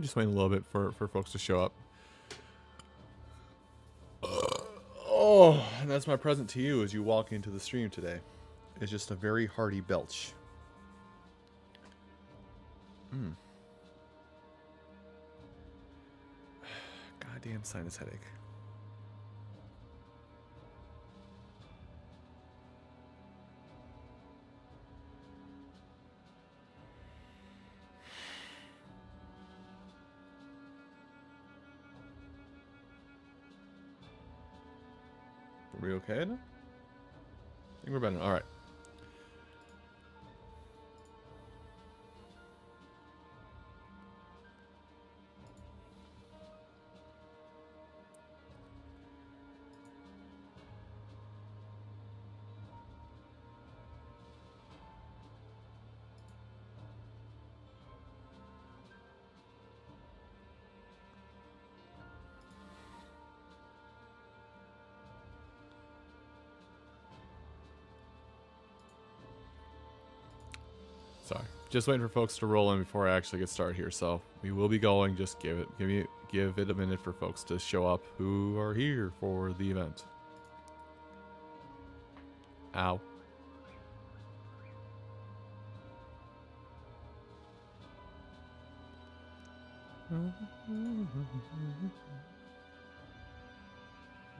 Just waiting a little bit for, for folks to show up. Oh, and that's my present to you as you walk into the stream today. It's just a very hearty belch. Hmm. Goddamn sinus headache. We okay now? I think we're better. All right. Just waiting for folks to roll in before I actually get started here. So we will be going. Just give it give me give it a minute for folks to show up who are here for the event. Ow.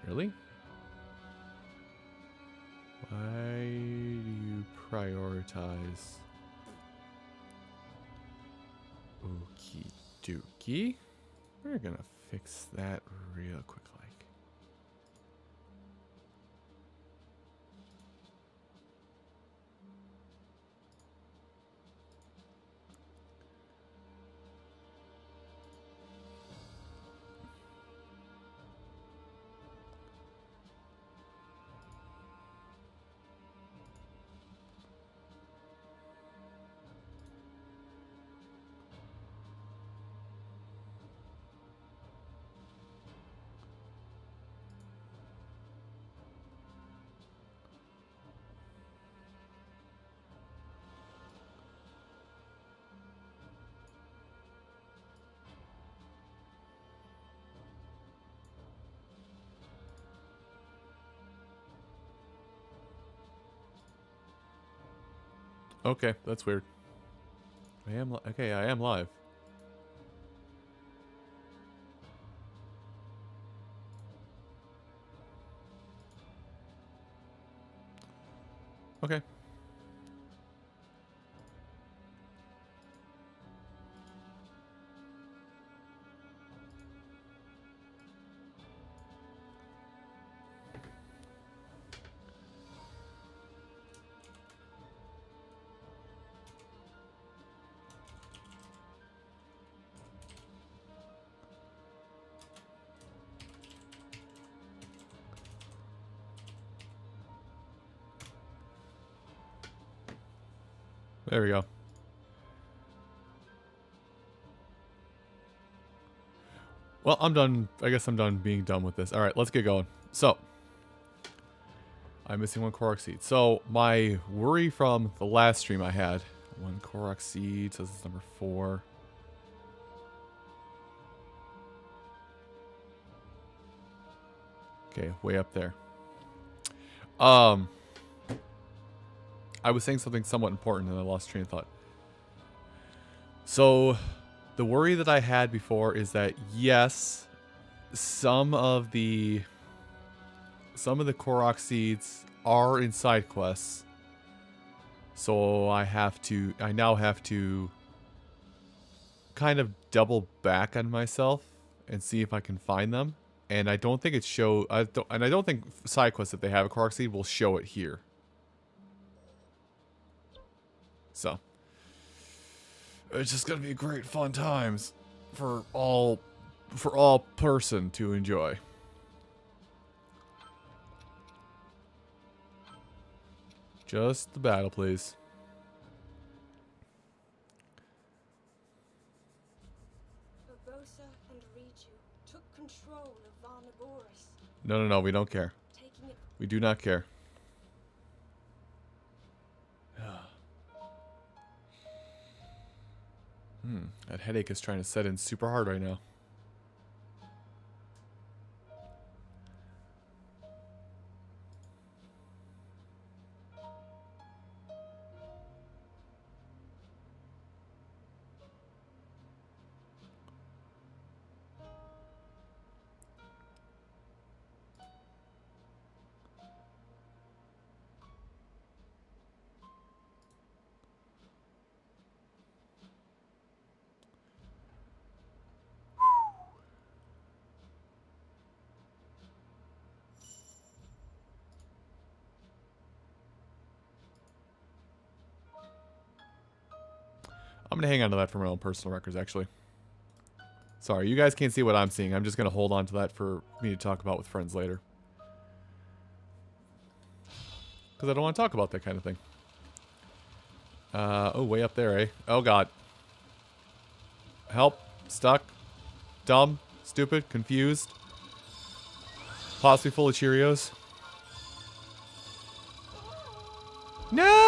Really? Why do you prioritize? Okie dokie. We're gonna fix that real quick Okay, that's weird. I am okay. I am live. Okay. There we go. Well, I'm done. I guess I'm done being done with this. All right, let's get going. So, I'm missing one Korok seed. So, my worry from the last stream I had, one Korok seed, says it's number four. Okay, way up there. Um, I was saying something somewhat important and I lost train of thought. So, the worry that I had before is that yes, some of the some of the Korok seeds are in side quests. So I have to I now have to kind of double back on myself and see if I can find them. And I don't think it show I don't and I don't think side quests if they have a Korok seed will show it here. So it's just gonna be great fun times for all for all person to enjoy. Just the battle, please. And Riju took control of Vah Naboris, No, no, no, we don't care. We do not care. Hmm, that headache is trying to set in super hard right now. I'm going to hang on to that for my own personal records, actually. Sorry, you guys can't see what I'm seeing. I'm just going to hold on to that for me to talk about with friends later. Because I don't want to talk about that kind of thing. Uh, oh, way up there, eh? Oh, God. Help. Stuck. Dumb. Stupid. Confused. Possibly full of Cheerios. No!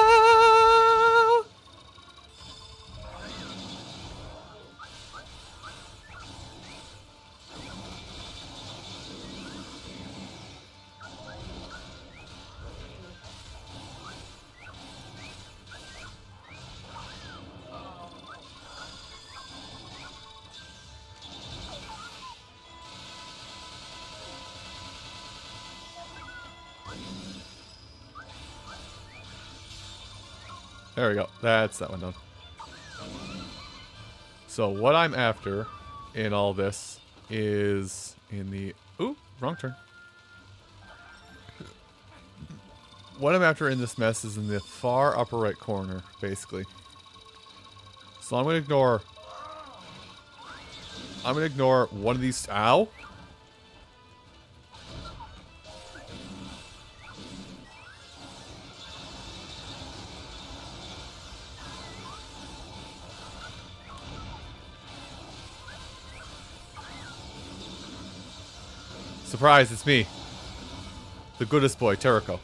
That's that one done. So what I'm after in all this is in the... Ooh, wrong turn. What I'm after in this mess is in the far upper right corner, basically. So I'm going to ignore... I'm going to ignore one of these... Ow! Surprise, it's me. The goodest boy, Terrako.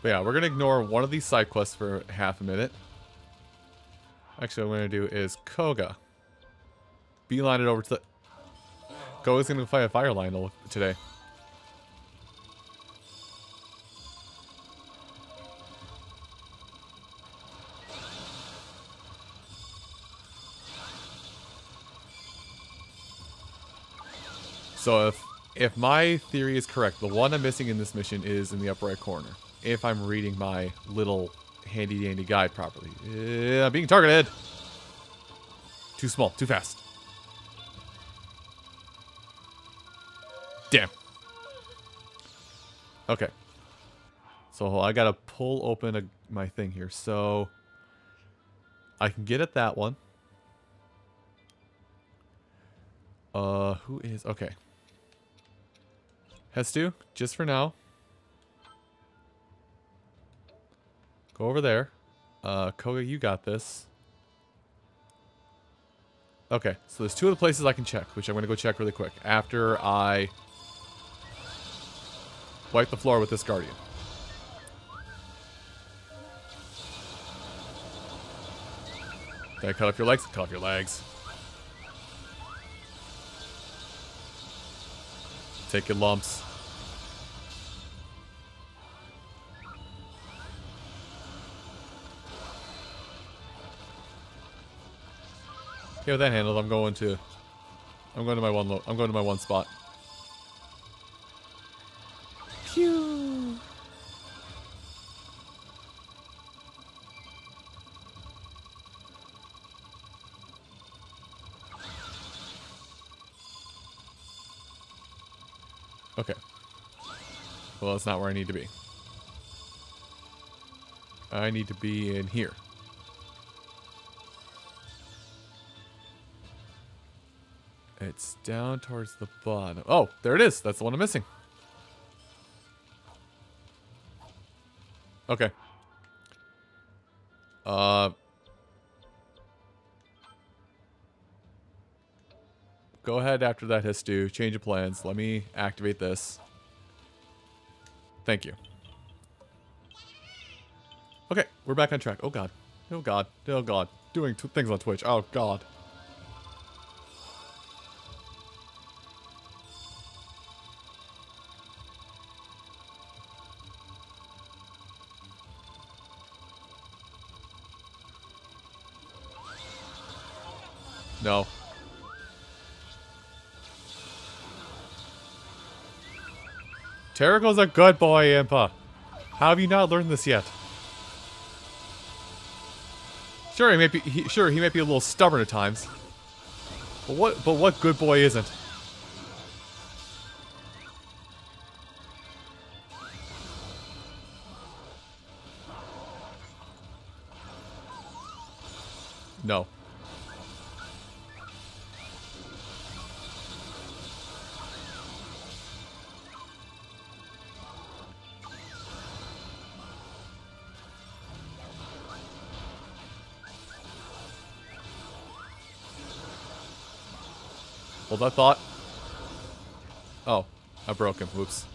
But yeah, we're going to ignore one of these side quests for half a minute. Actually, what I'm going to do is Koga. Beeline it over to the... Koga's going to fight a fire lion today. So if if my theory is correct, the one I'm missing in this mission is in the upper right corner. If I'm reading my little handy dandy guide properly. Uh, I'm being targeted. Too small, too fast. Damn. Okay. So I gotta pull open a, my thing here. So I can get at that one. Uh, who is... Okay. Hestu, just for now. Go over there. Uh, Koga, you got this. Okay, so there's two of the places I can check, which I'm going to go check really quick after I wipe the floor with this Guardian. Okay, cut off your legs? Cut off your legs. Take your lumps. Okay, with that handled, I'm going to... I'm going to my one... I'm going to my one spot. Pew! Okay. Well, that's not where I need to be. I need to be in here. It's down towards the bottom. Oh, there it is. That's the one I'm missing. Okay. Uh... Go ahead after that, Hestu. Change of plans. Let me activate this. Thank you. Okay, we're back on track. Oh god. Oh god. Oh god. Doing things on Twitch. Oh god. Terrako's a good boy, Impa. How have you not learned this yet? Sure, he may be. He, sure, he might be a little stubborn at times. But what? But what good boy isn't? Hold that thought. Oh, I broke him. Whoops.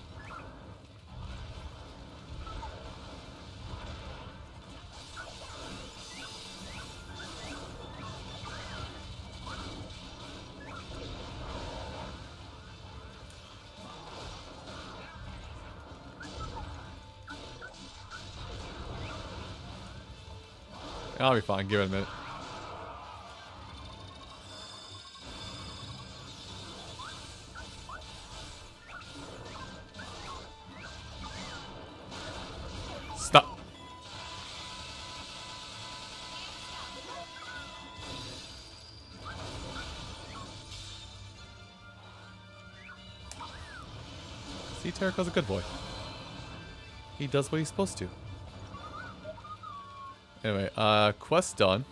I'll be fine. Give it a minute. Terrako's a good boy. He does what he's supposed to. Anyway, uh, quest done.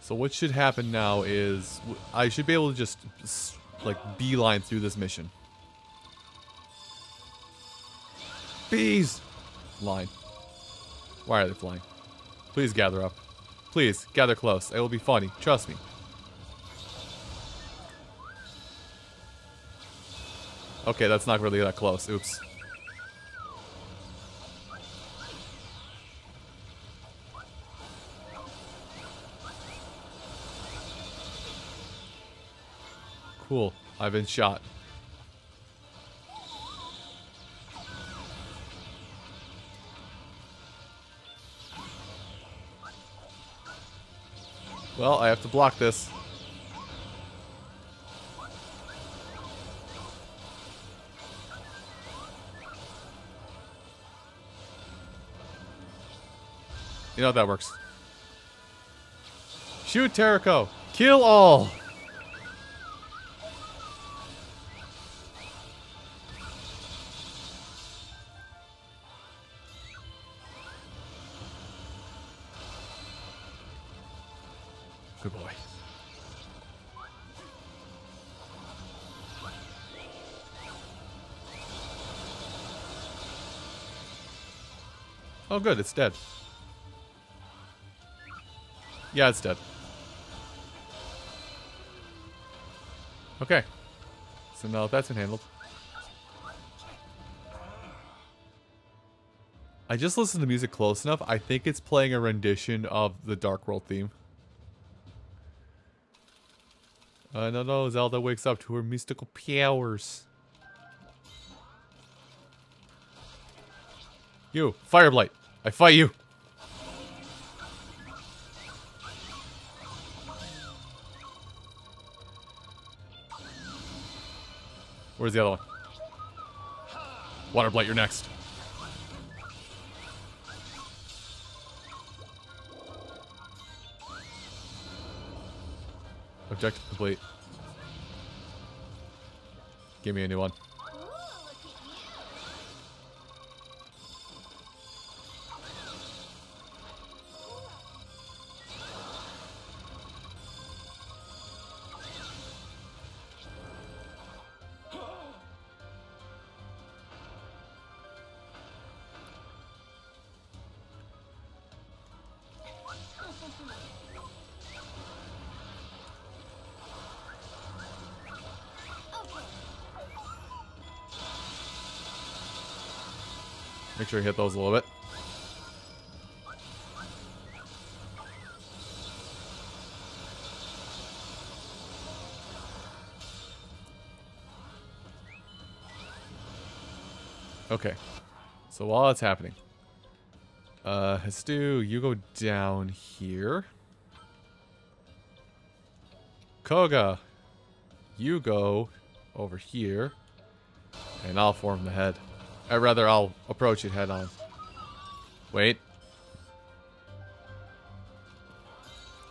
So what should happen now is I should be able to just like beeline through this mission. Bees! Line. Why are they flying? Please gather up. Please, gather close. It will be funny. Trust me. Okay, that's not really that close. Oops. Cool. I've been shot. Well, I have to block this. You know how that works. Shoot Terrako! Kill all! Good boy. Oh good, it's dead. Yeah, it's dead. Okay. So now that's been handled. I just listened to music close enough. I think it's playing a rendition of the Dark World theme. I don't know. Zelda wakes up to her mystical powers. You, Fireblight. I fight you. Where's the other one? Waterblight, you're next. Objective complete. Give me a new one. Make sure you hit those a little bit. Okay. So while it's happening, uh, Hestu, you go down here. Koga, you go over here. And I'll form the head. Or rather, I'll approach it head on. Wait.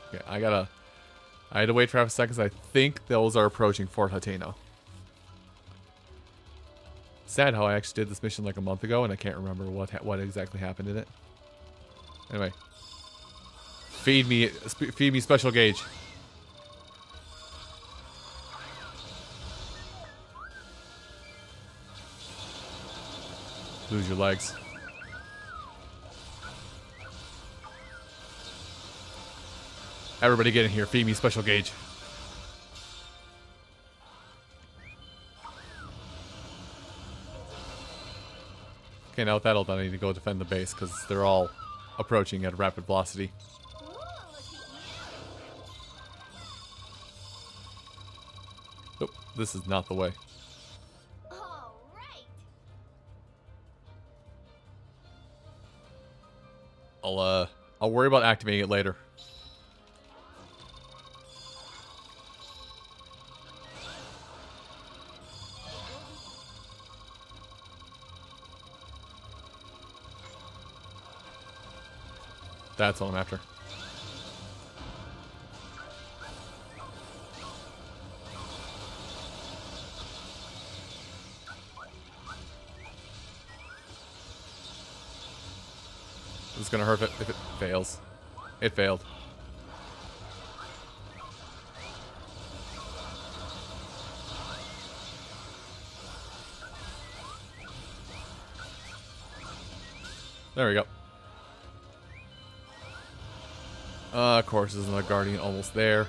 Okay, I gotta... I had to wait for half a second. I think those are approaching Fort Hateno. Sad how I actually did this mission like a month ago and I can't remember what what exactly happened in it. Anyway. Feed me, feed me special gauge. Lose your legs. Everybody get in here. Feed me special gauge. Okay, now with that all done, I need to go defend the base because they're all approaching at a rapid velocity. Nope, this is not the way. I'll uh I'll worry about activating it later. That's all I'm after. Is gonna hurt it if it fails. It failed. There we go. Uh, of course, another Guardian almost there.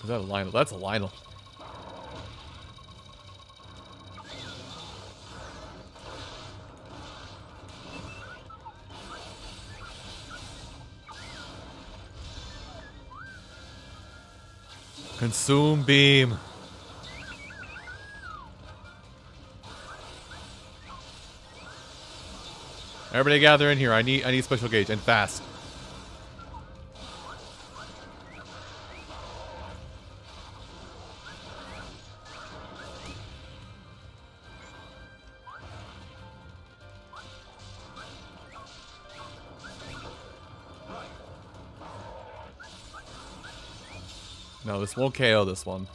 Is that a Lionel? That's a Lynel. Consume beam. Everybody gather in here. I need I need special gauge and fast. This won't KO this one.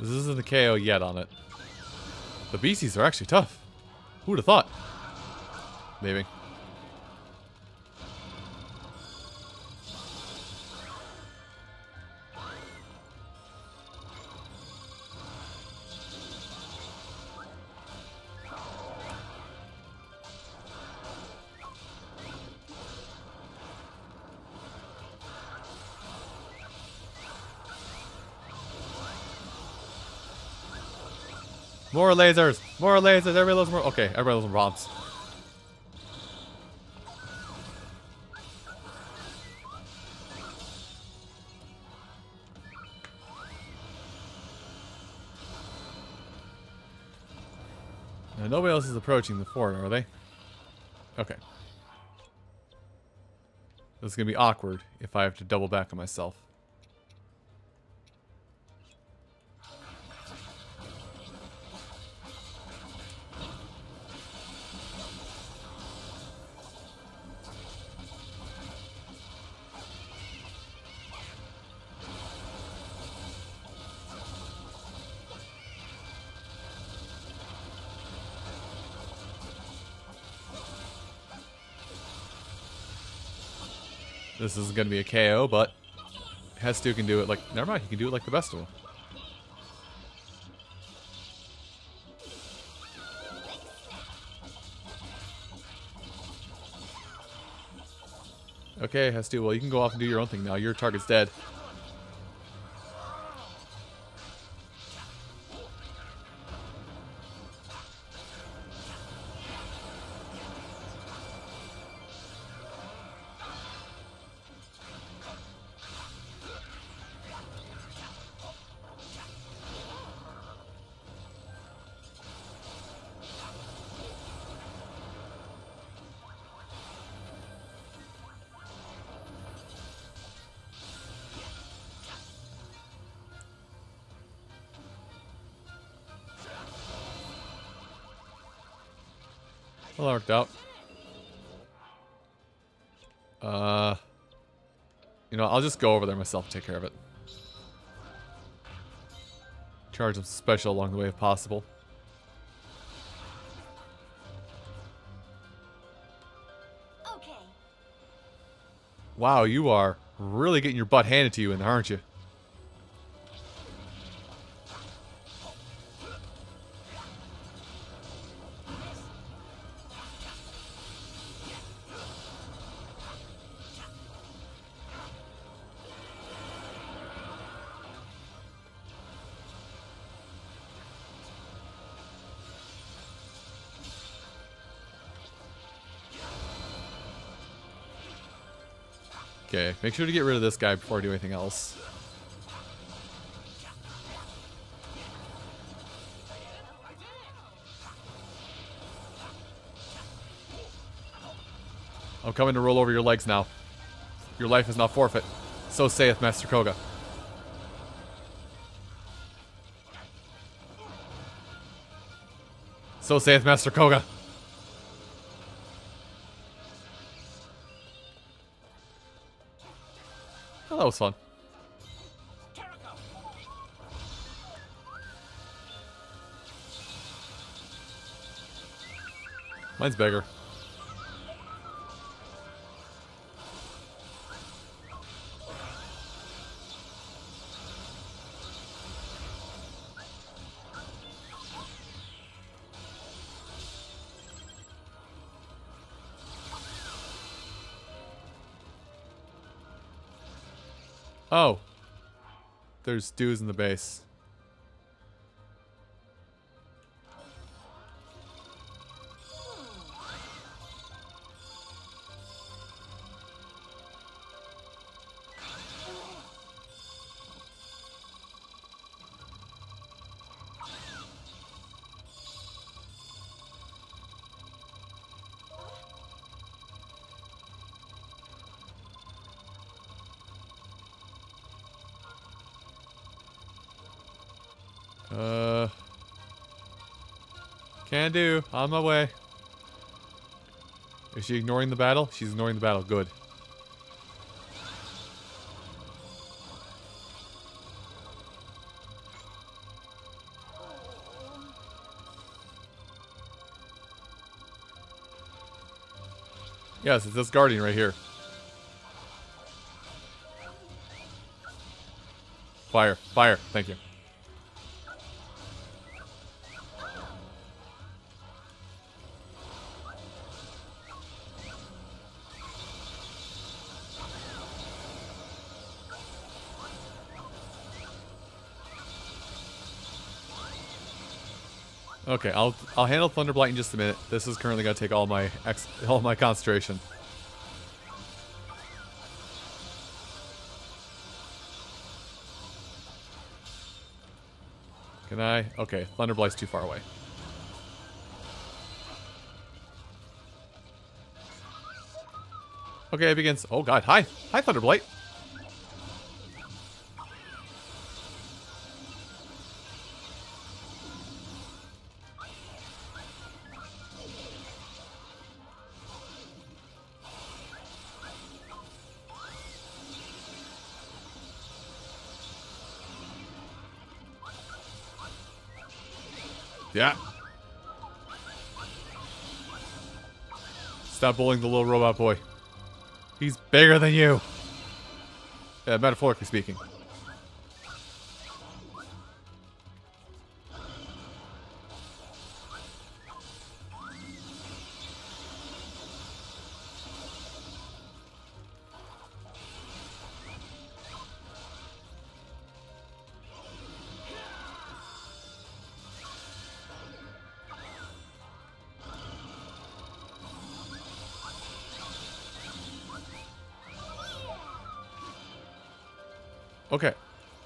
This isn't the KO yet on it. The beasties are actually tough. Who would have thought? Maybe. More lasers! More lasers! Everybody loves more. Okay, everybody loves bombs. Now, nobody else is approaching the fort, are they? Okay. This is going to be awkward if I have to double back on myself. This is going to be a KO, but Hestu can do it like... Never mind, he can do it like the best of them. Okay, Hestu, well, you can go off and do your own thing now. Your target's dead. Well, that worked out. Uh, you know, I'll just go over there myself and take care of it. Charge them special along the way if possible. Okay. Wow, you are really getting your butt handed to you in there, aren't you? Make sure to get rid of this guy before I do anything else. I'm coming to roll over your legs now. Your life is not forfeit. So saith Master Koga. So saith Master Koga. Was fun. Mine's bigger. There's dudes in the base. Do. On my way. Is she ignoring the battle? She's ignoring the battle. Good. Yes, it's this guardian right here. Fire. Fire. Thank you. Okay, I'll I'll handle Thunderblight in just a minute. This is currently gonna take all my ex all my concentration. Can I? Okay, Thunderblight's too far away. Okay, it begins. Oh god, hi. Hi, Thunderblight. not bullying the little robot boy. He's bigger than you. Yeah, metaphorically speaking.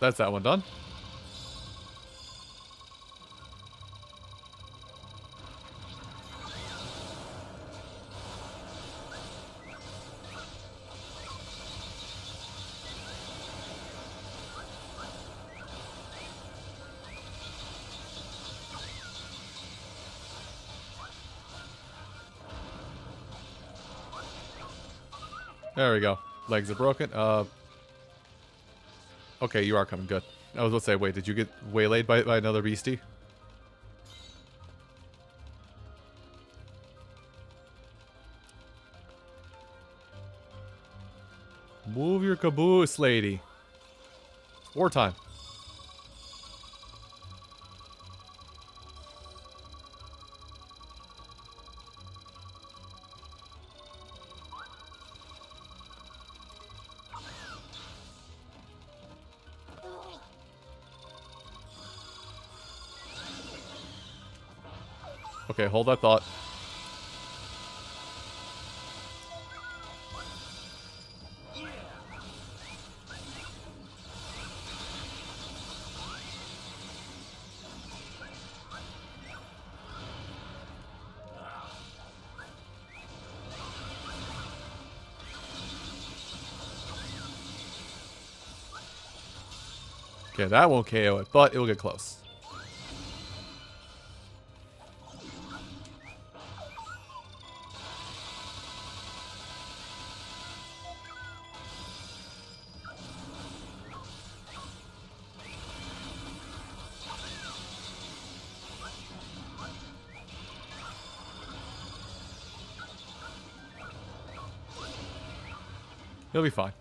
That's that one done. There we go. Legs are broken. Uh, okay, you are coming. Good. I was about to say, wait, did you get waylaid by, by another beastie? Move your caboose, lady. Wartime. Hold that thought. Okay, that won't KO it, but it will get close. He'll be fine.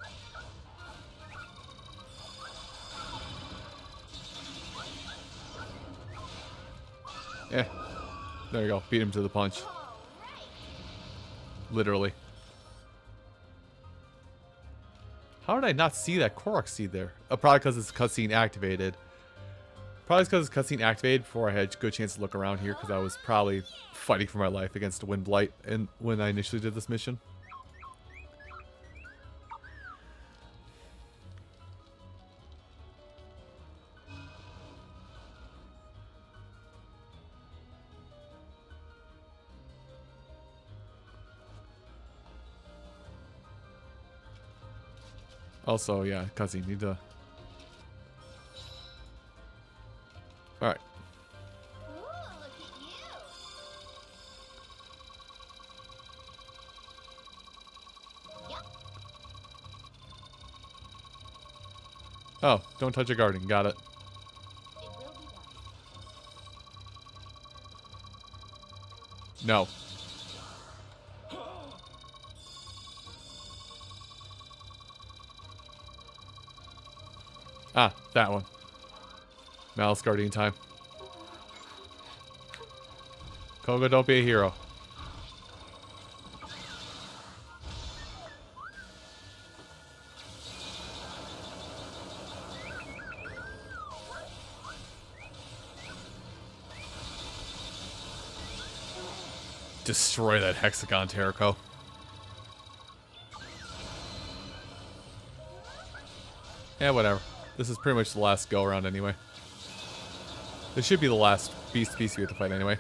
Yeah. There you go. Beat him to the punch. Literally. How did I not see that Korok seed there? Uh, probably because it's cutscene activated. Probably because it's cutscene activated before I had a good chance to look around here because I was probably fighting for my life against wind blight and when I initially did this mission. Also, yeah, cutscene. Need to. All right. You. Oh, don't touch a garden. Got it. No. That one. Malice Guardian time. Koga, don't be a hero. Destroy that hexagon, Terrako. Yeah, whatever. This is pretty much the last go around anyway. This should be the last beast piece we have to fight anyway.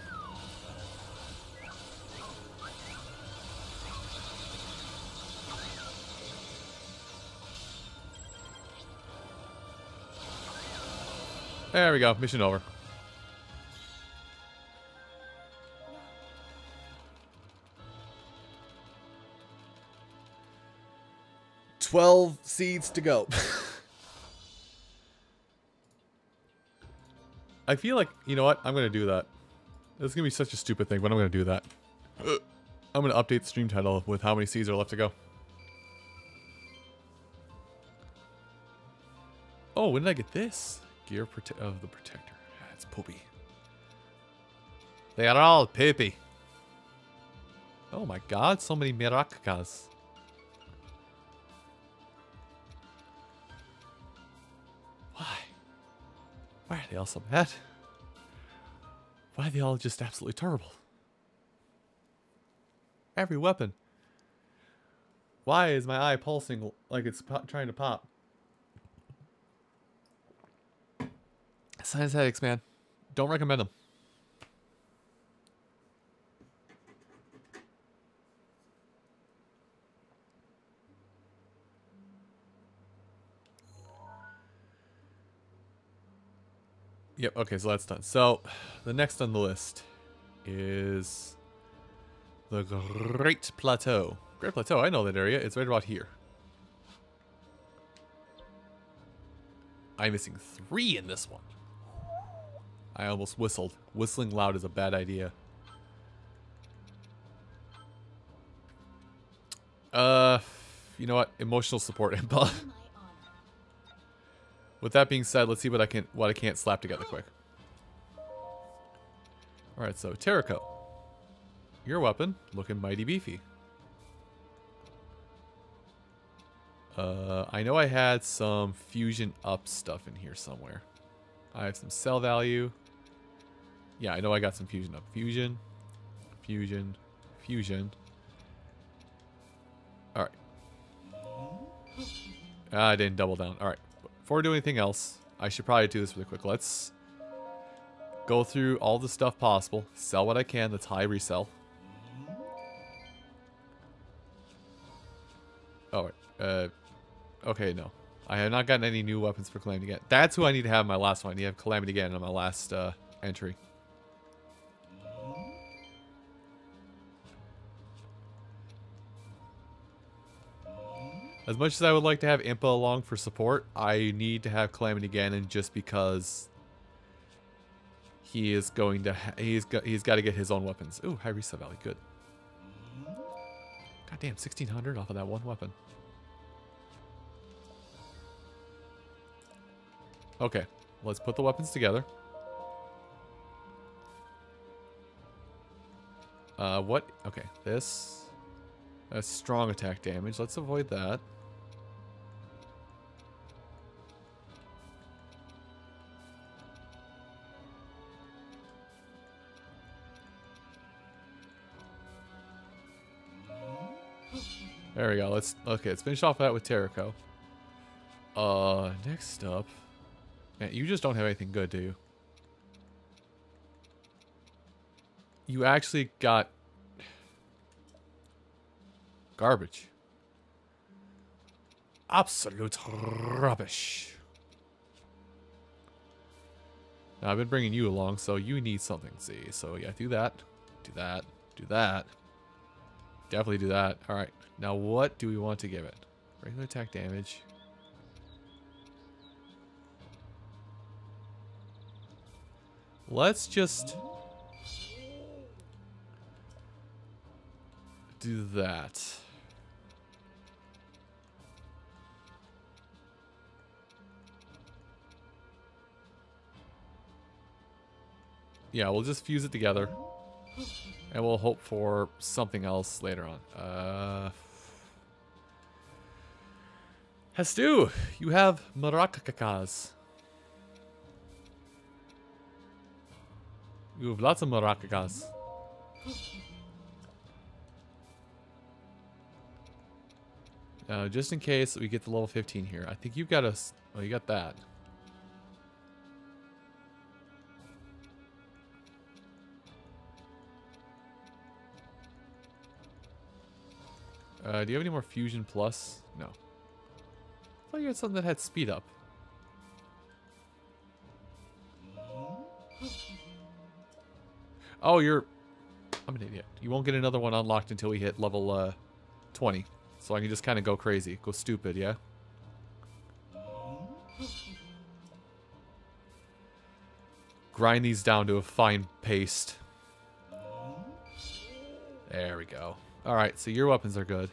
There we go. Mission over. Twelve seeds to go. I feel like, you know what? I'm going to do that. This is going to be such a stupid thing, but I'm going to do that. I'm going to update the stream title with how many seeds are left to go. Oh, when did I get this? Gear of the protector. That's poopy. They are all poopy. Oh my god, so many Mirakas. Are they so bad? Why are they all just absolutely terrible? Every weapon. Why is my eye pulsing like it's trying to pop? Sinus headaches, man. Don't recommend them. Yep, okay, so that's done. So, the next on the list is the Great Plateau. Great Plateau, I know that area. It's right about here. I'm missing three in this one. I almost whistled. Whistling loud is a bad idea. Uh, you know what? Emotional support Impa. With that being said, let's see what I can what I can't slap together quick. Alright, so Terrako. Your weapon, looking mighty beefy. Uh, I know I had some fusion up stuff in here somewhere. I have some sell value. Yeah, I know I got some fusion up. Fusion, fusion, fusion. Alright. Ah, I didn't double down. Alright. Before we do anything else, I should probably do this really quick. Let's go through all the stuff possible. Sell what I can. That's high resell. Oh. Uh, okay, no. I have not gotten any new weapons for Calamity Ganon. That's who I need to have my last one. I need to have Calamity Ganon on my last uh, entry. As much as I would like to have Impa along for support, I need to have Calamity Ganon just because he is going to he's got he's got to get his own weapons. Ooh, high reset value, good. God damn, 1600 off of that one weapon. Okay, let's put the weapons together. Uh, what? Okay, this. That's strong attack damage. Let's avoid that. There we go. Let's okay. Let's finish off that with Terrako. Uh, next up, man, you just don't have anything good, do you? You actually got garbage. Absolute rubbish. Now, I've been bringing you along, so you need something. See, so yeah, do that, do that, do that. Definitely do that. All right. Now, what do we want to give it? Regular attack damage. Let's just do that. Yeah, we'll just fuse it together. And we'll hope for something else later on. Uh, Hestu, you have maracacas. You have lots of maracacas. Uh, just in case we get to level 15 here. I think you've got a... Oh, you got that. Uh, do you have any more Fusion Plus? No. I thought you had something that had speed up. Oh, you're... I'm an idiot. You won't get another one unlocked until we hit level uh, 20. So I can just kind of go crazy. Go stupid, yeah? Grind these down to a fine paste. There we go. Alright, so your weapons are good.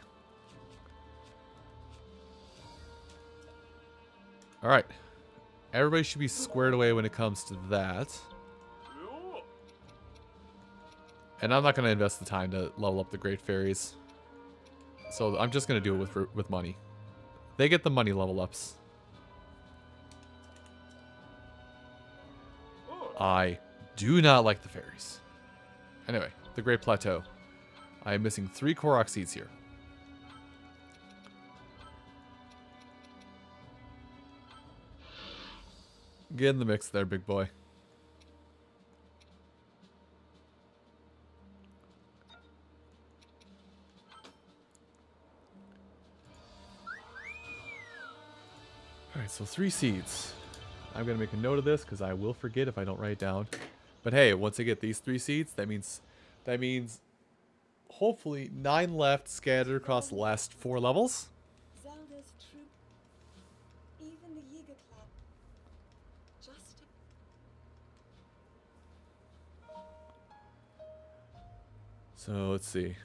Alright. Everybody should be squared away when it comes to that. And I'm not going to invest the time to level up the Great Fairies. So I'm just going to do it with with money. They get the money level ups. I do not like the fairies. Anyway, the Great Plateau. I am missing three Korok seeds here. Get in the mix there, big boy. Alright, so three seeds. I'm going to make a note of this because I will forget if I don't write it down. But hey, once I get these three seeds, that means that means hopefully nine left scattered across the last four levels. Zelda's troop, even the Yiga clan. Just So let's see.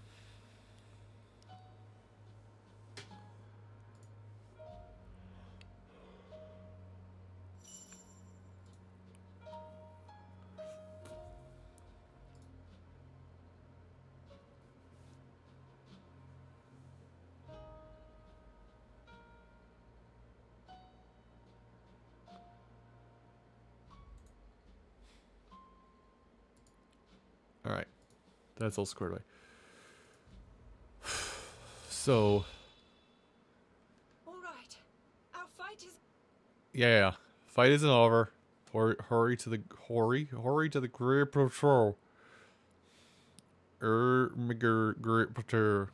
That's all squared away. So, all right. Our fight is yeah, yeah. Fight isn't over. Hurry, hurry to the hurry, hurry to the Great Patrol. Er, Patrol.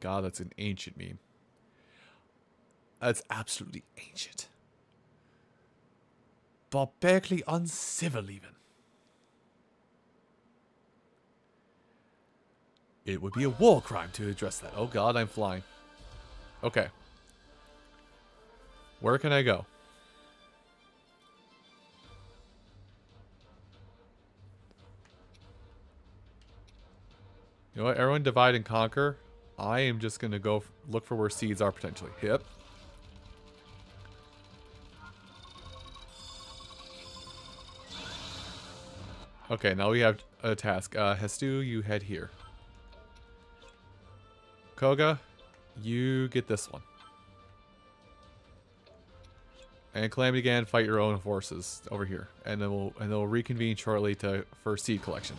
God, that's an ancient meme. That's absolutely ancient. Barbarically uncivil, even. It would be a war crime to address that. Oh god, I'm flying. Okay. Where can I go? You know what? Everyone divide and conquer. I am just going to go look for where seeds are potentially. Yep. Okay, now we have a task. Uh, Hestu, you head here. Kohga, you get this one. And Calamity Ganon, fight your own forces over here, and then we'll and then we'll reconvene shortly to for seed collection.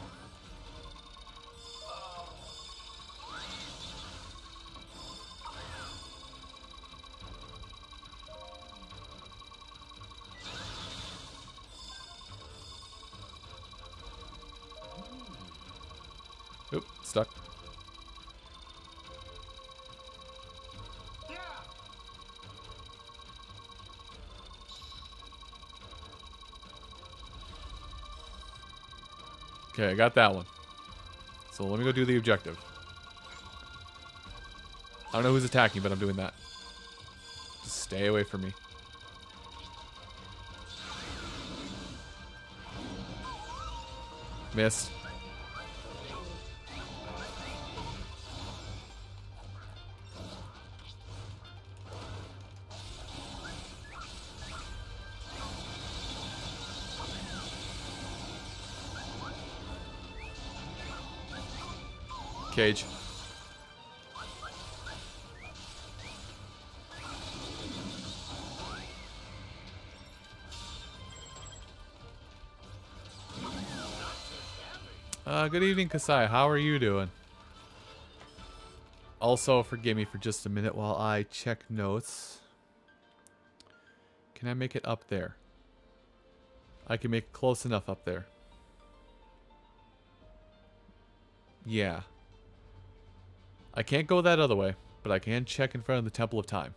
Got that one. So let me go do the objective. I don't know who's attacking, but I'm doing that. Just stay away from me. Missed. Cage. Uh, good evening, Kasai. How are you doing? Also, forgive me for just a minute while I check notes. Can I make it up there? I can make close enough up there. Yeah. I can't go that other way, but I can check in front of the Temple of Time.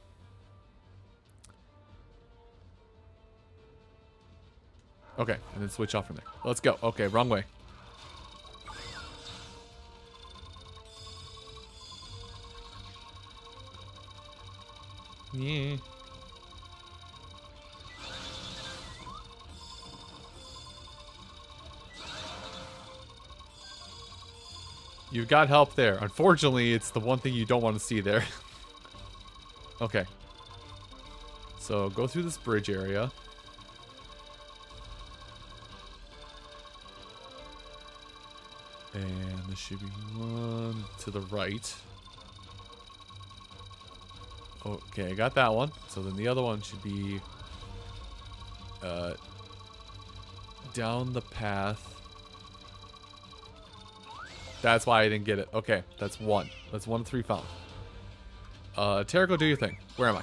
Okay, and then switch off from there. Let's go. Okay, wrong way. Yeah. You've got help there. Unfortunately, it's the one thing you don't want to see there. okay. So go through this bridge area. And there should be one to the right. Okay, I got that one. So then the other one should be uh, down the path. That's why I didn't get it. Okay, that's one. That's one of three found. Uh, Terrako, do your thing. Where am I?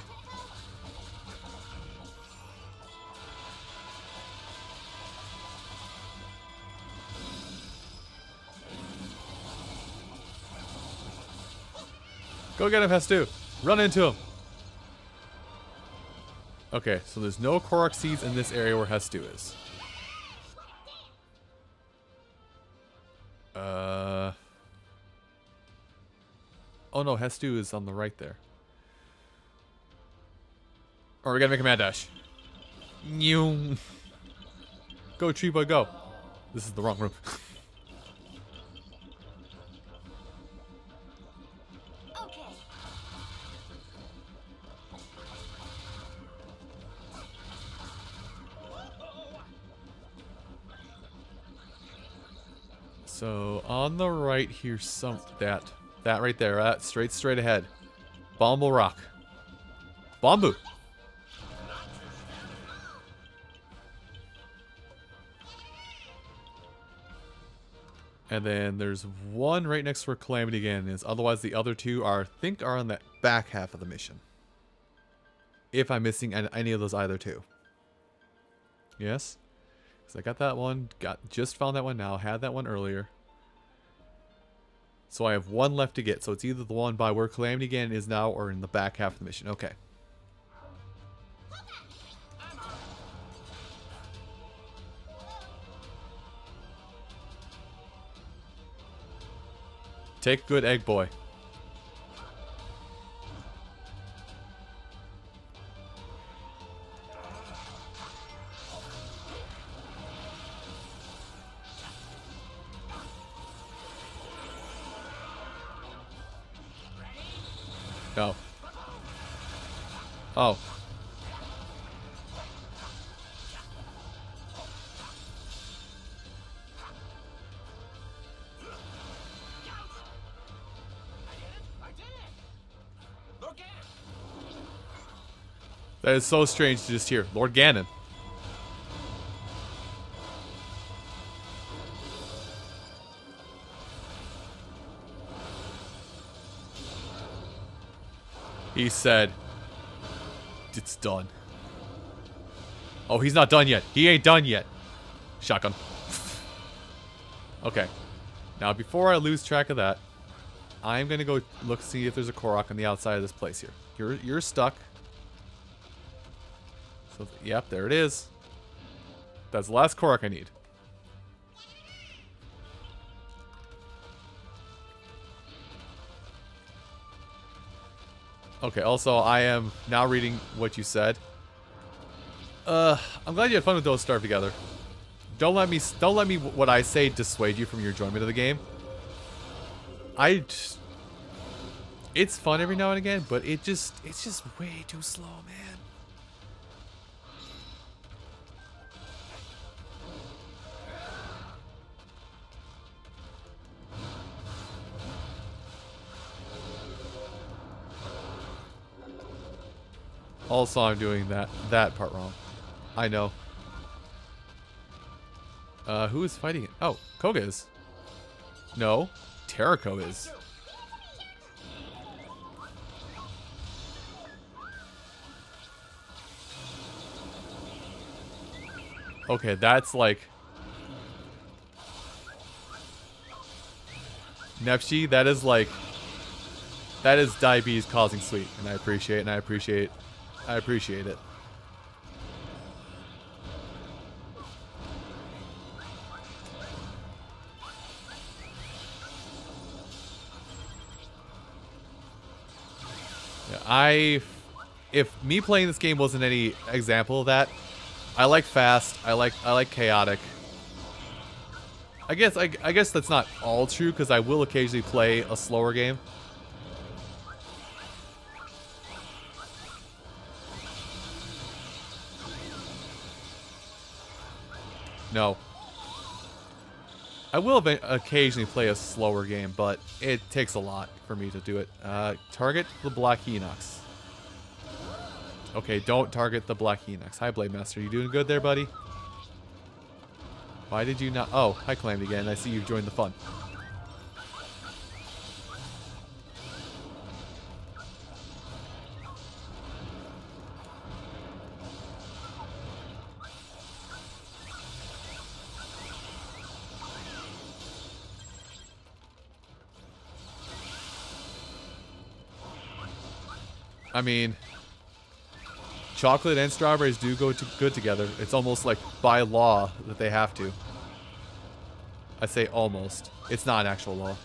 Go get him, Hestu. Run into him. Okay, so there's no Korok seeds in this area where Hestu is. Oh no, Hestu is on the right there. Or we gotta make a mad dash. New. Go, tree boy, go. This is the wrong room. Okay. So on the right here, some that that right there, uh, straight straight ahead, Bomble Rock, Bombu. And then there's one right next to where Calamity Ganon is. Otherwise, the other two are I think are on the back half of the mission. If I'm missing any of those either two. Yes. Because I got that one, got just found that one now, had that one earlier. So I have one left to get. So it's either the one by where Calamity Ganon is now or in the back half of the mission. Okay. Take good egg boy. That is so strange to just hear. Lord Ganon. He said, it's done. Oh, he's not done yet. He ain't done yet. Shotgun. okay. Now, before I lose track of that, I'm going to go look, see if there's a Korok on the outside of this place here. You're, you're stuck. So, yep, there it is. That's the last Korok I need. Okay, also, I am now reading what you said. Uh, I'm glad you had fun with those Starve together. Don't let me, don't let me, what I say dissuade you from your enjoyment of the game. I just, it's fun every now and again, but it just, it's just way too slow, man. Also, I'm doing that that part wrong. I know. Uh, who is fighting it? Oh, Kohga is. No, Terrako is. Okay, that's like... Nefshi, that is like... That is diabetes causing sweet, and I appreciate and I appreciate I appreciate it. I, if me playing this game wasn't any example of that, I like fast. I like I like chaotic. I guess I, I guess that's not all true because I will occasionally play a slower game. No. I will occasionally play a slower game, but it takes a lot for me to do it. Uh, target the Black Enox. Okay, don't target the Black Enox. Hi, Blade Master. You doing good there, buddy? Why did you not? Oh, hi, Claimed again. I see you've joined the fun. I mean, chocolate and strawberries do go to good together. It's almost like by law that they have to. I say almost. It's not an actual law.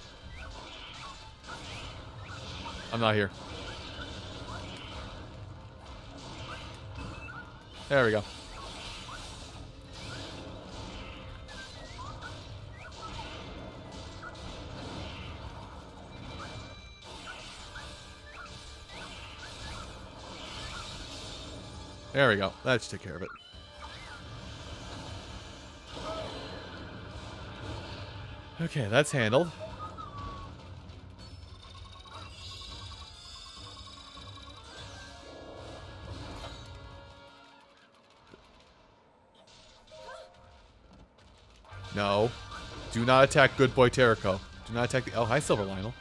I'm not here. There we go. There we go. That should take care of it. Okay, that's handled. No. Do not attack good boy Terrako. Do not attack the... Oh, hi, Silver Lynel.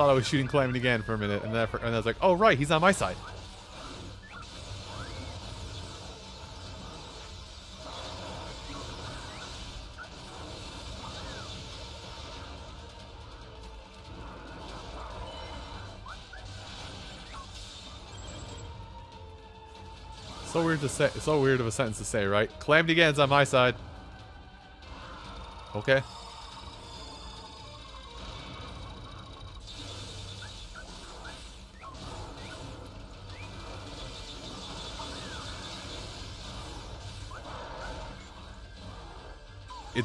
Thought I was shooting Clement again for a minute, and then, I, and I was like, oh, right, he's on my side. So weird to say. So weird of a sentence to say, right? Claimed again's on my side. Okay.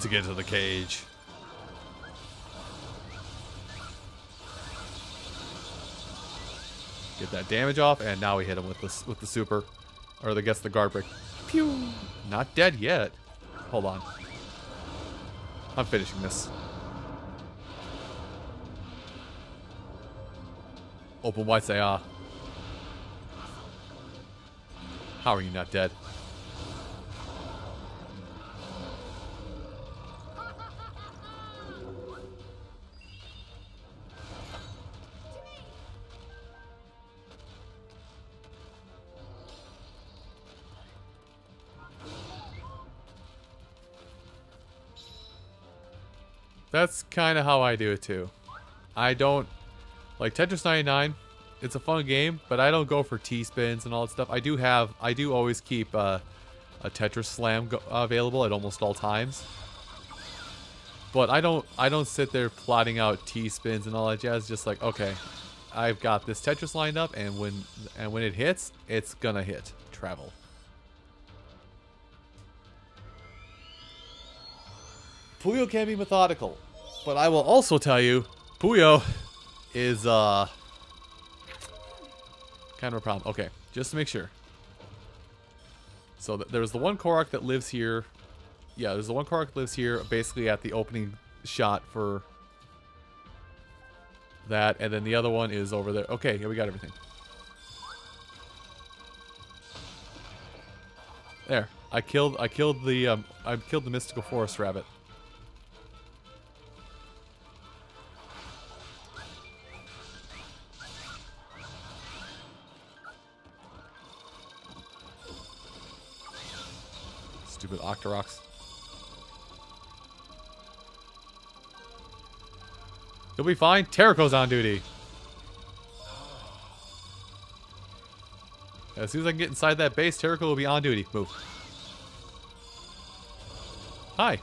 A get to the cage. Get that damage off, and now we hit him with the with the super, or the guess the guard break. Pew! Not dead yet. Hold on. I'm finishing this. Open wide, say ah. How are you not dead? That's kind of how I do it too. I don't like Tetris 99. It's a fun game, but I don't go for T spins and all that stuff. I do have, I do always keep uh, a Tetris Slam available at almost all times. But I don't, I don't sit there plotting out T spins and all that jazz. Just like, okay, I've got this Tetris lined up, and when, and when it hits, it's gonna hit. Travel. Puyo can be methodical, but I will also tell you, Puyo is uh kind of a problem. Okay, just to make sure. So th there's the one Korok that lives here. Yeah, there's the one Korok that lives here, basically at the opening shot for that, and then the other one is over there. Okay, yeah, we got everything. There, I killed, I killed the, um, I killed the mystical forest rabbit. Stupid Octoroks. You'll be fine. Terrako's on duty. As soon as I can get inside that base, Terrako will be on duty. Move. Hi.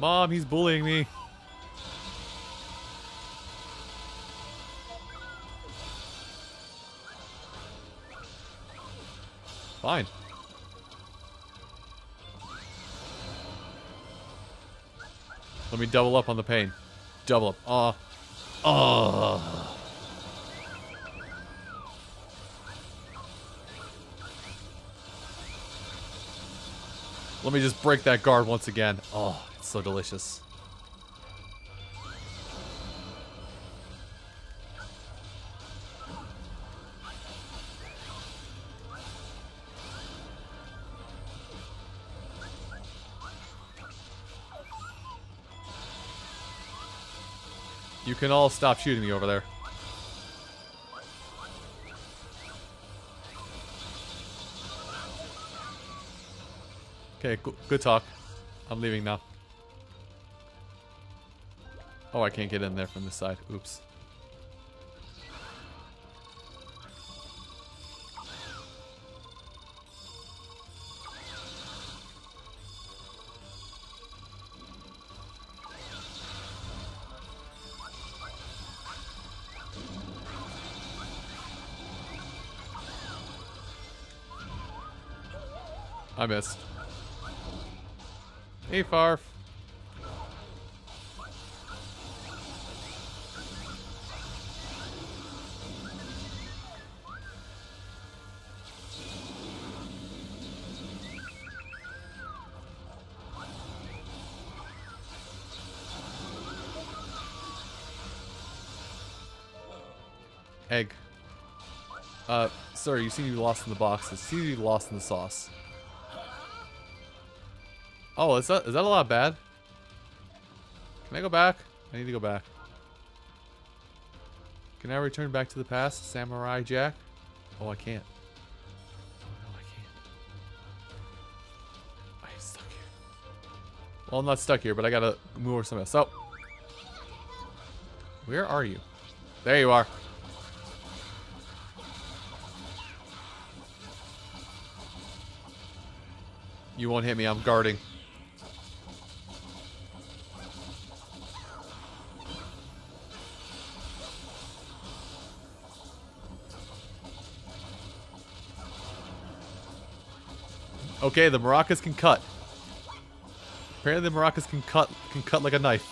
Mom, he's bullying me. Fine. Let me double up on the pain. Double up. Ah. Uh. Let me just break that guard once again. Oh, it's so delicious. You can all stop shooting me over there. Okay, go good talk. I'm leaving now. Oh, I can't get in there from this side. Oops. I missed. Hey, Farf. Egg. Uh, sir, you seem to be lost in the box. You seem to be lost in the sauce. Oh, is that is that a lot bad? Can I go back? I need to go back. Can I return back to the past, Samurai Jack? Oh, I can't. No, I can't. I'm stuck here. Well, I'm not stuck here, but I gotta move over something else. So, where are you? There you are. You won't hit me. I'm guarding. Okay, the maracas can cut. Apparently the maracas can cut can cut like a knife.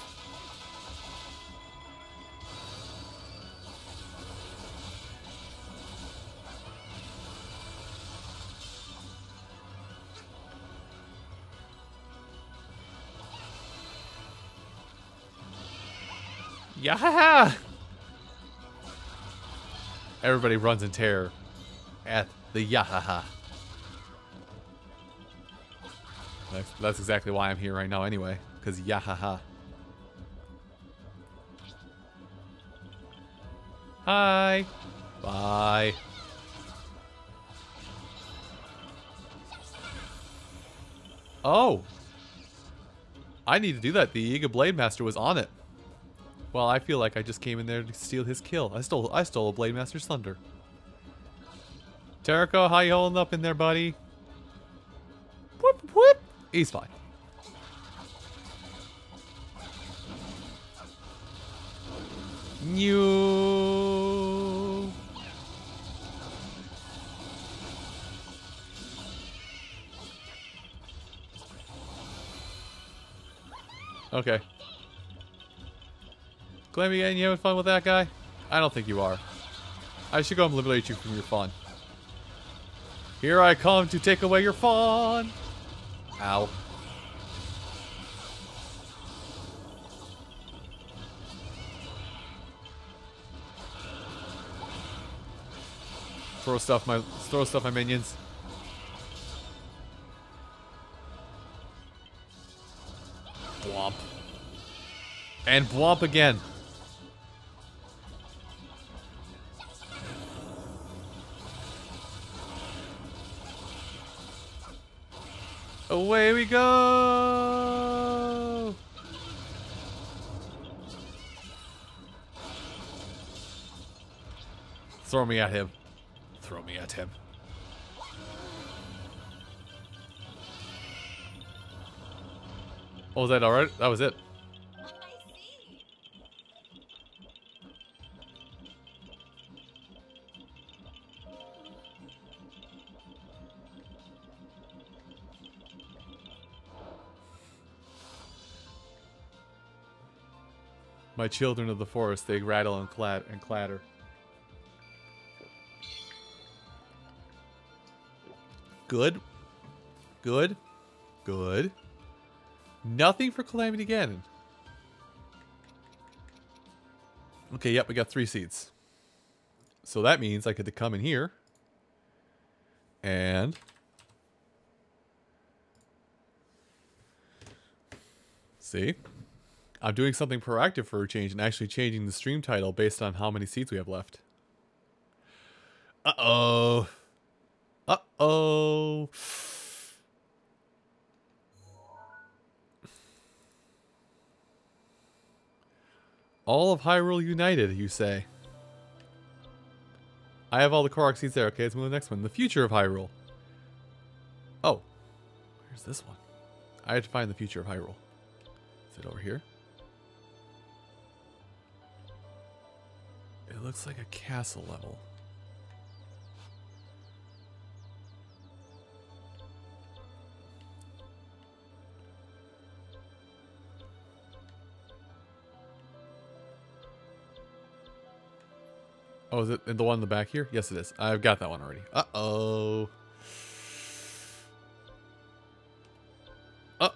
Yeah! Everybody runs in terror at the Yahaha. That's, that's exactly why I'm here right now anyway. Because yahaha. Hi. Bye. Oh. I need to do that. The Yiga Blade Master was on it. Well, I feel like I just came in there to steal his kill. I stole I stole a Blade Master's thunder. Terrako, how you holding up in there, buddy? He's fine. New. Okay. Glammy again, you having fun with that guy? I don't think you are. I should go and liberate you from your fun. Here I come to take away your fun. Ow. Throw stuff my throw stuff my minions. Blomp. And blomp again. Away we go! Throw me at him. Throw me at him. Oh, was that alright? That was it. My children of the forest, they rattle and clat and clatter. Good. Good. Good. Nothing for Calamity Ganon. Okay, yep, we got three seeds. So that means I could come in here. And... See? I'm doing something proactive for a change and actually changing the stream title based on how many seats we have left. Uh-oh. Uh-oh. All of Hyrule United, you say? I have all the Korok seeds there. Okay, let's move to the next one. The future of Hyrule. Oh. Where's this one? I have to find the future of Hyrule. Is it over here? Looks like a castle level. Oh, is it the one in the back here? Yes, it is. I've got that one already. Uh-oh. Uh.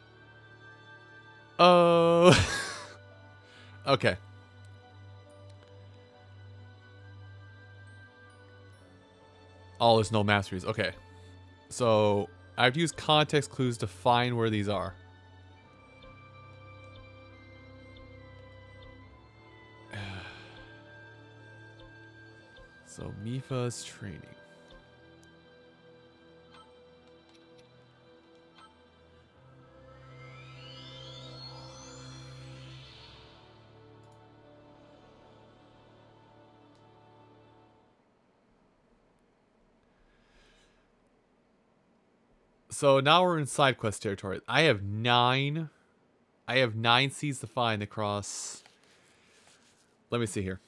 Oh. okay. Oh, there's no masteries. Okay. So, I have to use context clues to find where these are. So, Mipha's training. So now we're in side quest territory. I have nine. I have nine seeds to find across. Let me see here.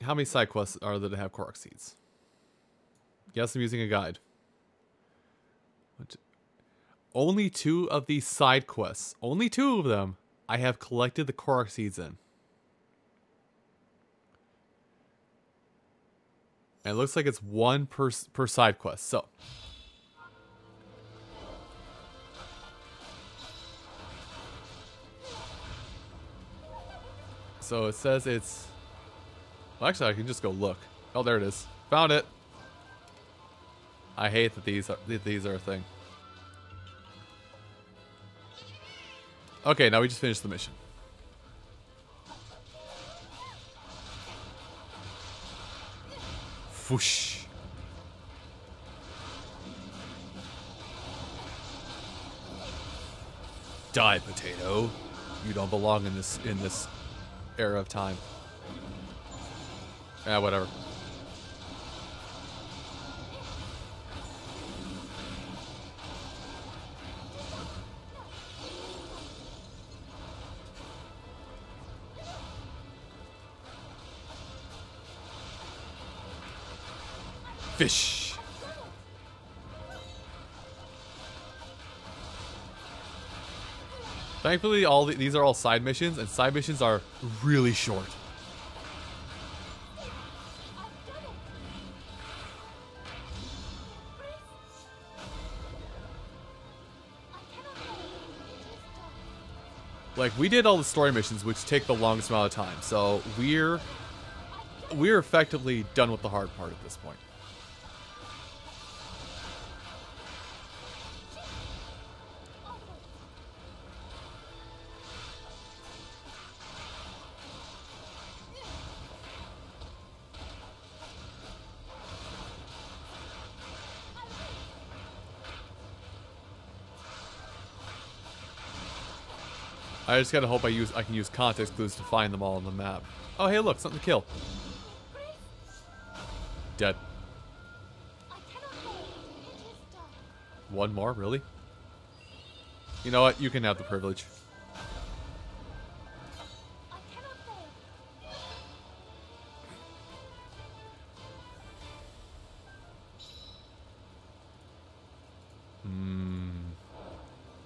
How many side quests are there to have Korok seeds? Yes, I'm using a guide. Only two of these side quests, only two of them, I have collected the Korok seeds in. And it looks like it's one per per side quest. So, so it says it's well, actually, I can just go look. Oh, there it is. Found it. I hate that these are, that these are a thing. Okay, now we just finished the mission. Whoosh. Die, potato. You don't belong in this in this era of time. Yeah, whatever. Fish. Thankfully, all the, these are all side missions, and side missions are really short. Like we did all the story missions, which take the longest amount of time. So we're we're effectively done with the hard part at this point. I just gotta hope I use I can use context clues to find them all on the map. Oh hey look, something to kill. Dead. One more, really? You know what? You can have the privilege. Hmm.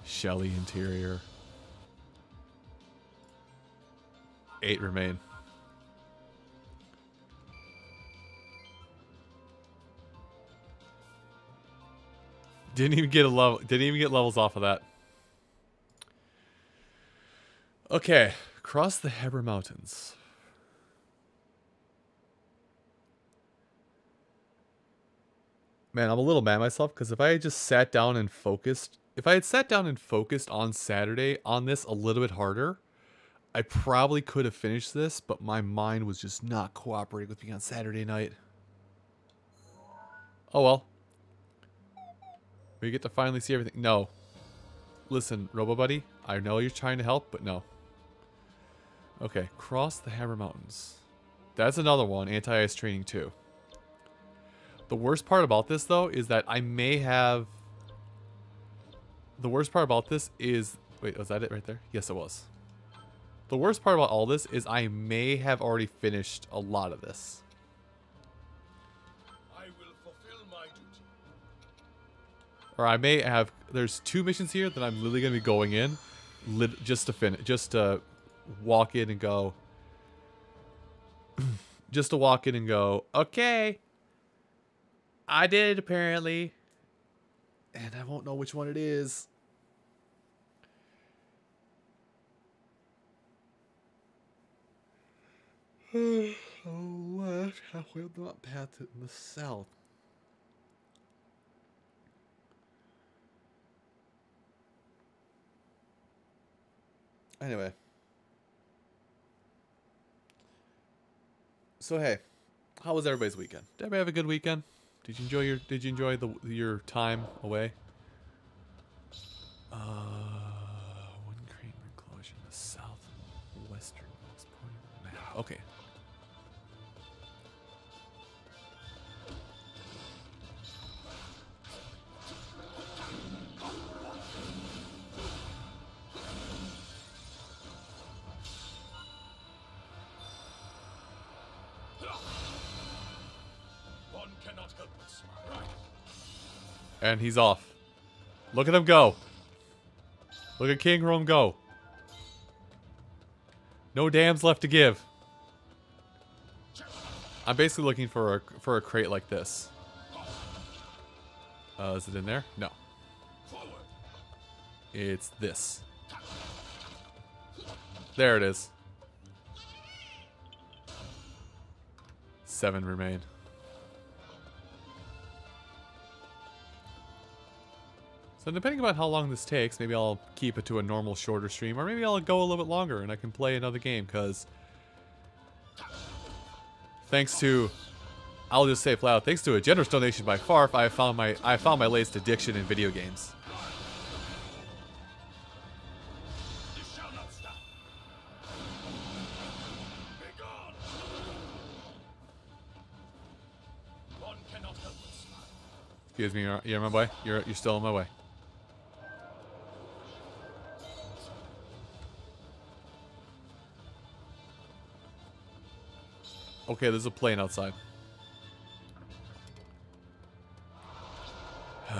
Shelly interior. Eight remain. Didn't even get a level. Didn't even get levels off of that. Okay, cross the Hebra Mountains. Man, I'm a little mad myself because if I had just sat down and focused, if I had sat down and focused on Saturday on this a little bit harder, I probably could have finished this, but my mind was just not cooperating with me on Saturday night. Oh well. We get to finally see everything. No. Listen, Robo Buddy, I know you're trying to help, but no. Okay, cross the Hebra Mountains. That's another one, anti-ice training too. The worst part about this, though, is that I may have... The worst part about this is... Wait, was that it right there? Yes, it was. The worst part about all this is I may have already finished a lot of this. I will fulfill my duty. Or I may have... There's two missions here that I'm literally going to be going in just to finish. Just to walk in and go... just to walk in and go, okay, I did it apparently. And I won't know which one it is. oh, left, halfway up the path the south. Anyway. So hey, how was everybody's weekend? Did everybody have a good weekend? Did you enjoy your Did you enjoy the your time away? Uh, one crane enclosure in the southwesternmost point. Okay. And he's off. Look at him go. Look at King Rhoam go. No dams left to give. I'm basically looking for a for a crate like this. Uh, is it in there? No. It's this. There it is. Seven remain. So depending on how long this takes, maybe I'll keep it to a normal shorter stream, or maybe I'll go a little bit longer and I can play another game, because... Thanks to... I'll just say flat out, thanks to a generous donation by Farf, I found my I found my latest addiction in video games. Excuse me, you're, you're my way? You're, you're still on my way. Okay, there's a plane outside.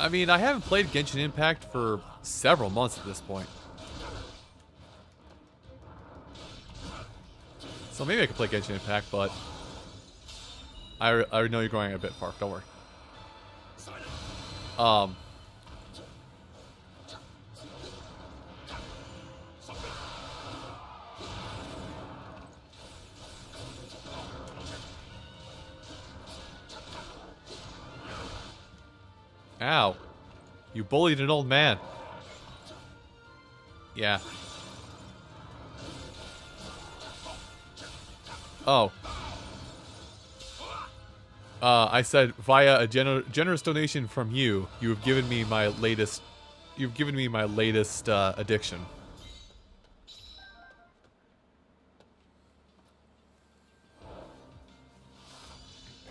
I mean, I haven't played Genshin Impact for several months at this point. So maybe I could play Genshin Impact, but I, I know you're going a bit far. Don't worry. Um. Ow. You bullied an old man. Yeah. Oh. Uh, I said via a gener generous donation from you, you have given me my latest. You've given me my latest uh, addiction.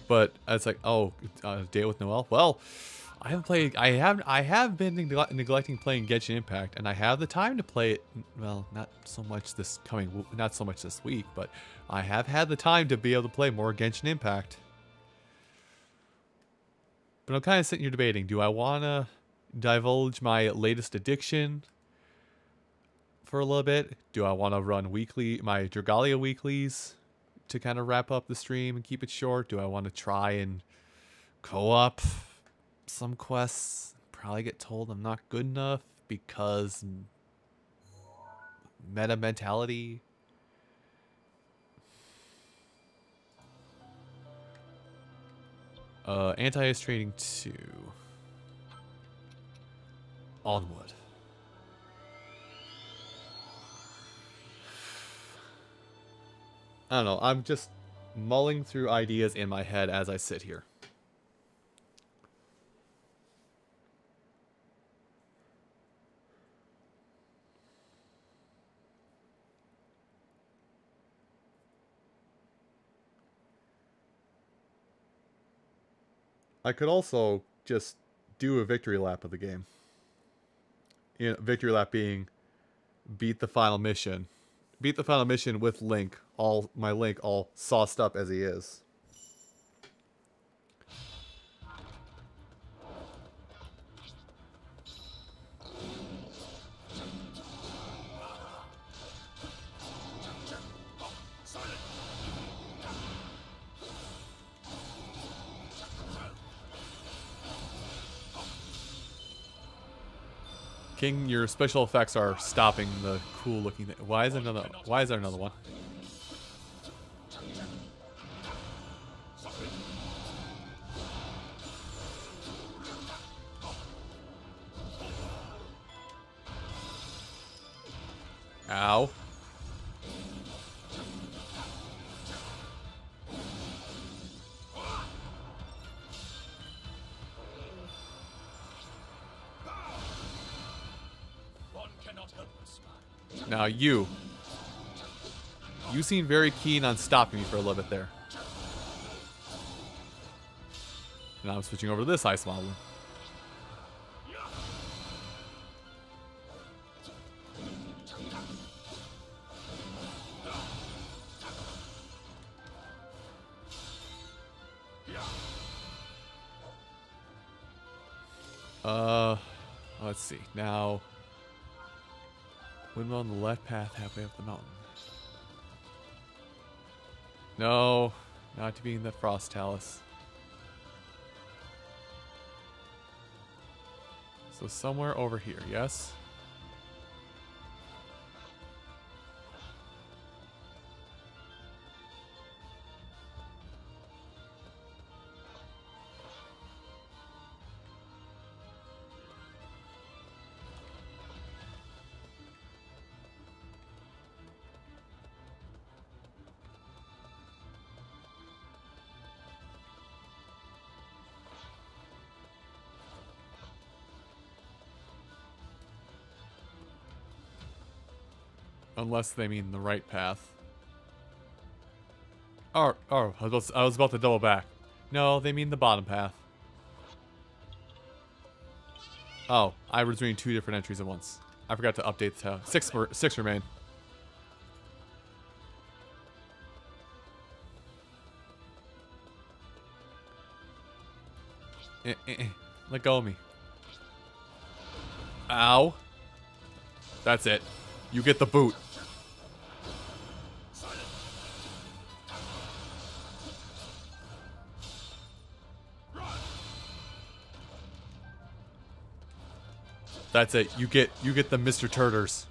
But it's like, oh, uh, date with Noel. Well, I haven't played. I have. I have been negle- neglecting playing Genshin Impact, and I have the time to play it. Well, not so much this coming. Not so much this week, but I have had the time to be able to play more Genshin Impact. But I'm kind of sitting here debating, do I want to divulge my latest addiction for a little bit? Do I want to run weekly my Dragalia weeklies to kind of wrap up the stream and keep it short? Do I want to try and co-op some quests? Probably get told I'm not good enough because meta mentality. Uh, anti-ice training 2. Onward. I don't know. I'm just mulling through ideas in my head as I sit here. I could also just do a victory lap of the game. You know, victory lap being beat the final mission. Beat the final mission with Link, all my Link all sauced up as he is. Your special effects are stopping the cool looking thing. Why is another why is there another one? Now you. You seem very keen on stopping me for a little bit there. Now I'm switching over to this ice model. Uh, let's see. Now, windmill on the left path halfway up the mountain. No, not to be in the frost talus. So somewhere over here, yes? Unless they mean the right path. Oh, oh, I was, I was about to double back. No, they mean the bottom path. Oh, I was doing two different entries at once. I forgot to update the. Six, six remain. Eh, eh, eh. Let go of me. Ow. That's it. You get the boot. That's it. You get you get the Mr. Turters.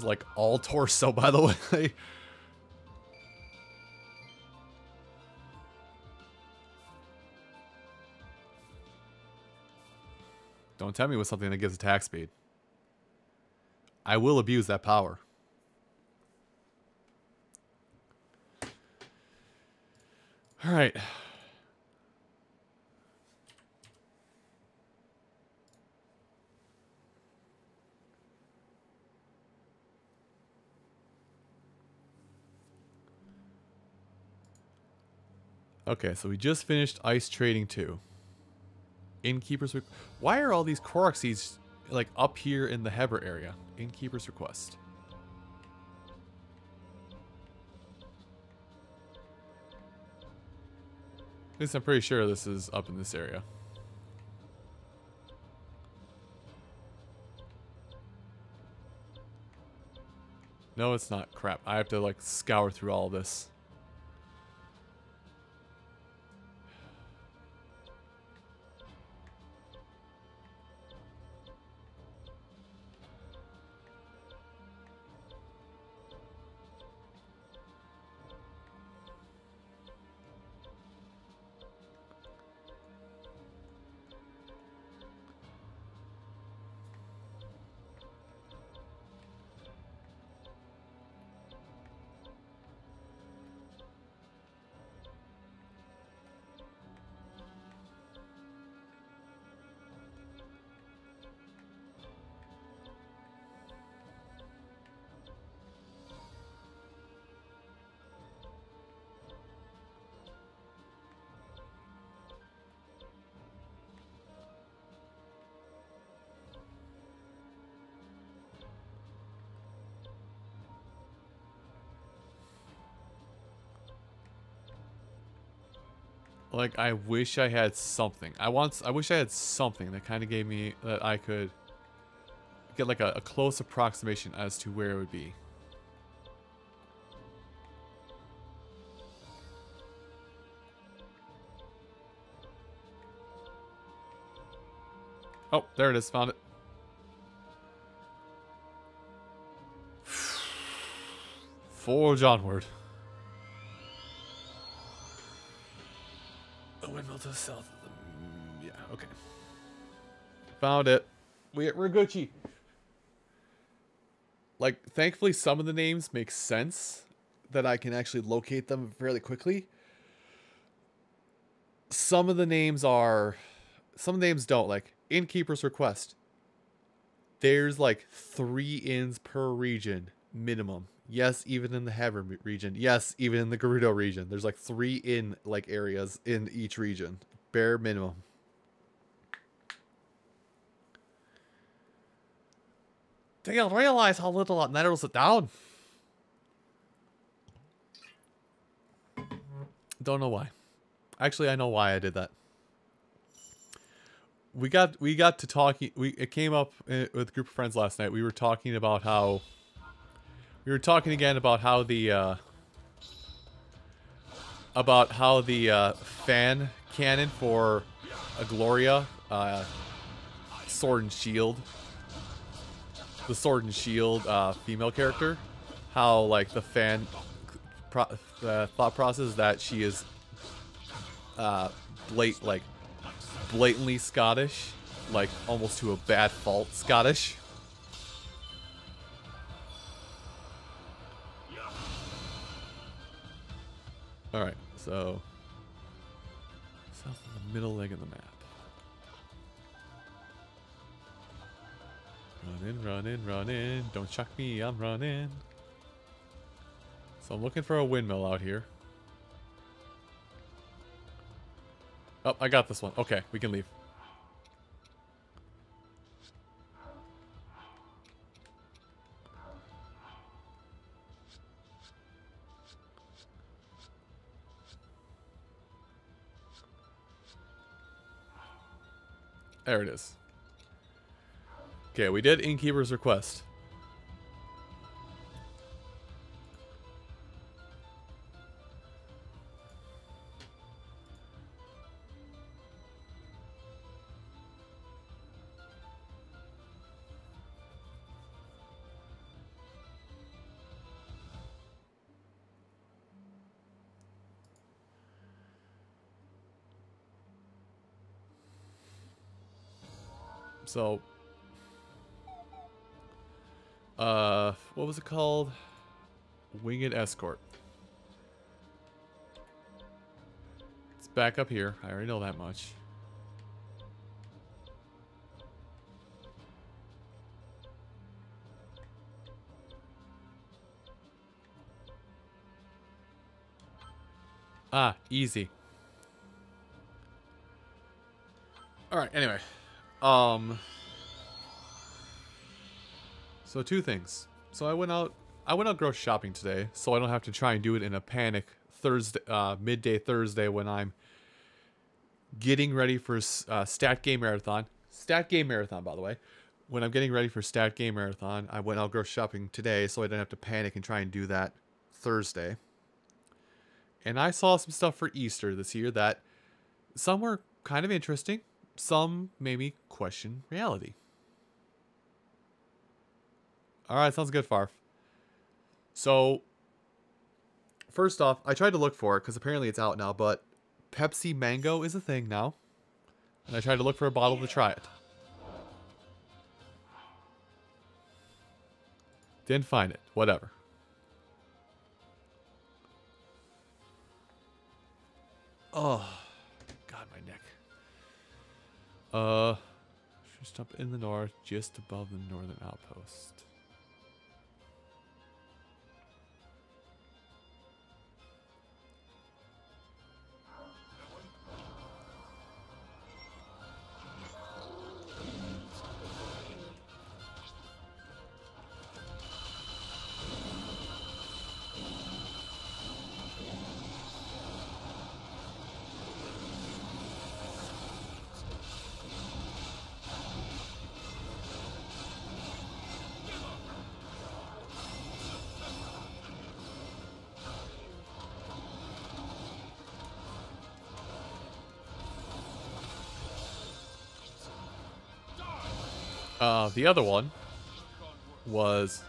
Is like all torso, by the way. Don't tell me with something that gives attack speed. I will abuse that power. All right. Okay, so we just finished Ice Trading 2. Innkeeper's Requ- Why are all these Korok seeds like up here in the Hebra area? Innkeeper's Request. At least I'm pretty sure this is up in this area. No, it's not. Crap. I have to like scour through all this. Like I wish I had something. I want. I wish I had something that kind of gave me that I could get like a, a close approximation as to where it would be. Oh, there it is. Found it. Forge onward. Windmill to the south of the... Yeah, okay. Found it. We, we're Gucci. Like, thankfully, some of the names make sense that I can actually locate them fairly quickly. Some of the names are... Some names don't. Like, Innkeeper's Request. There's like three inns per region minimum. Yes, even in the Hebra region. Yes, even in the Gerudo region. There's like three in like areas in each region. Bare minimum. They don't realize how little it narrows it down. Don't know why. Actually, I know why I did that. We got we got to talking. We it came up uh, with a group of friends last night. We were talking about how we were talking again about how the uh, about how the uh, fan cannon for a Gloria uh, Sword and Shield, the Sword and Shield uh, female character, how like the fan pro- the thought process that she is uh, blat like blatantly Scottish, like almost to a bad fault Scottish. All right, so south of the middle leg of the map. Running, running, running. Don't chuck me, I'm running. So I'm looking for a windmill out here. Oh, I got this one. Okay, we can leave. There it is. Okay, we did Innkeeper's request. So, uh, what was it called? Winged Escort. It's back up here. I already know that much. Ah, easy. All right, anyway um, so two things. So I went out. I went out grocery shopping today, so I don't have to try and do it in a panic Thursday, uh, midday Thursday when I'm getting ready for uh, Stat Game Marathon. Stat Game Marathon, by the way. When I'm getting ready for Stat Game Marathon, I went out grocery shopping today, so I didn't have to panic and try and do that Thursday. And I saw some stuff for Easter this year that some were kind of interesting. Some made me question reality. All right, sounds good, Farf. So, first off, I tried to look for it because apparently it's out now, but Pepsi Mango is a thing now. And I tried to look for a bottle to try it. Didn't find it. Whatever. Oh. Uh, just up in the north, just above the northern outpost. Uh, the other one was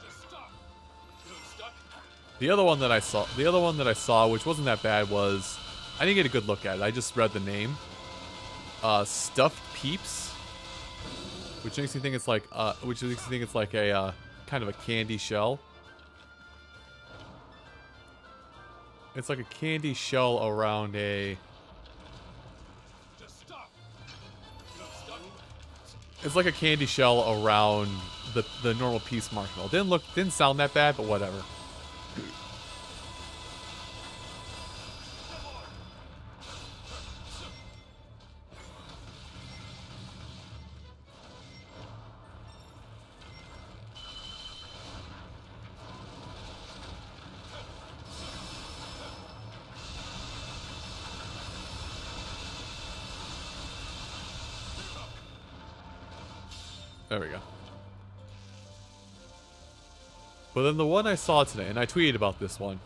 the other one that I saw. The other one that I saw, which wasn't that bad, was I didn't get a good look at it. I just read the name. Uh, stuffed peeps, which makes me think it's like uh, which makes me think it's like a uh, kind of a candy shell. It's like a candy shell around a. It's like a candy shell around the the normal piece marshmallow. Didn't look, didn't sound that bad, but whatever. But then the one I saw today, and I tweeted about this one.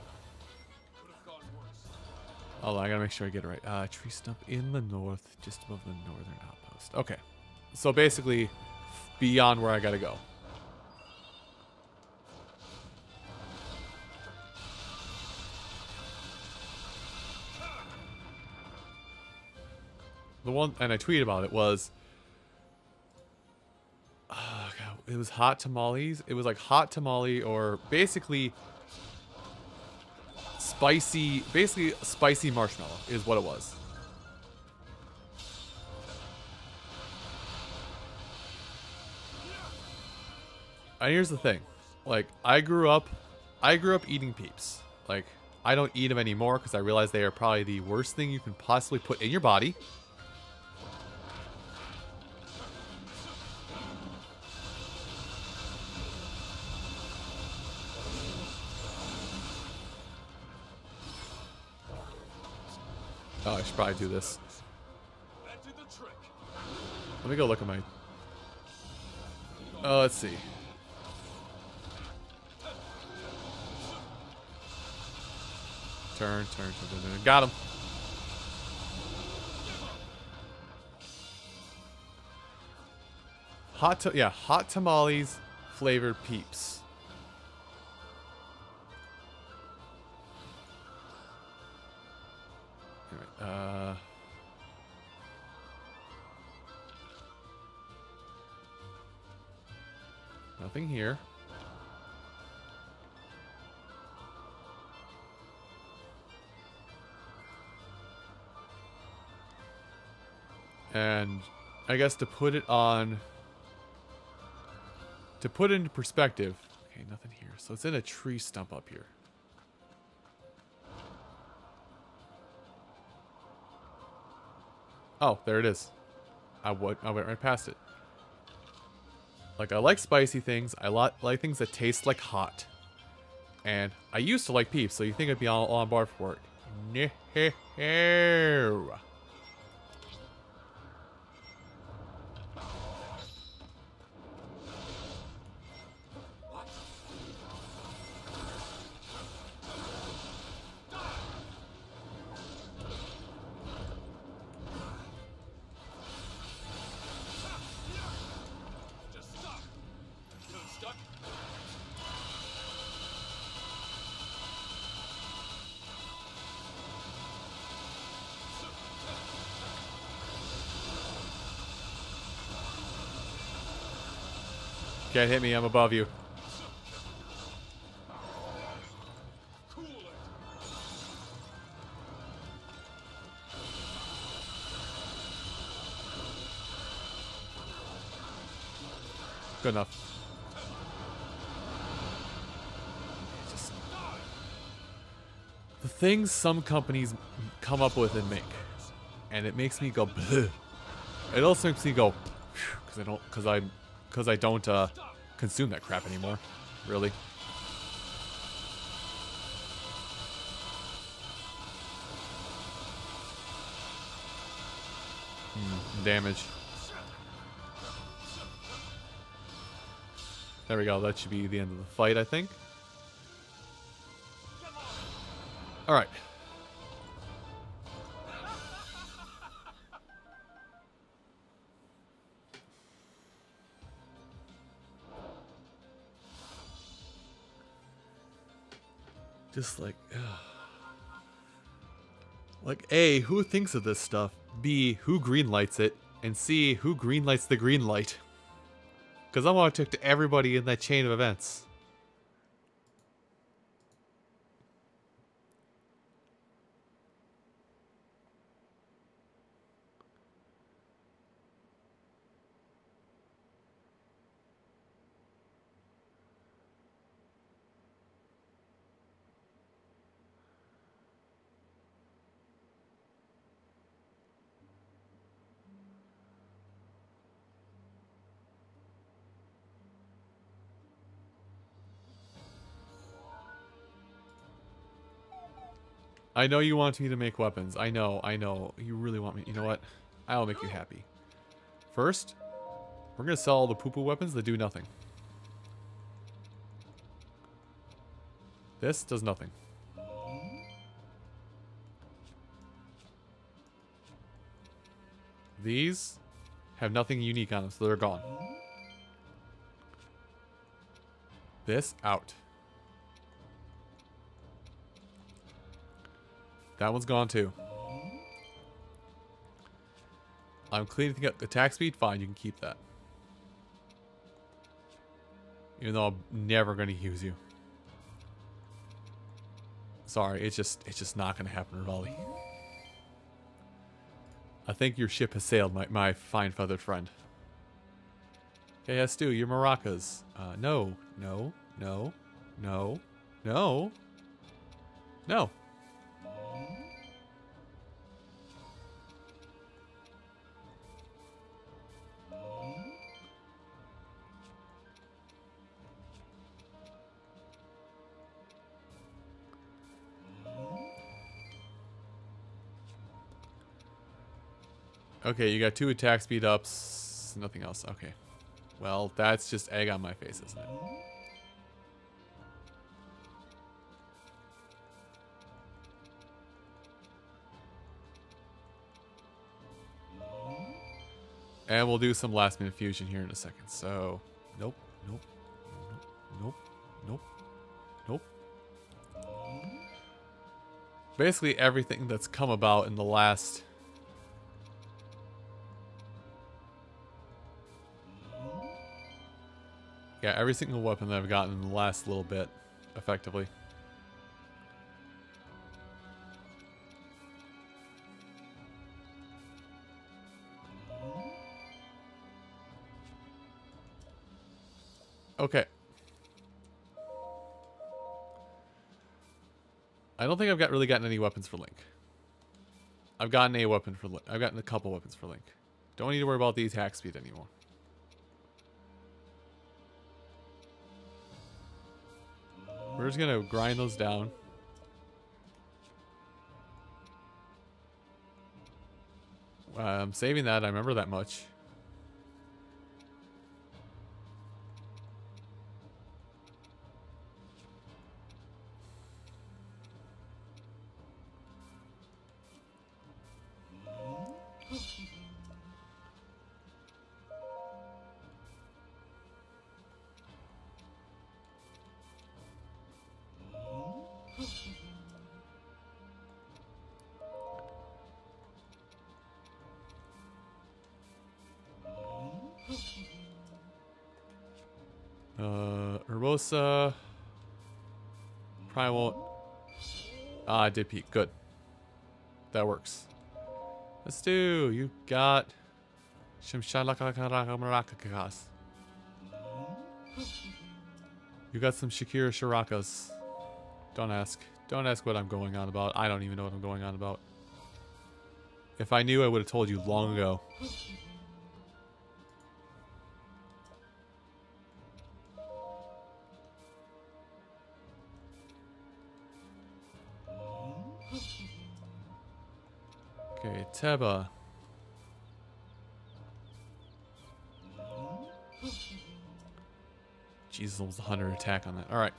On, I gotta make sure I get it right. Uh, tree stump in the north, just above the northern outpost. Okay. So basically, beyond where I gotta go. The one, and I tweeted about it, was It was hot tamales. It was like hot tamale or basically spicy, basically spicy marshmallow is what it was. And here's the thing. Like, I grew up, I grew up eating peeps. Like, I don't eat them anymore because I realize they are probably the worst thing you can possibly put in your body. Oh, I should probably do this. Let me go look at my. Oh, let's see. Turn, turn, turn, turn. Got him. Hot, yeah, hot tamales flavored peeps. I guess to put it on to put it into perspective. Okay, nothing here. So it's in a tree stump up here. Oh, there it is. I would I went right past it. Like I like spicy things. I lot like things that taste like hot. And I used to like peeps, so you think I'd be all, all on board for it. No. Can't hit me, I'm above you. Good enough. The things some companies come up with and make, and it makes me go. Bleh. It also makes me go because I don't because I because I don't uh, consume that crap anymore. Really. Hmm, damage. There we go. That should be the end of the fight, I think. Alright. Just like... ugh. Like, A, who thinks of this stuff? B, who greenlights it? And C, who greenlights the green light? Because I want to talk to everybody in that chain of events. I know you want me to make weapons. I know, I know. You really want me. You know what? I'll make you happy. First, we're going to sell all the poo-poo weapons that do nothing. This does nothing. These have nothing unique on them, so they're gone. This, out. That one's gone too. I'm cleaning up attack speed. Fine, you can keep that. Even though I'm never going to use you. Sorry, it's just it's just not going to happen, Raleigh. I think your ship has sailed, my, my fine feathered friend. Okay, yes, you're maracas. Uh, no, no, no, no, no, no. Okay, you got two attack speed ups. Nothing else. Okay. Well, that's just egg on my face, isn't it? And we'll do some last minute fusion here in a second. So, nope, nope, nope, nope, nope, nope. Basically everything that's come about in the last Yeah, every single weapon that I've gotten in the last little bit, effectively. Okay. I don't think I've got really gotten any weapons for Link. I've gotten a weapon for Link. I've gotten a couple weapons for Link. Don't need to worry about the attack speed anymore. We're just gonna grind those down. Uh, I'm saving that. I remember that much. Uh, Probably won't. Ah, I did peek. Good. That works. Let's do. You got. You got some Shakira Shirakas. Don't ask. Don't ask what I'm going on about. I don't even know what I'm going on about. If I knew, I would have told you long ago. Teba. Jesus, almost 100 attack on that. Alright.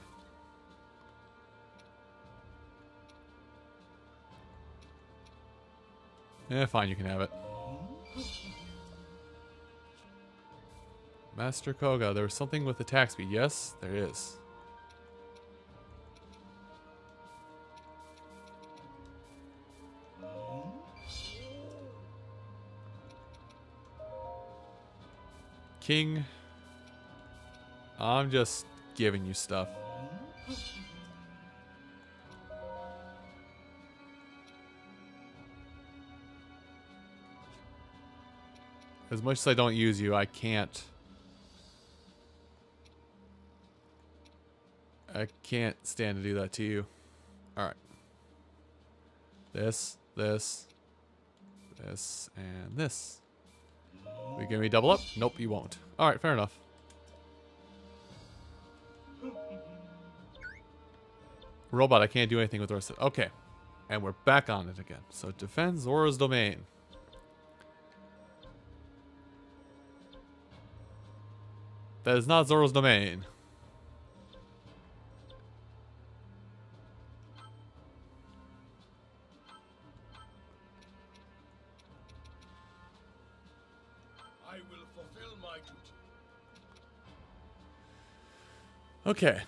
Yeah, fine, you can have it. Master Kohga, there was something with attack speed. Yes, there is. King, I'm just giving you stuff. As much as I don't use you, I can't. I can't stand to do that to you. Alright. This, this, this, and this. We give me double up? Nope, you won't. Alright, fair enough. Robot, I can't do anything with the rest of Okay. And we're back on it again. So defend Zora's domain. That is not Zora's domain. Fulfill my duty. Okay.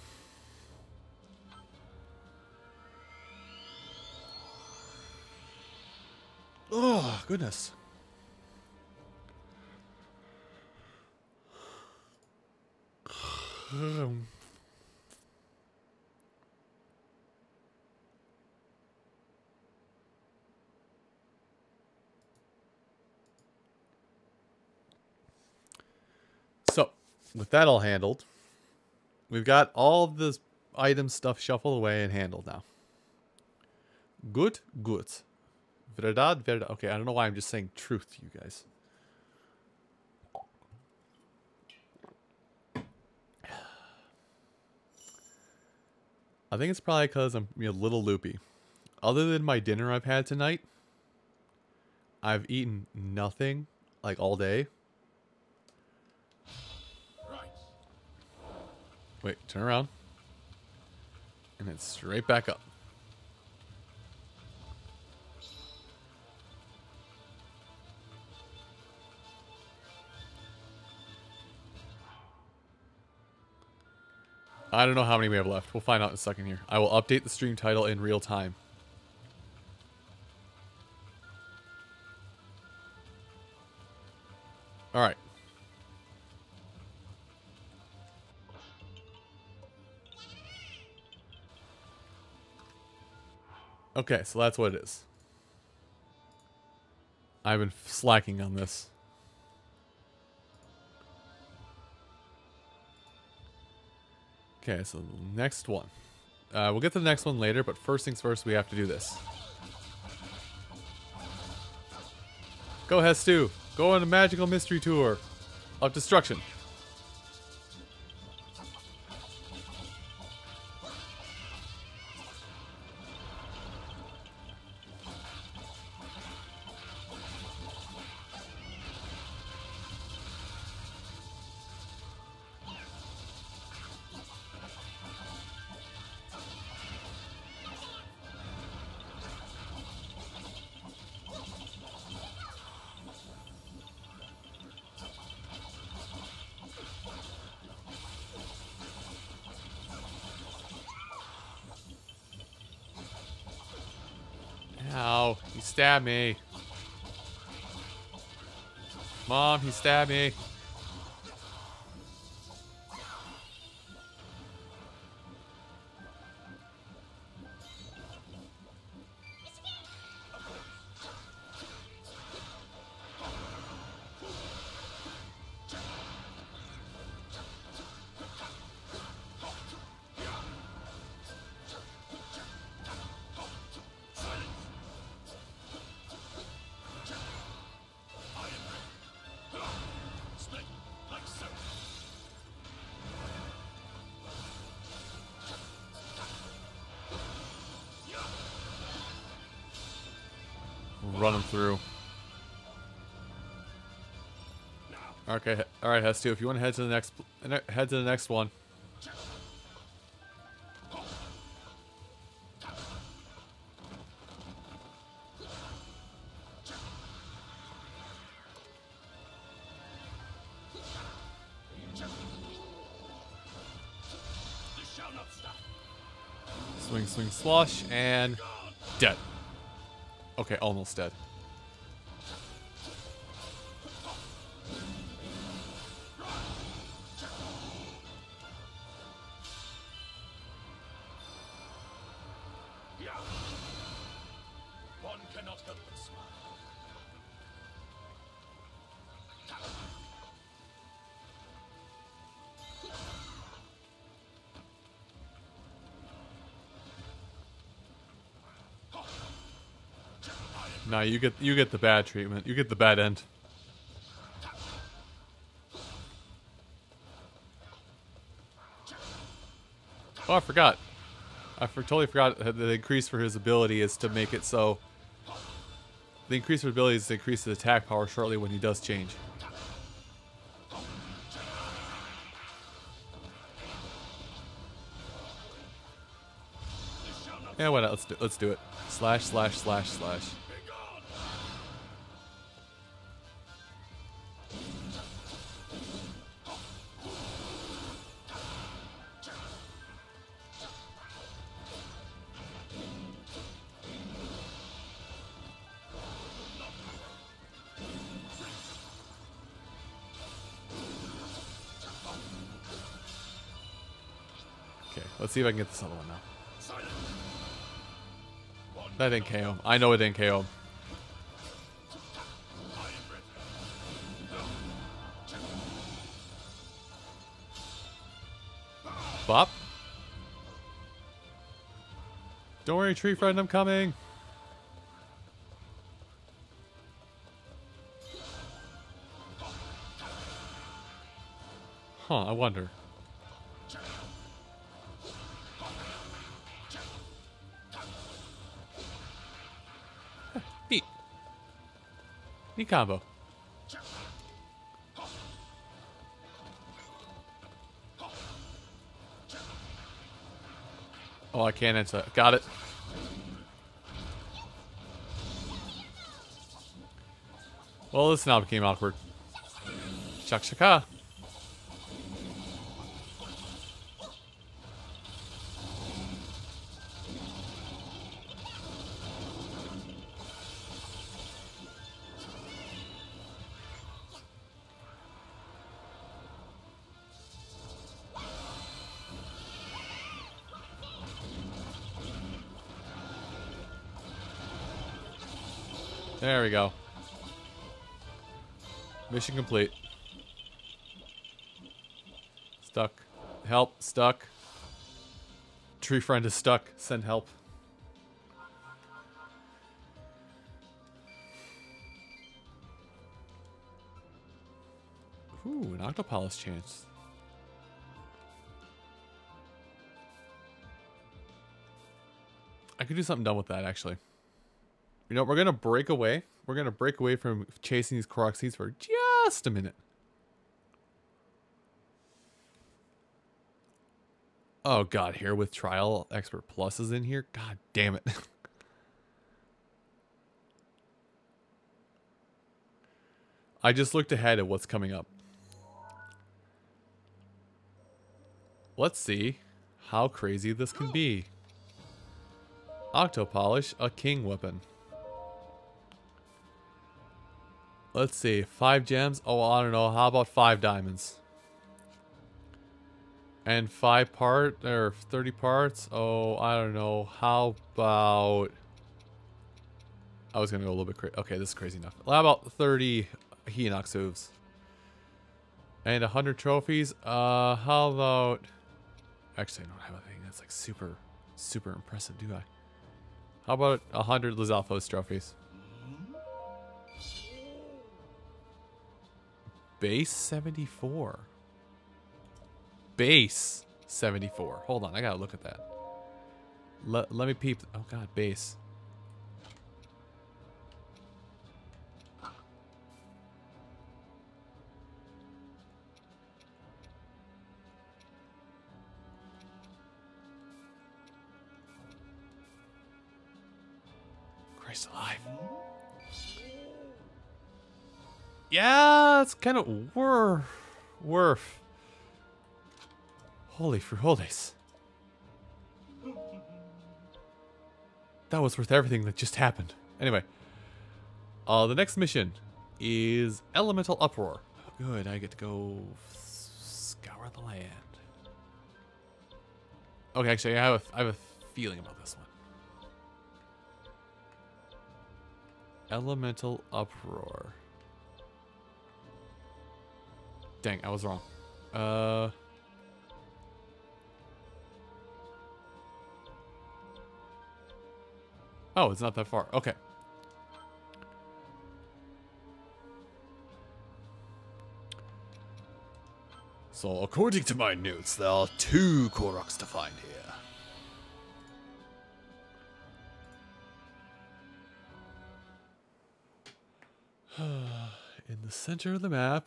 Oh, goodness. Um. So, with that all handled, we've got all this item stuff shuffled away and handled now. Good, good. Verdad, verdad. Okay, I don't know why I'm just saying truth to you guys. I think it's probably because I'm a little loopy. Other than my dinner I've had tonight, I've eaten nothing like all day. Wait, turn around. And it's straight back up. I don't know how many we have left. We'll find out in a second here. I will update the stream title in real time. Alright. Okay, so that's what it is. I've been slacking on this. Okay, so next one. Uh, we'll get to the next one later, but first things first, we have to do this. Go, Hestu! Go on a magical mystery tour of destruction. Stabbed me. Mom, he stabbed me. All right, Hestu. If you want to head to the next, head to the next one. Swing, swing, slush, and dead. Okay, almost dead. Nah, you get you get the bad treatment. You get the bad end. Oh, I forgot. I for, totally forgot that the increase for his ability is to make it so. The increase for ability is to increase his attack power shortly when he does change. Yeah, why not? Let's do, let's do it. Slash, slash, slash, slash. Let's see if I can get this other one now. That didn't KO. I know it didn't KO. Bop. Don't worry, tree friend, I'm coming. Huh, I wonder. Neat combo. Oh, I can't answer. Got it. Well, this now became awkward. Shak Mission complete. Stuck. Help. Stuck. Tree friend is stuck. Send help. Ooh, an Octopalace chance. I could do something dumb with that, actually. You know, we're going to break away. We're going to break away from chasing these seeds for just a minute. Oh, God. Here with Trial Expert Plus is in here? God damn it. I just looked ahead at what's coming up. Let's see how crazy this can be. Octopolish, a king weapon. Let's see, five gems. Oh, I don't know. How about five diamonds? And five part or thirty parts. Oh, I don't know. How about? I was gonna go a little bit crazy. Okay, this is crazy enough. How about thirty Hinox hooves? And hundred trophies. Uh, how about? Actually, I don't have anything that's like super, super impressive, do I? How about 100 Lizalfos trophies? Base 74. Base 74. Hold on, I gotta look at that. Let, let me peep. Oh god, base. Christ alive. Yeah, it's kind of worth. Worth. Holy frijoles. That was worth everything that just happened. Anyway. Uh, the next mission is Elemental Uproar. Good, I get to go scour the land. Okay, actually, I have a, I have a feeling about this one. Elemental Uproar. Dang, I was wrong. Uh... Oh, it's not that far. Okay. So, according to my notes, there are two Koroks to find here. In the center of the map.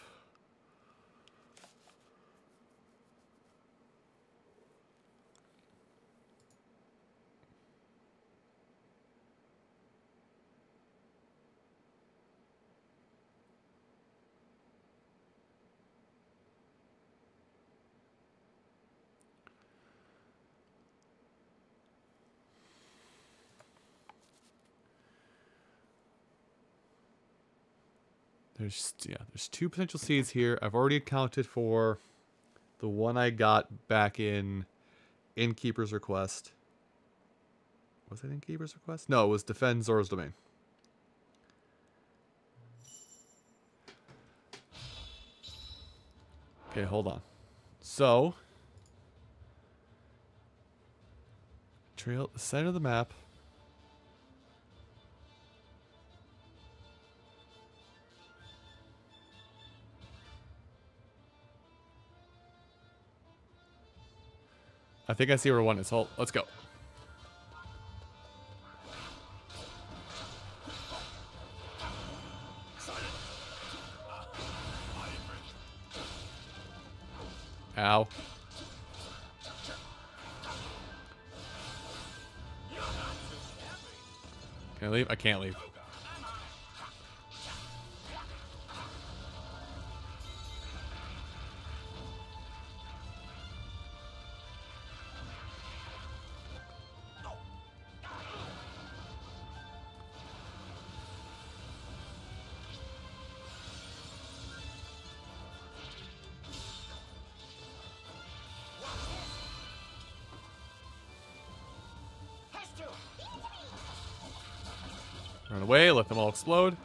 There's yeah, there's two potential seeds here. I've already accounted for the one I got back in Innkeeper's Request. Was it Innkeeper's Request? No, it was Defend Zora's Domain. Okay, hold on. So, trail the center of the map. I think I see where one is. Hold, let's go. Ow. Can I leave? I can't leave. explode.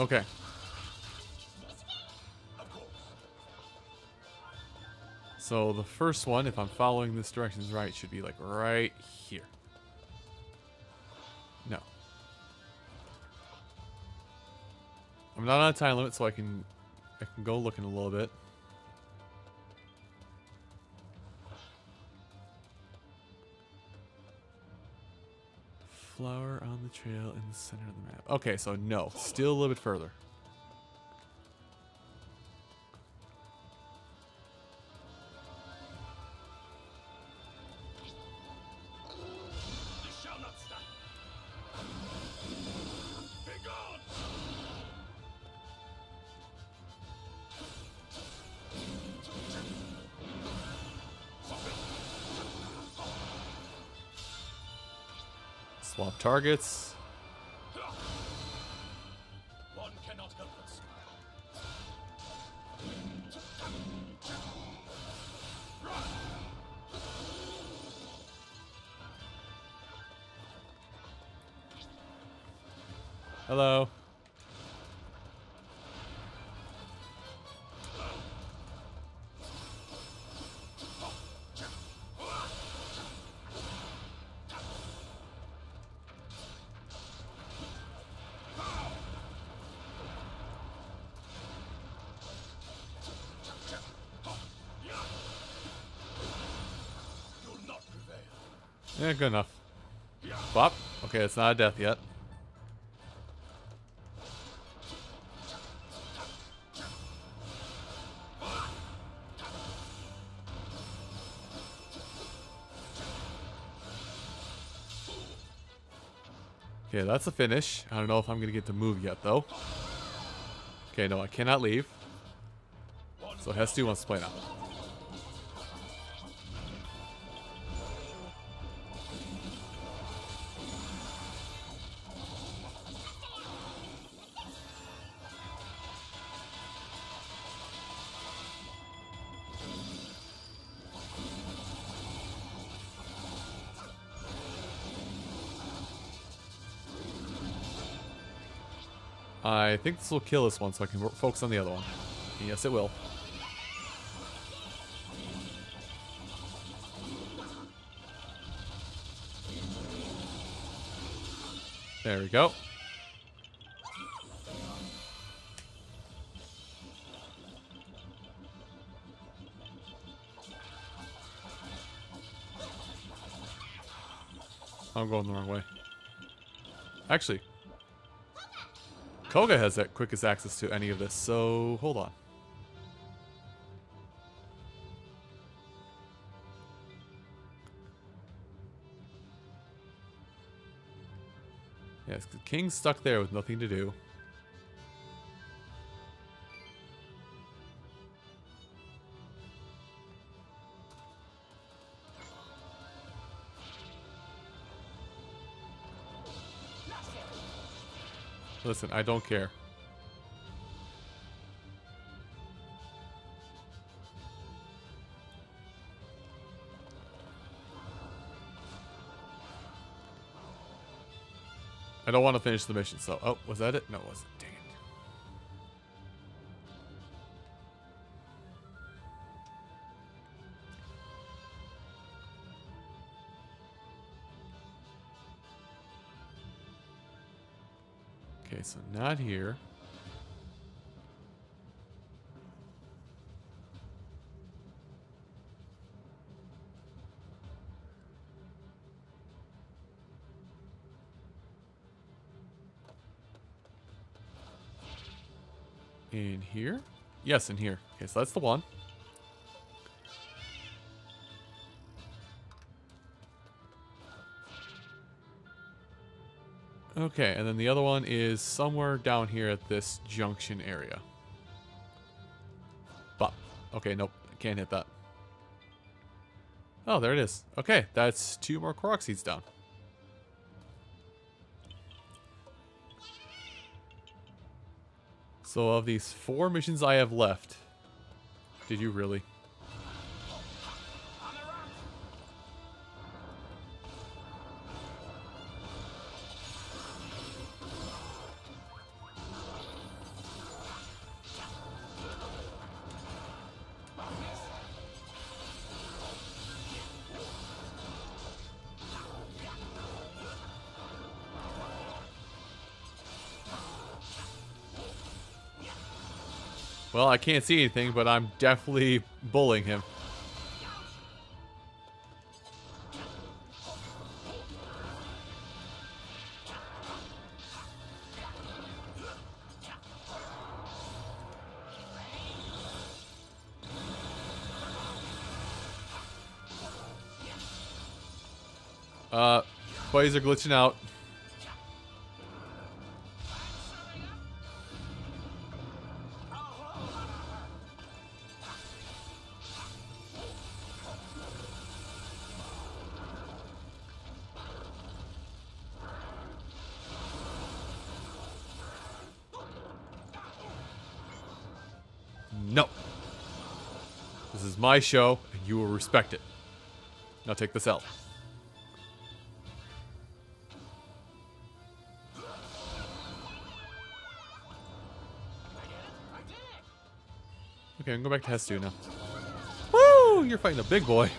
Okay. So the first one, if I'm following this directions right, should be like right here. No. I'm not on a time limit, so I can I can go looking a little bit. Flower on the trail in the center of the map. Okay, so no, still a little bit further. Targets. Yeah, good enough. Bop. Okay, it's not a death yet. Okay, that's a finish. I don't know if I'm gonna get to move yet, though. Okay, no, I cannot leave. So Hestu wants to play now. Think this will kill this one so I can focus on the other one. Yes, it will. There we go. I'm going the wrong way. Actually, Kohga has that quickest access to any of this, so hold on. Yes, King's stuck there with nothing to do. Listen, I don't care. I don't want to finish the mission, so... Oh, was that it? No, it wasn't. Yes, in here. Okay, so that's the one. Okay, and then the other one is somewhere down here at this junction area. But, okay, nope, can't hit that. Oh, there it is. Okay, that's two more Korok seeds down. So of these four missions I have left, did you really? I can't see anything, but I'm definitely bullying him. Uh, buddies are glitching out. My show, and you will respect it. Now take this L. Okay, I'm go back to Hestu now. Woo! You're fighting a big boy.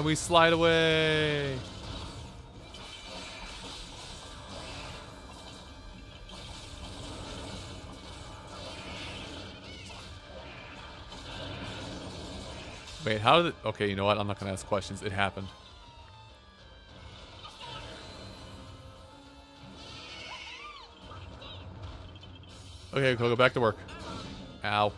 And we slide away. Wait, how did it... Okay, you know what? I'm not going to ask questions. It happened. Okay, go back to work. Ow.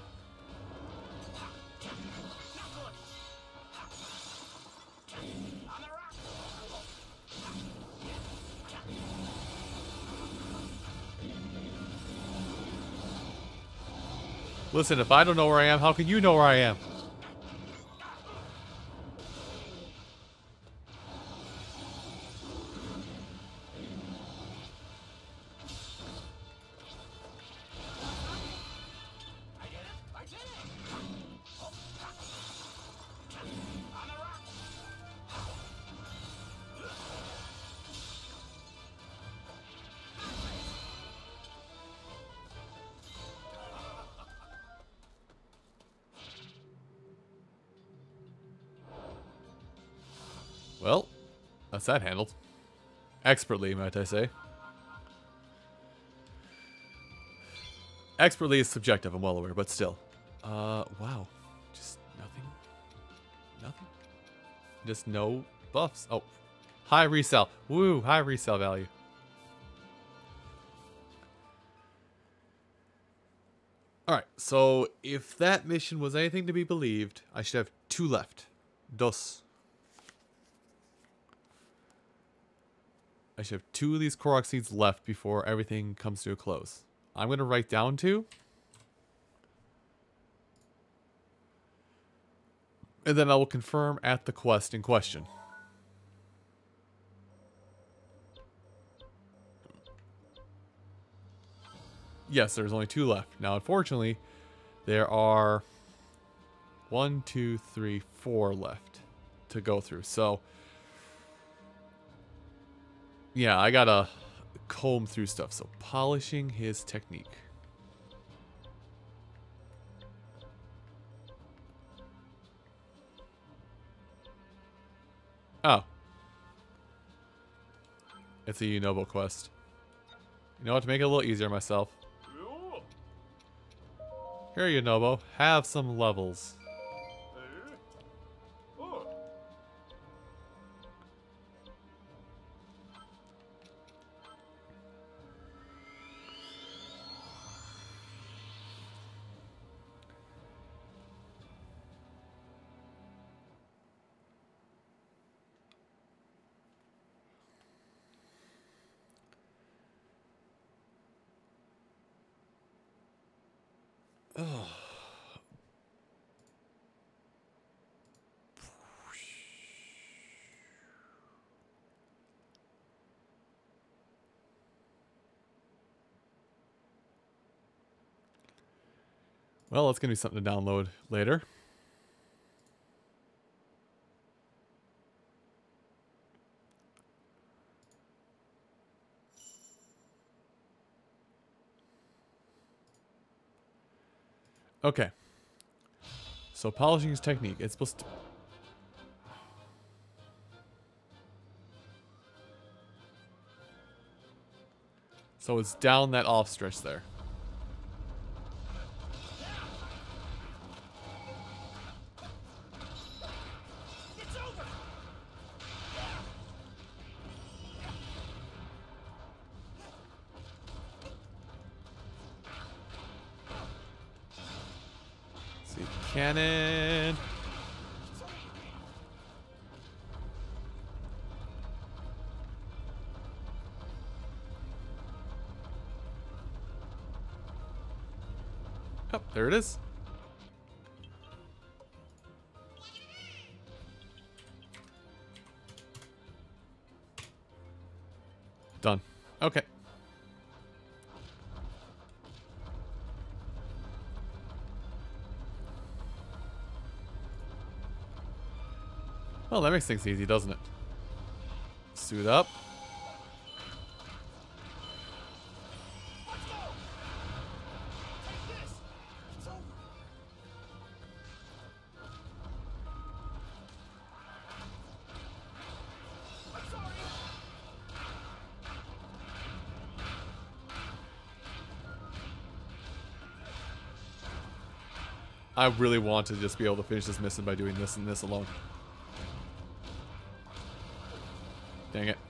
Listen, if I don't know where I am, how can you know where I am? That handled. Expertly, might I say. Expertly is subjective, I'm well aware, but still. Uh, wow. Just nothing. Nothing. Just no buffs. Oh, high resale. Woo, high resale value. Alright, so if that mission was anything to be believed, I should have two left. Dos. I should have two of these Korok seeds left before everything comes to a close. I'm going to write down two. And then I will confirm at the quest in question. Yes, there's only two left. Now, unfortunately, there are one, two, three, four left to go through. So, yeah, I gotta comb through stuff. So polishing his technique. Oh. It's a Yunobo quest. You know what, to make it a little easier myself. Here, Yunobo, have some levels. Well, that's going to be something to download later. Okay. So polishing is technique. It's supposed to... So it's down that off stretch there. Well, that makes things easy, doesn't it? Suit up. I really want to just be able to finish this mission by doing this and this alone. Dang it.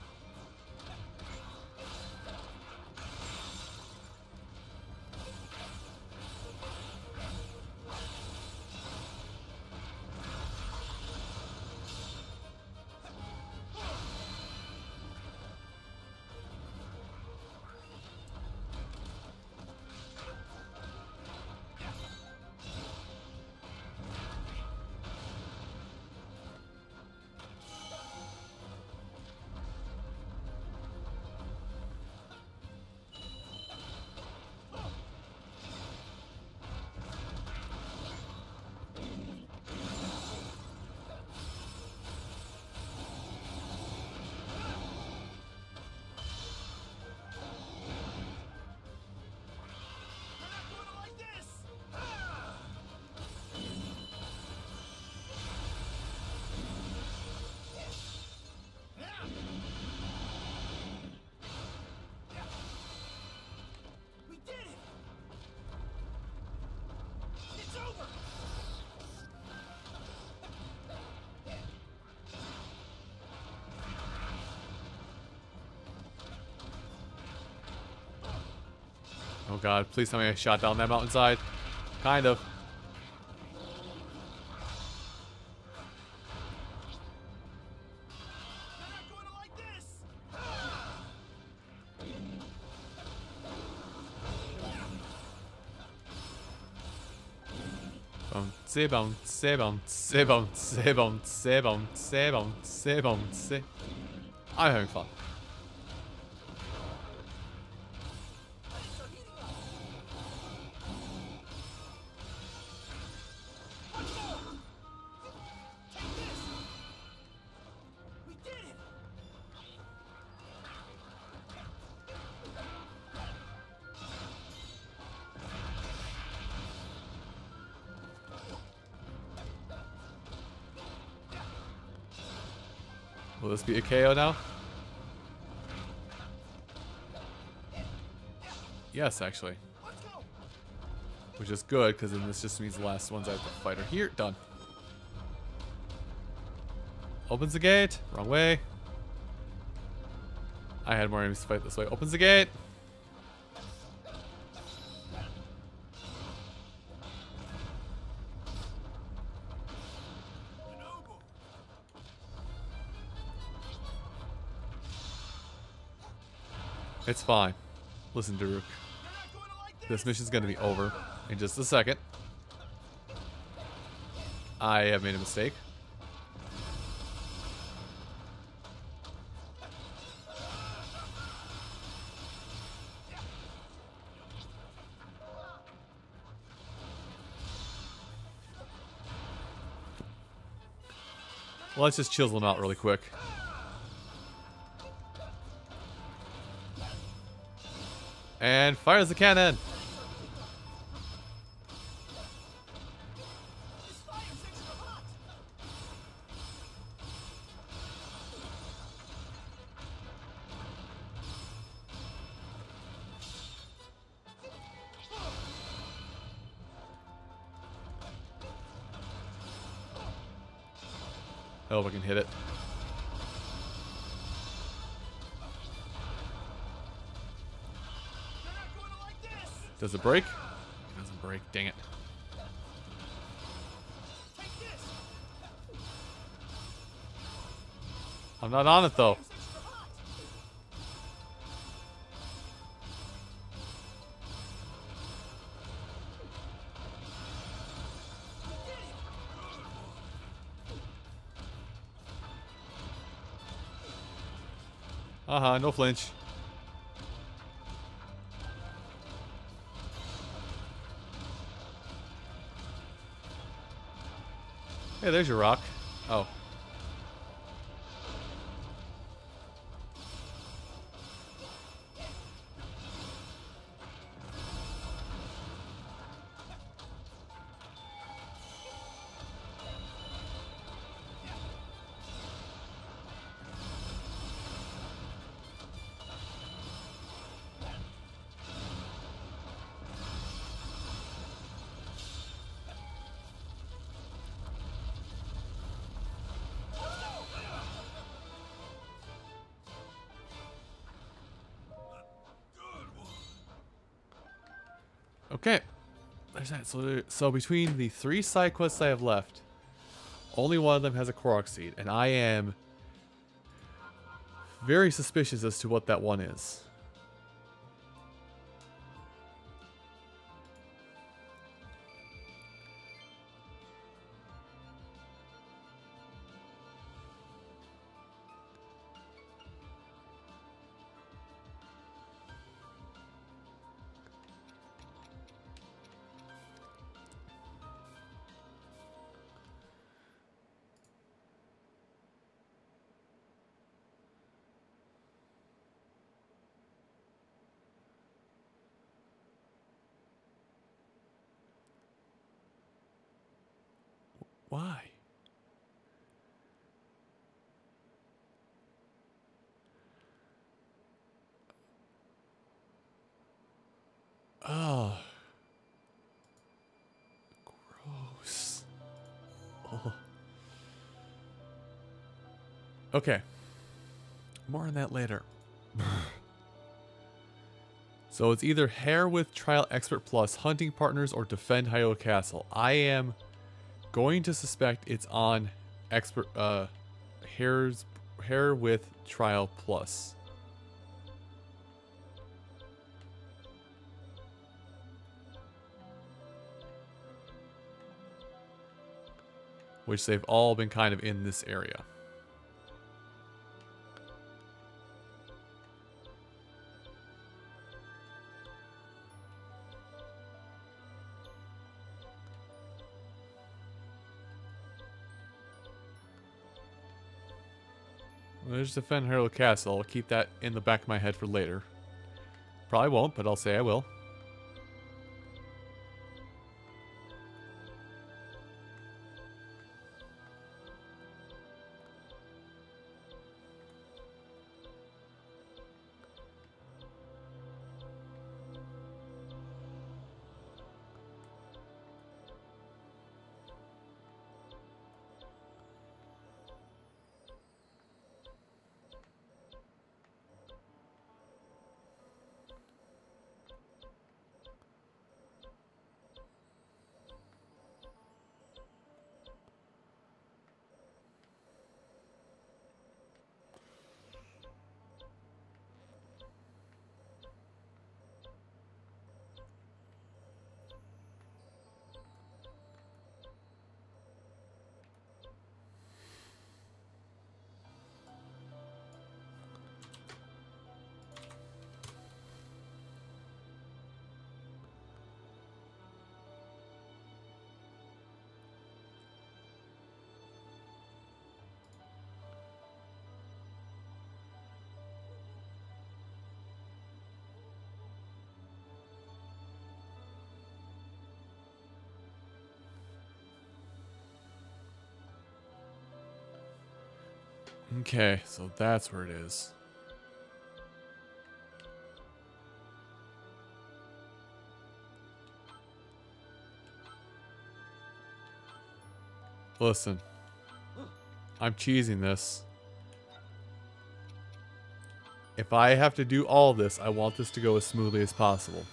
God, please tell me I shot down that mountainside. Kind of. Bouncy, bouncy, bouncy, bouncy, bouncy, bouncy, bouncy, bouncy. I'm having fun. This be a KO now? Yes, actually. Which is good, because then this just means the last ones I have to fight are here. Done. Opens the gate. Wrong way. I had more enemies to fight this way. Opens the gate. It's fine. Listen, Daruk. This mission's gonna be over in just a second. I have made a mistake. Let's just chisel them out really quick. And fires the cannon. I hope I can hit it. Does it break? It doesn't break. Dang it. I'm not on it though. Fire's. Uh huh. No flinch. Hey, there's your rock. That. So, so between the three side quests I have left, only one of them has a Korok seed, and I am very suspicious as to what that one is. Okay. More on that later. so it's either Hair with Trial Expert Plus, Hunting Partners, or Defend Hyrule Castle. I am going to suspect it's on expert uh hairs hair with trial plus which they've all been kind of in this area There's Defend Hyrule Castle. I'll keep that in the back of my head for later. Probably won't, but I'll say I will. Okay, so that's where it is. Listen, I'm cheesing this. If I have to do all this, I want this to go as smoothly as possible.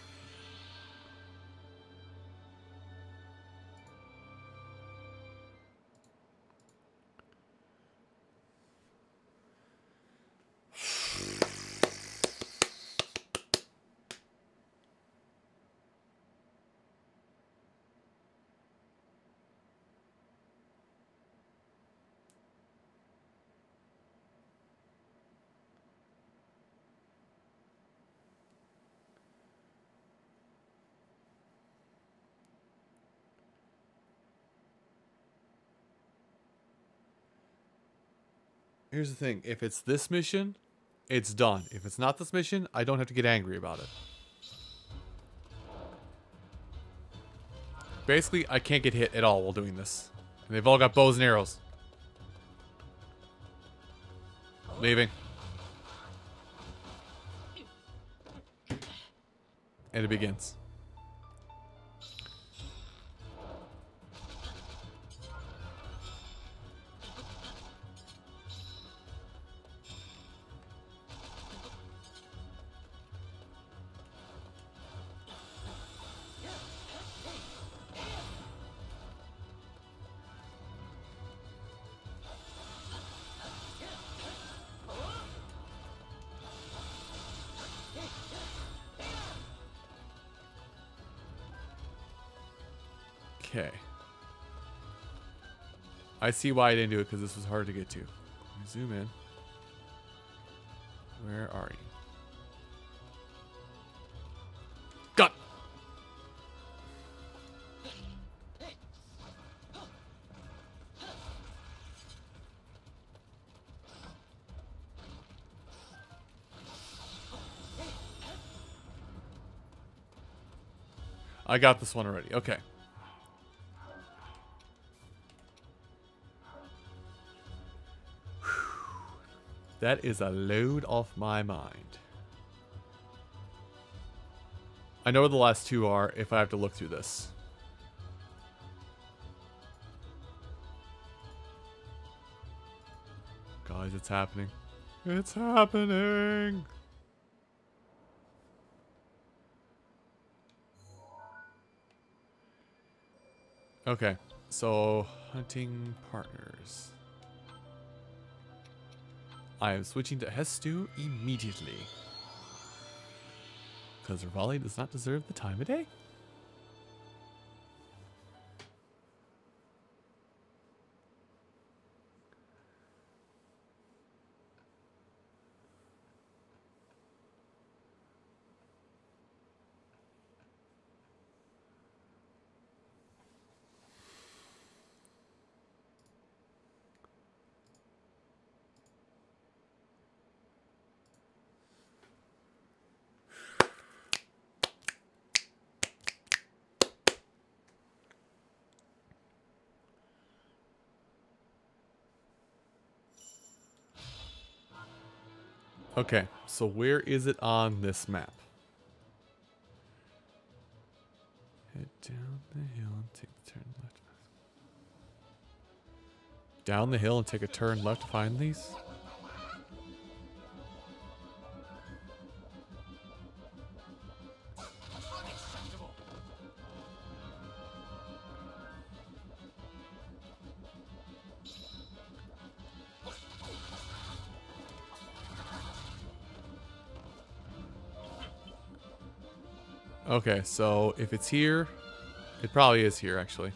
Here's the thing. If it's this mission, it's done. If it's not this mission, I don't have to get angry about it. Basically, I can't get hit at all while doing this. And they've all got bows and arrows. Leaving. And it begins. I see why I didn't do it because this was hard to get to. Zoom in. Where are you? Got. I got this one already. Okay. That is a load off my mind. I know where the last two are if I have to look through this. Guys, it's happening. It's happening! Okay, so hunting partners. I am switching to Hestu immediately. Because Revali does not deserve the time of day. Okay, so where is it on this map? Head down the hill and take the turn left. Down the hill and take a turn left to find these? Okay, so if it's here, it probably is here actually.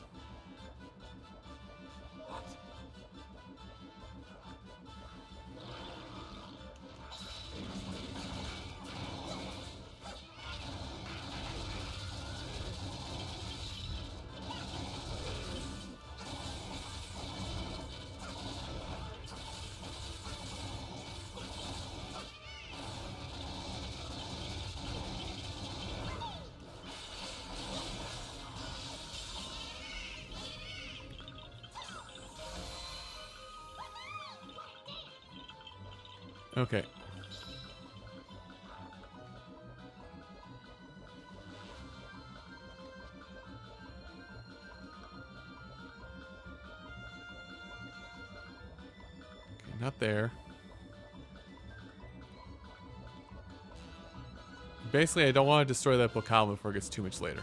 Basically, I don't want to destroy that Bokalma before it gets too much later.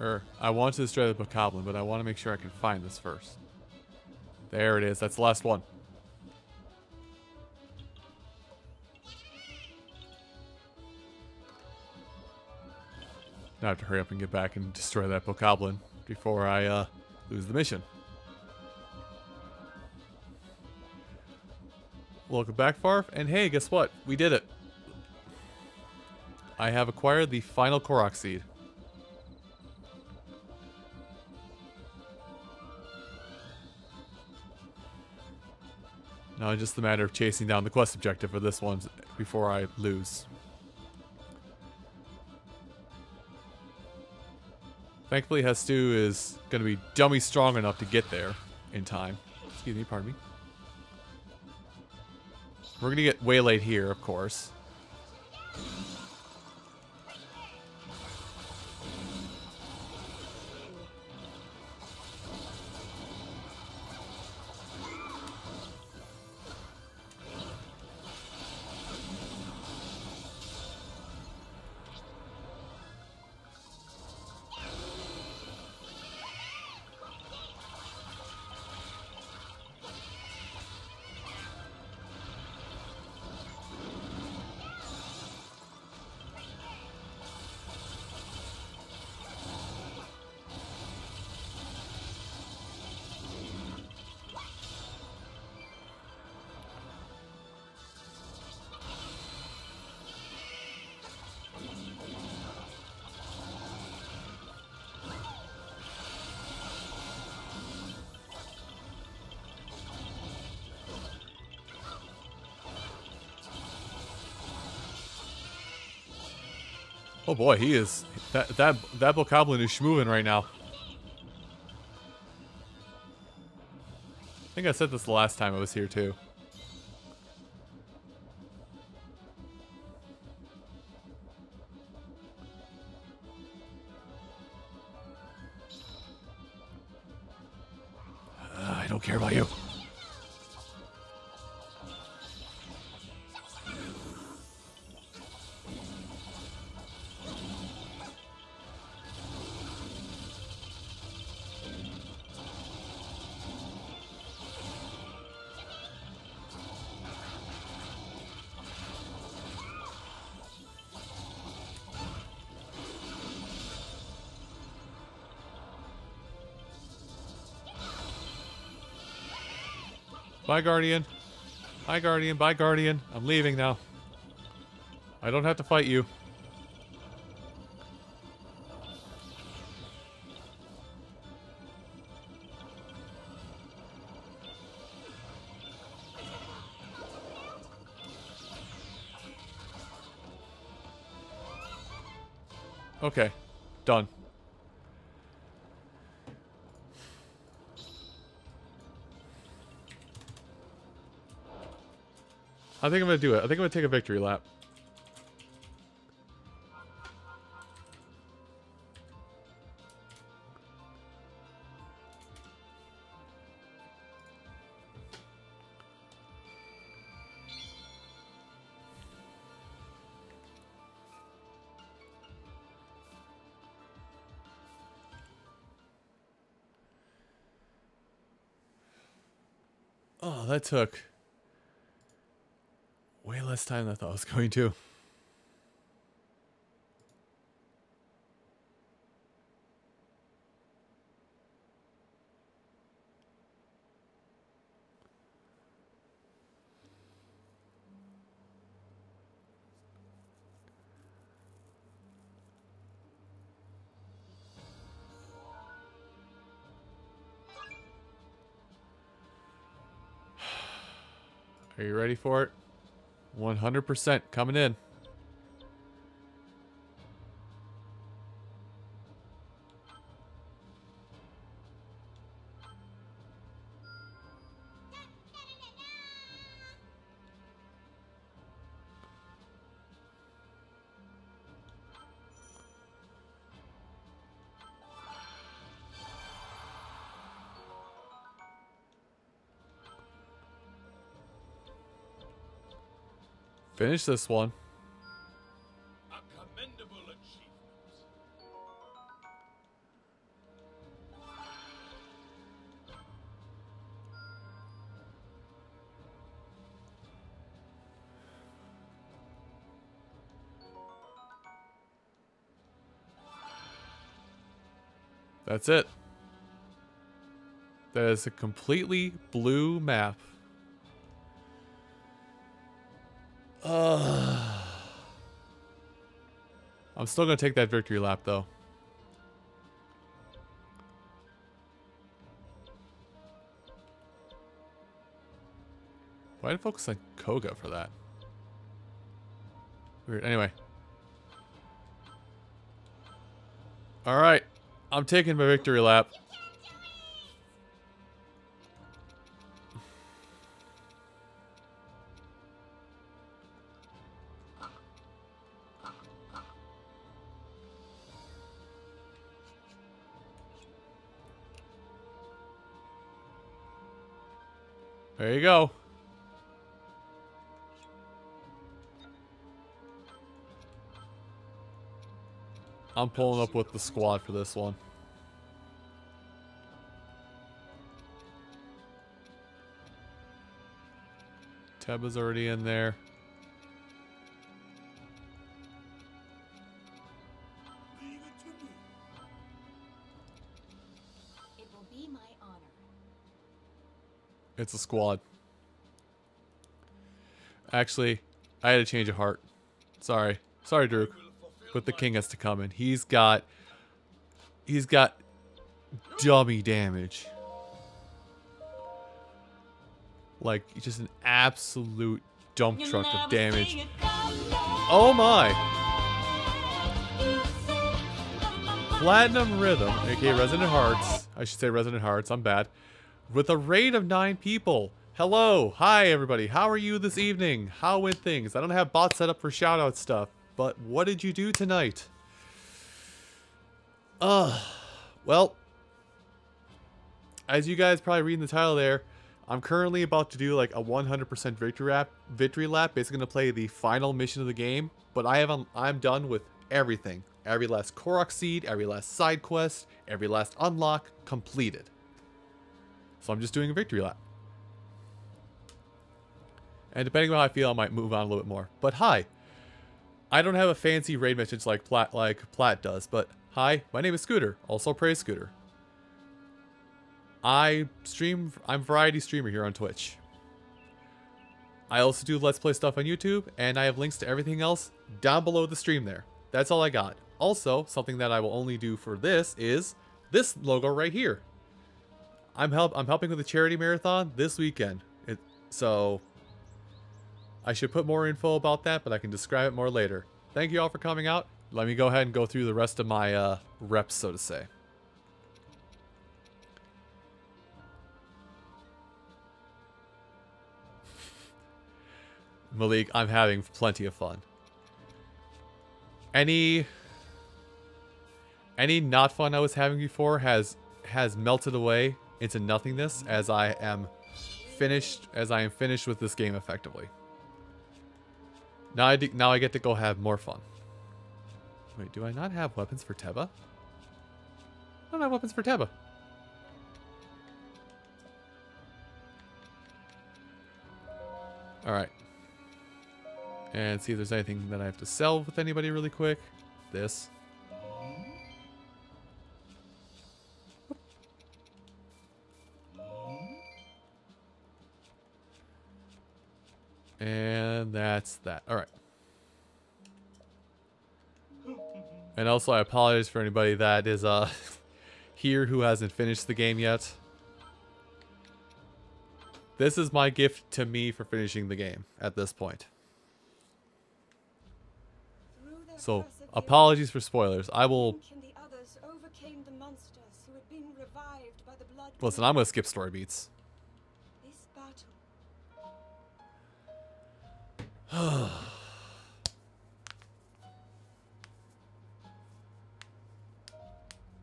Or, I want to destroy the Bokoblin, but I want to make sure I can find this first. There it is. That's the last one. Now I have to hurry up and get back and destroy that Bokoblin before I uh, lose the mission. Welcome back, Farf. And hey, guess what? We did it. I have acquired the final Korok seed. Now it's just a matter of chasing down the quest objective for this one before I lose. Thankfully, Hestu is going to be dummy strong enough to get there in time. Excuse me, pardon me. We're to get waylaid here, of course. Oh boy, he is that that that Bokoblin is schmoving right now. I think I said this the last time I was here too. Bye, Guardian. Bye, Guardian. Bye, Guardian. I'm leaving now. I don't have to fight you. I think I'm gonna do it. I think I'm gonna take a victory lap. Oh, that took less time than I thought I was going to. Are you ready for it? 100% coming in. Finish this one. A commendable achievement. That's it. That is a completely blue map. Ugh. I'm still going to take that victory lap, though. Why did I focus on Kohga for that? Weird. Anyway. Alright. I'm taking my victory lap. Go. I'm pulling up with the squad for this one. Teba's already in there. Leave it to me. It will be my honor. It's a squad. Actually, I had a change of heart. Sorry. Sorry, Daruk. But the king has to come in. He's got... He's got dummy damage. Like, just an absolute dump truck of damage. Oh my! Platinum Rhythm, aka Resonant Hearts. I should say Resonant Hearts, I'm bad. With a raid of nine people. Hello, hi everybody. How are you this evening? How went things? I don't have bots set up for shoutout stuff, but what did you do tonight? Uh, well, as you guys probably read in the title there, I'm currently about to do like a 100% victory lap. Victory lap, basically gonna play the final mission of the game. But I have I'm done with everything. Every last Korok seed, every last side quest, every last unlock completed. So I'm just doing a victory lap. And depending on how I feel, I might move on a little bit more. But hi, I don't have a fancy raid message like Plat like Plat does. But hi, my name is Scooter, also Praise Scooter. I stream, I'm variety streamer here on Twitch. I also do Let's Play stuff on YouTube, and I have links to everything else down below the stream there. That's all I got. Also, something that I will only do for this is this logo right here. I'm help I'm helping with the charity marathon this weekend. It so I should put more info about that, but I can describe it more later. Thank you all for coming out. Let me go ahead and go through the rest of my uh, reps, so to say. Malik, I'm having plenty of fun. Any any not fun I was having before has has melted away into nothingness as I am finished as I am finished with this game effectively. Now I now I get to go have more fun. Wait, do I not have weapons for Teba? I don't have weapons for Teba. Alright. And see if there's anything that I have to sell with anybody really quick. This. And that's that. Alright. And also I apologize for anybody that is uh here who hasn't finished the game yet. This is my gift to me for finishing the game at this point. So, apologies for spoilers. I will Link and the others overcame the monsters who had been revived by the blood. listen, I'm going to skip story beats.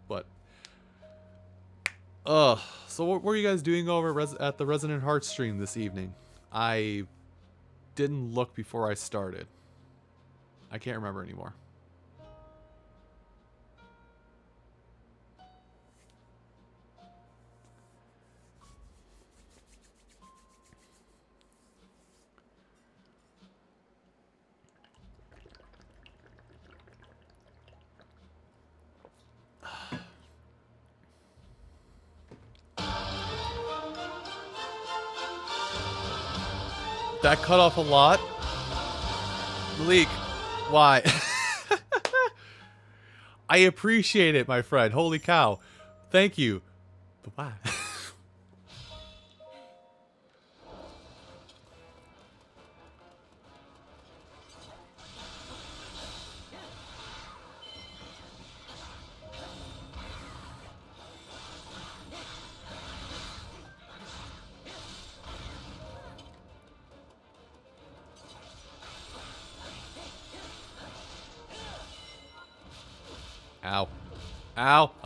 But uh so what were you guys doing over at, the Resonant Heart stream this evening? I didn't look before I started. I can't remember anymore. That cut off a lot. Malik, why? I appreciate it, my friend. Holy cow. Thank you. But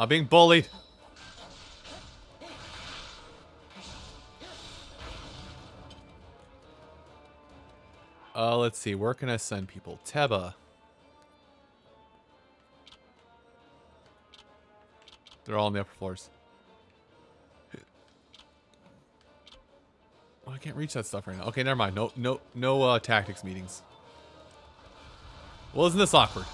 I'm being bullied. Uh, let's see. Where can I send people? Teba. They're all on the upper floors. Oh, I can't reach that stuff right now. Okay, never mind. No, no, no uh, tactics meetings. Well, isn't this awkward?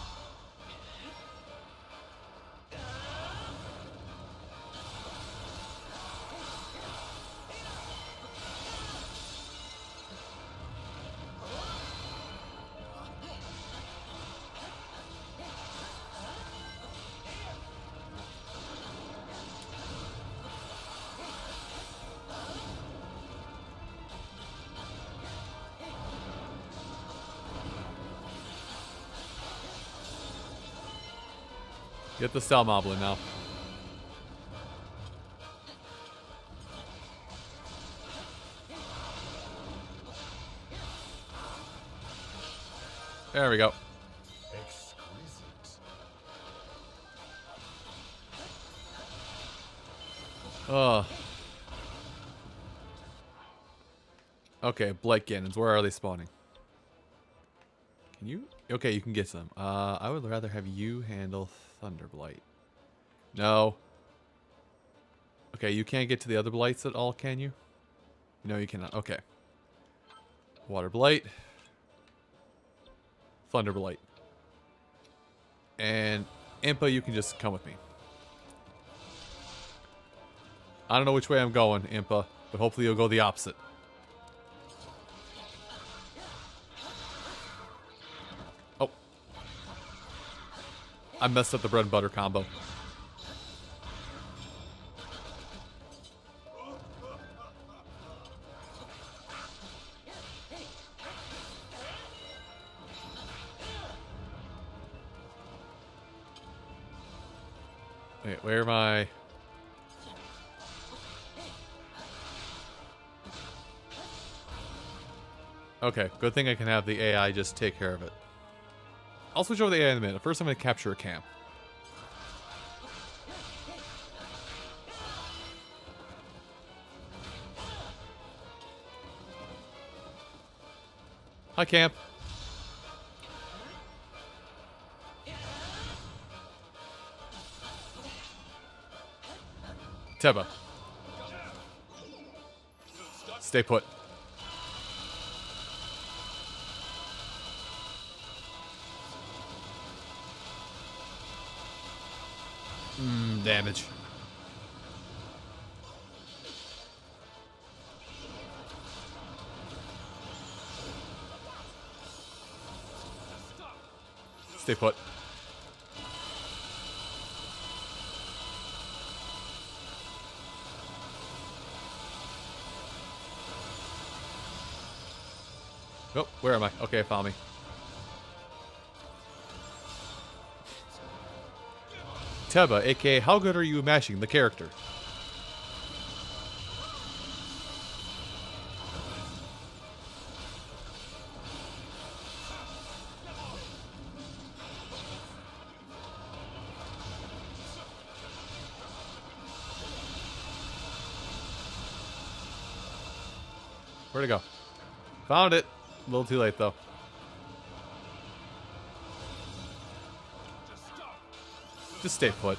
Get the cell moblin now. There we go. Oh. Okay, blight cannons. Where are they spawning? Can you? Okay, you can get some. Uh, I would rather have you handle Thunderblight. No. Okay, you can't get to the other blights at all, can you? No, you cannot. Okay. Water Blight. Thunderblight. And Impa, you can just come with me. I don't know which way I'm going, Impa, but hopefully you'll go the opposite. I messed up the bread and butter combo. Wait, where am I? Okay, good thing I can have the AI just take care of it. I'll switch over the AI in a minute. First, I'm going to capture a camp. Hi, camp. Teba. Stay put. Damage. Stay put. Oh, where am I? Okay, follow me. Teba, aka how good are you mashing the character? Where'd it go? Found it. A little too late though. Just stay put.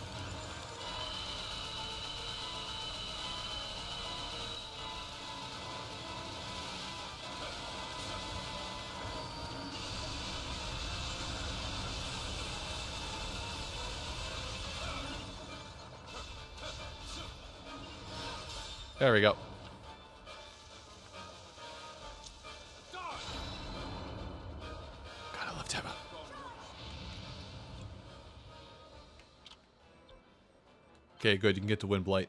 There we go. Okay, good. You can get to Wind Blight.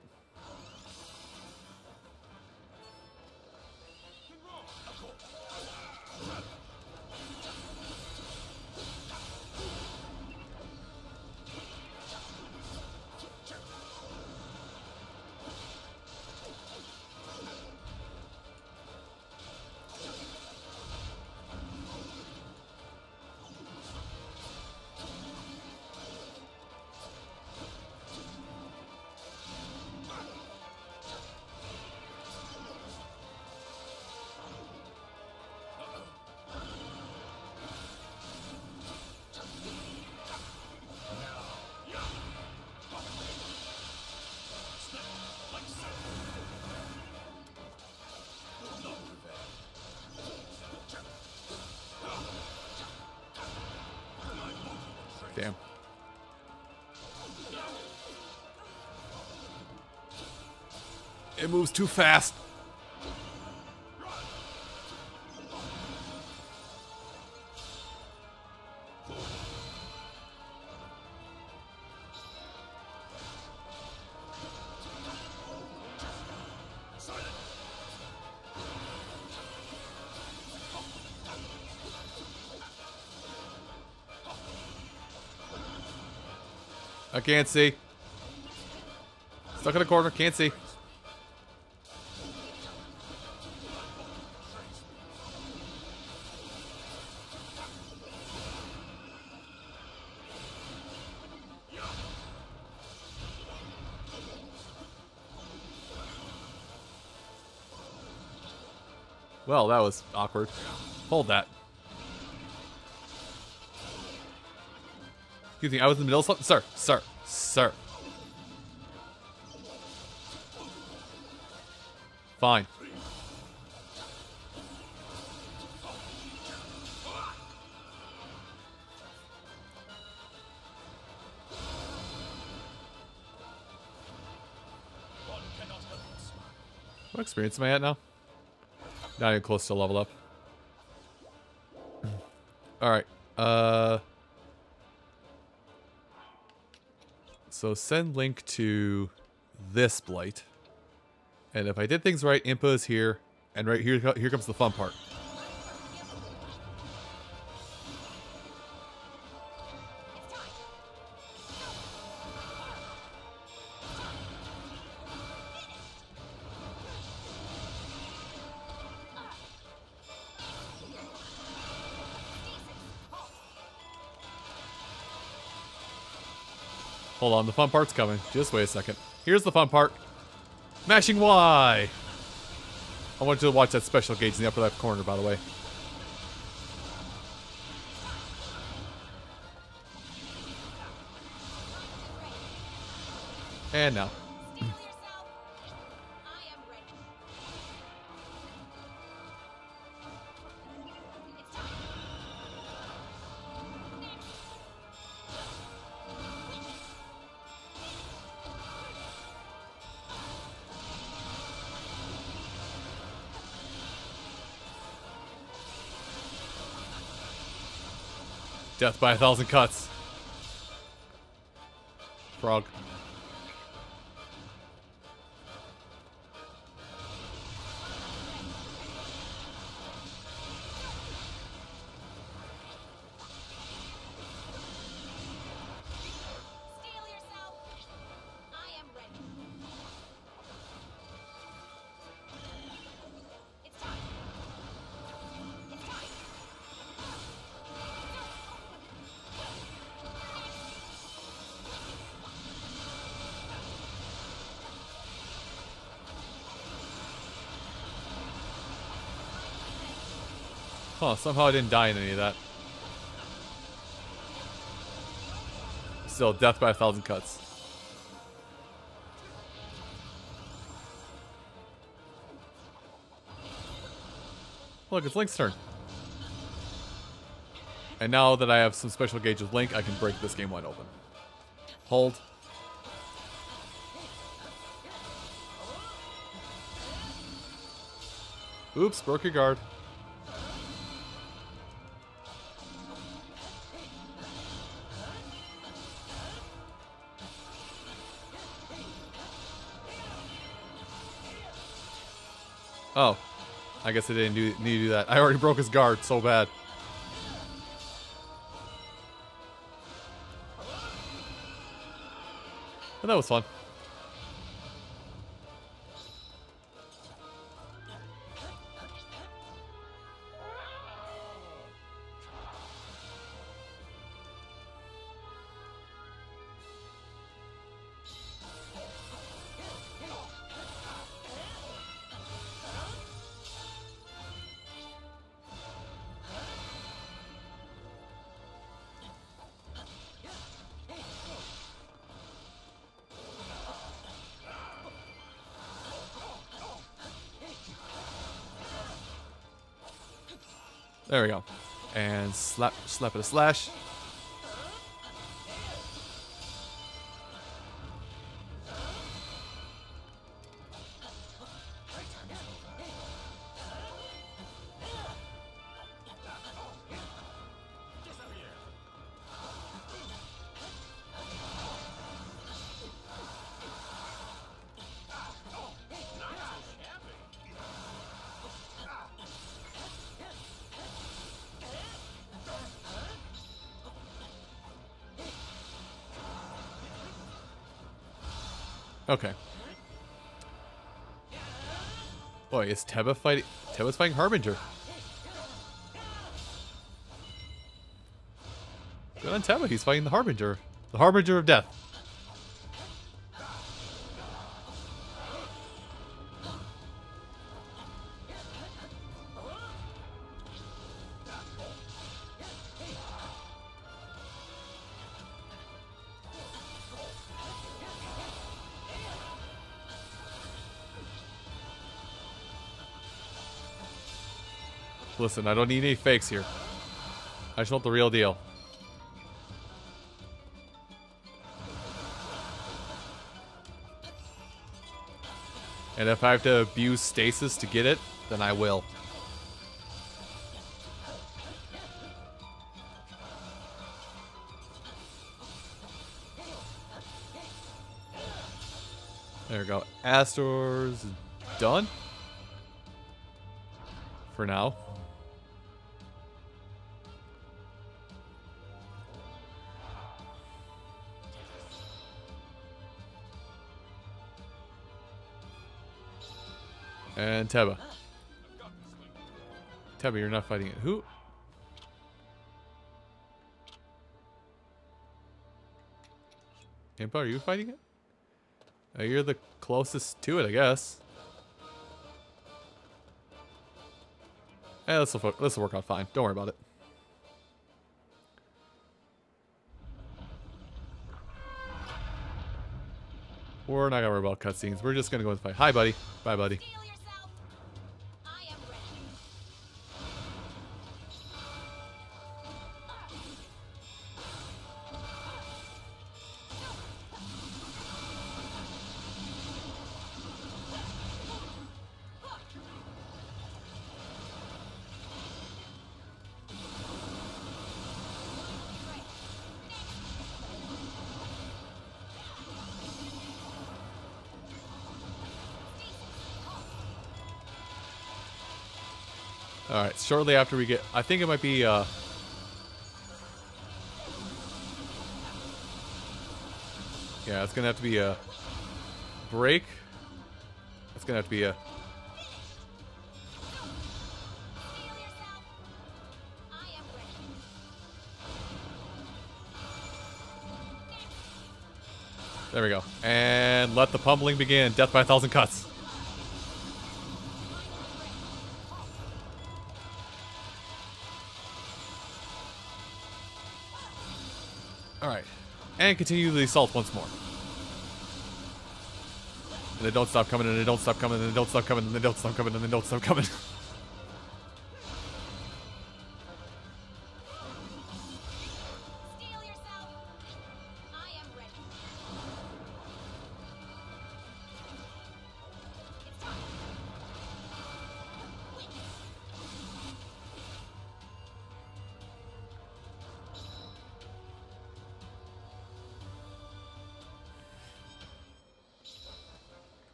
Moves too fast. I can't see. Stuck in a corner, can't see. Well, that was awkward. Hold that. Excuse me, I was in the middle of something. Sir, sir, sir. Fine. What experience am I at now? Not even close to level up. Alright. Uh... So send Link to this Blight. And if I did things right, Impa is here. And right here, here comes the fun part. Hold on, the fun part's coming. Just wait a second. Here's the fun part. Mashing Y! I want you to watch that special gauge in the upper left corner, by the way. And now. Death by a thousand cuts. Frog. Huh, somehow I didn't die in any of that. Still, death by a thousand cuts. Look, it's Link's turn. And now that I have some special gauge with Link, I can break this game wide open. Hold. Oops, broke your guard. I guess I didn't do, need to do that. I already broke his guard so bad. But that was fun. There we go. And slap, slap it a slash. Okay. Boy, is Teba fighting? Teba's fighting Harbinger. Good on Teba, he's fighting the Harbinger. The Harbinger of Death. Listen, I don't need any fakes here. I just want the real deal. And if I have to abuse stasis to get it, then I will. There we go. Astor's done. For now. And Teba. Teba, you're not fighting it. Who? Impa, are you fighting it? Uh, you're the closest to it, I guess. Eh, this will this will work out fine. Don't worry about it. We're not gonna worry about cutscenes. We're just gonna go and fight. Hi, buddy. Bye, buddy. Shortly after we get, I think it might be. uh Yeah, it's gonna have to be a break. It's gonna have to be a. There we go. And let the pummeling begin. Death by a thousand cuts. And continue the assault once more. And they don't stop coming, and they don't stop coming, and they don't stop coming, and they don't stop coming, and they don't stop coming.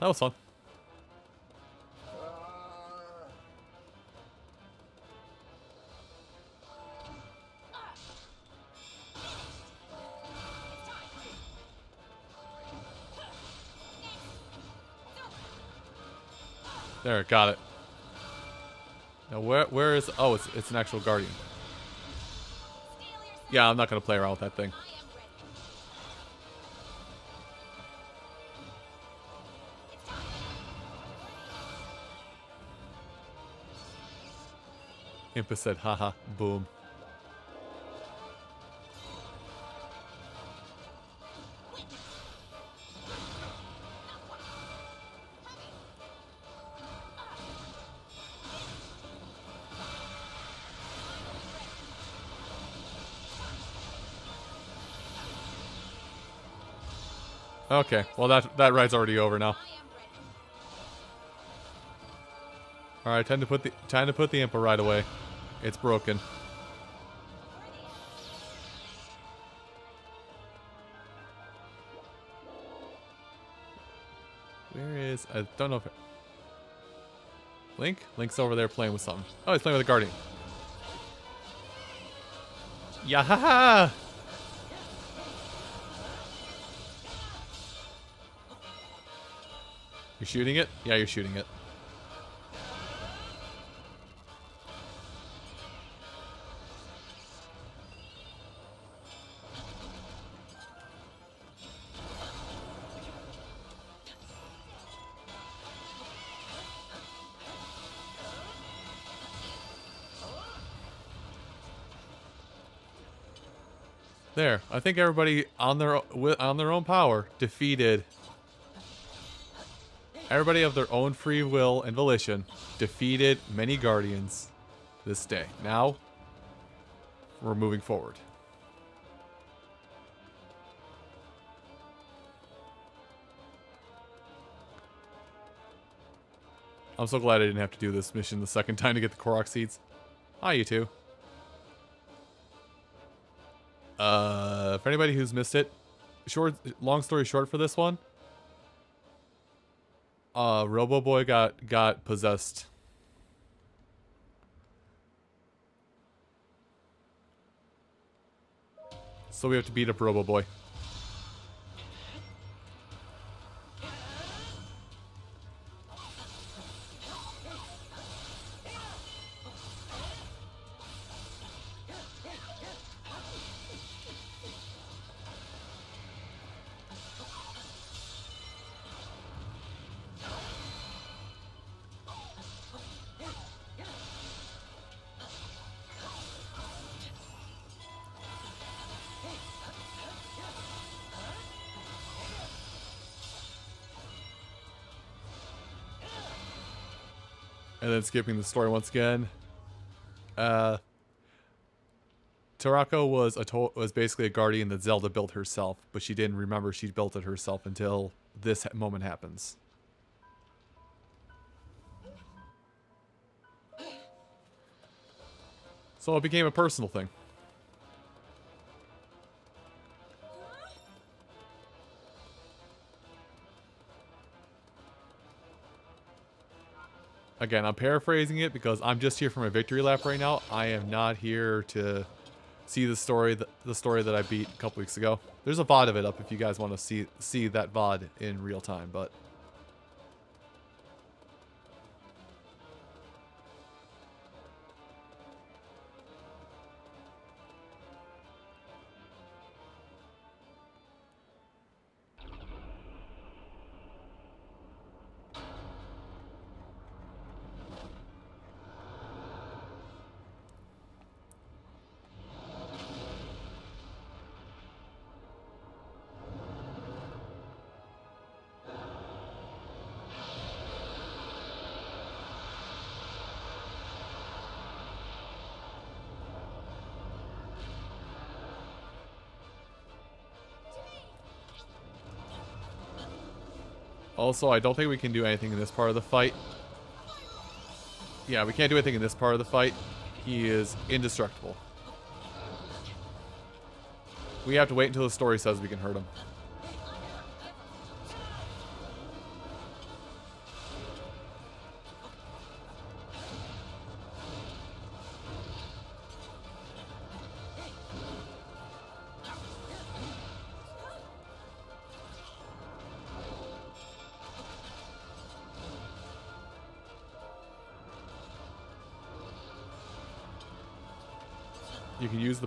that was fun. There, got it. Now where where is oh it's it's an actual guardian. Yeah, I'm not gonna play around with that thing. Impa said, haha, boom. Okay, well that that ride's already over now. All right, time to put the time to put the Impa right away. It's broken. Where is I don't know if Link? Link's over there playing with something. Oh, he's playing with a guardian. Yahaha! You're shooting it? Yeah, you're shooting it. There, I think everybody on their on their own power defeated. Everybody of their own free will and volition defeated many guardians this day. Now, we're moving forward. I'm so glad I didn't have to do this mission the second time to get the Korok seeds. Hi, you two. Uh, for anybody who's missed it, short, long story short for this one, uh, Robo Boy got got possessed. So we have to beat up Robo Boy. And then skipping the story once again. Uh, Terrako was a to- was basically a guardian that Zelda built herself, but she didn't remember she built it herself until this moment happens. So it became a personal thing. Again, I'm paraphrasing it because I'm just here from a victory lap right now. I am not here to see the story the story that I beat a couple weeks ago. There's a VOD of it up if you guys want to see see that VOD in real time, but Also, I don't think we can do anything in this part of the fight. Yeah, we can't do anything in this part of the fight. He is indestructible. We have to wait until the story says we can hurt him.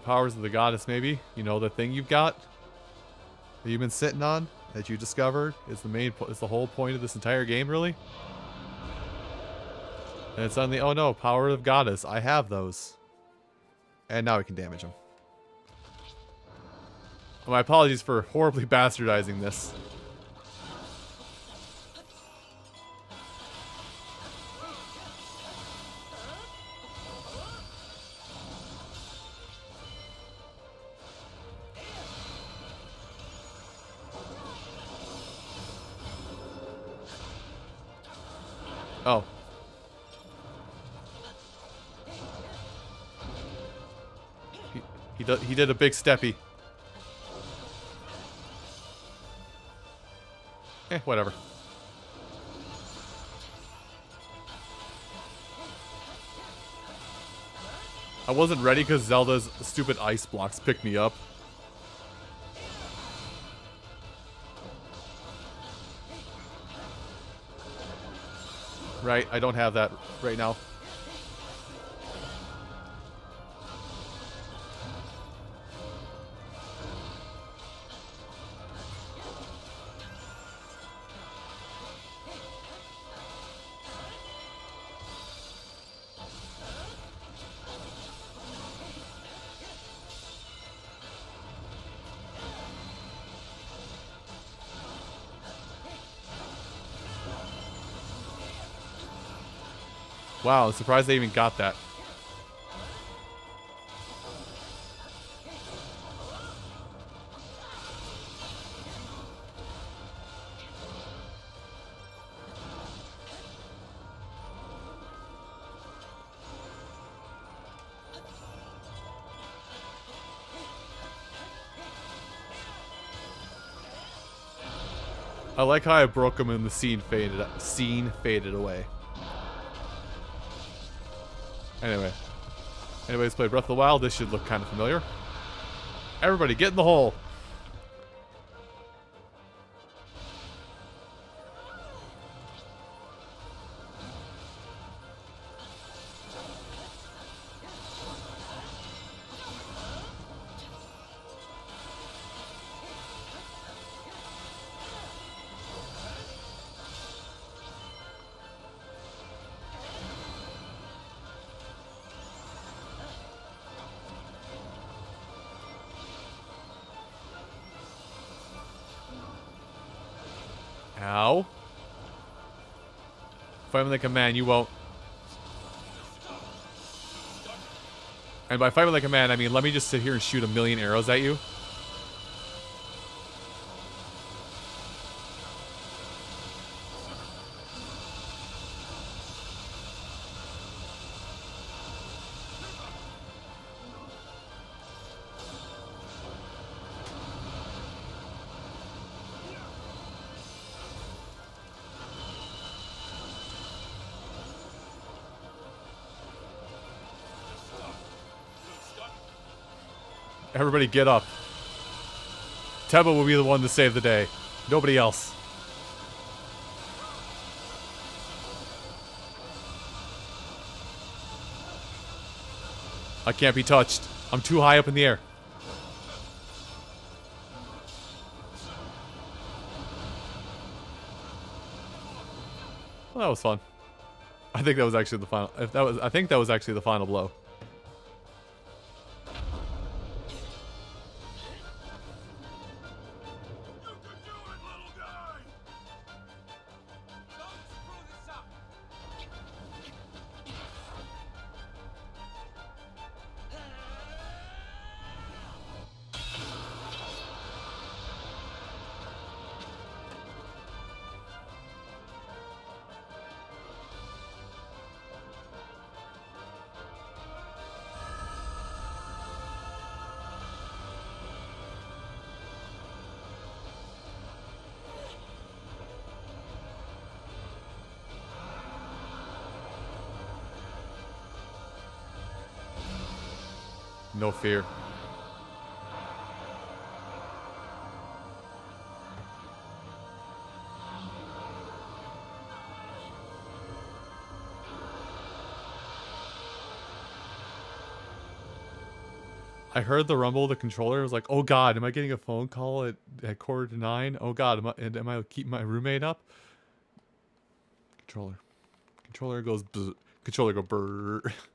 Powers of the goddess, maybe. You know, the thing you've got that you've been sitting on that you discovered is the main, is the whole point of this entire game, really. And it's suddenly, oh no, power of goddess. I have those. And now we can damage them. My apologies for horribly bastardizing this. He, do, he did a big steppy. Eh, whatever. I wasn't ready because Zelda's stupid ice blocks picked me up. Right, I don't have that right now. Wow, I'm surprised they even got that. I like how I broke him and the scene faded scene faded away. Anyway. Anybody's played Breath of the Wild, this should look kind of familiar. Everybody, get in the hole! Fight like a man, you won't. And by fight like a man, I mean let me just sit here and shoot a million arrows at you. Everybody get up. Teba will be the one to save the day. Nobody else. I can't be touched. I'm too high up in the air. Well, that was fun. I think that was actually the final. If that was, I think that was actually the final blow. Fear. I heard the rumble of the controller. I was like, oh god, am I getting a phone call at, at quarter to nine? Oh god, am I, and am I keeping my roommate up? Controller. Controller goes bzz. Controller go brrr.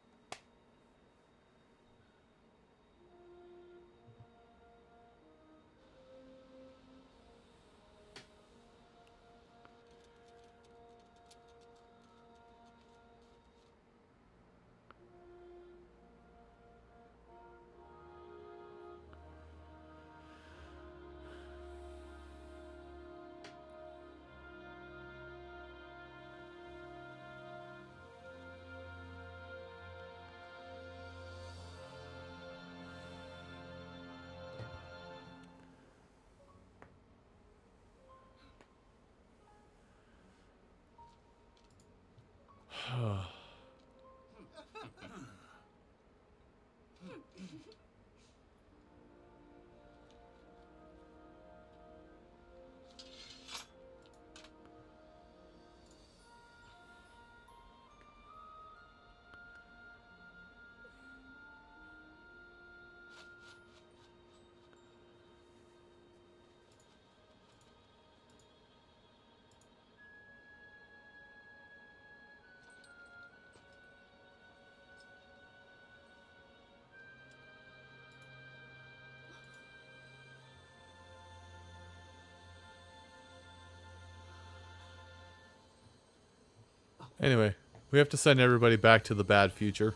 Anyway, we have to send everybody back to the bad future.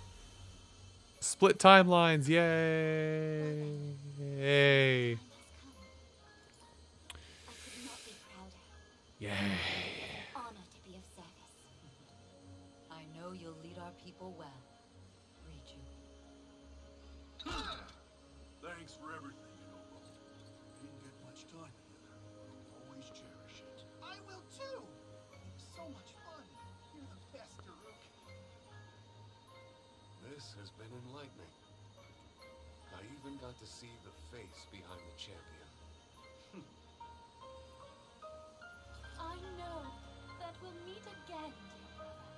Split timelines, yay! Yay! See the face behind the champion. I know that we'll meet again, dear brother.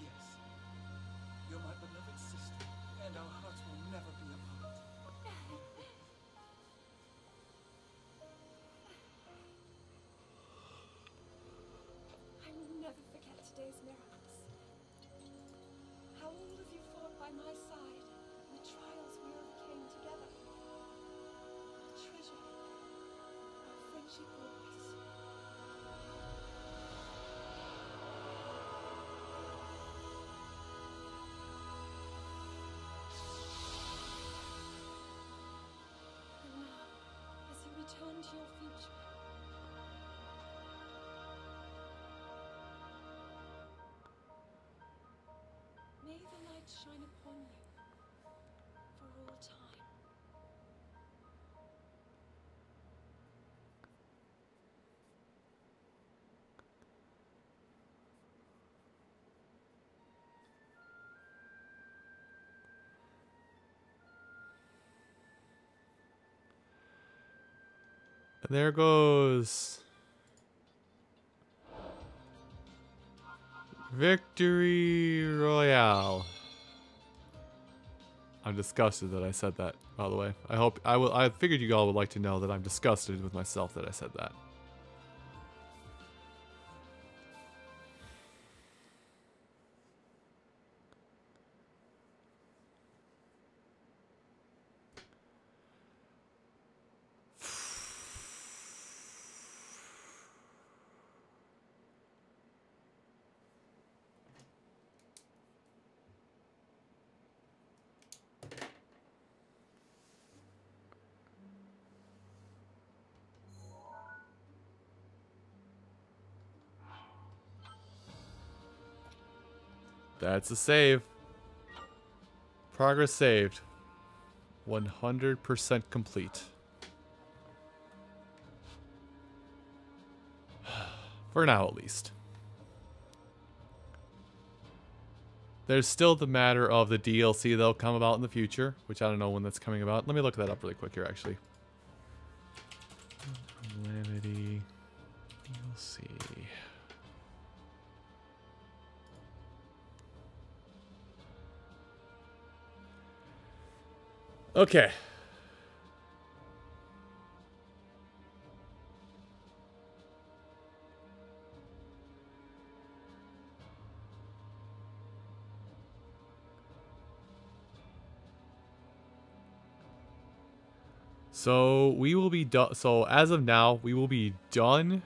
Yes. You're my beloved sister, and our hearts will never be apart. I will never forget today's miracles. How all of you fought by my side, to your future, there goes. Victory Royale. I'm disgusted that I said that, by the way. I hope I will I figured you all would like to know that I'm disgusted with myself that I said that. That's a save. Progress saved. 100% complete. For now, at least. There's still the matter of the DLC that'll come about in the future, which I don't know when that's coming about. Let me look that up really quick here, actually. Okay. So we will be done. So as of now, we will be done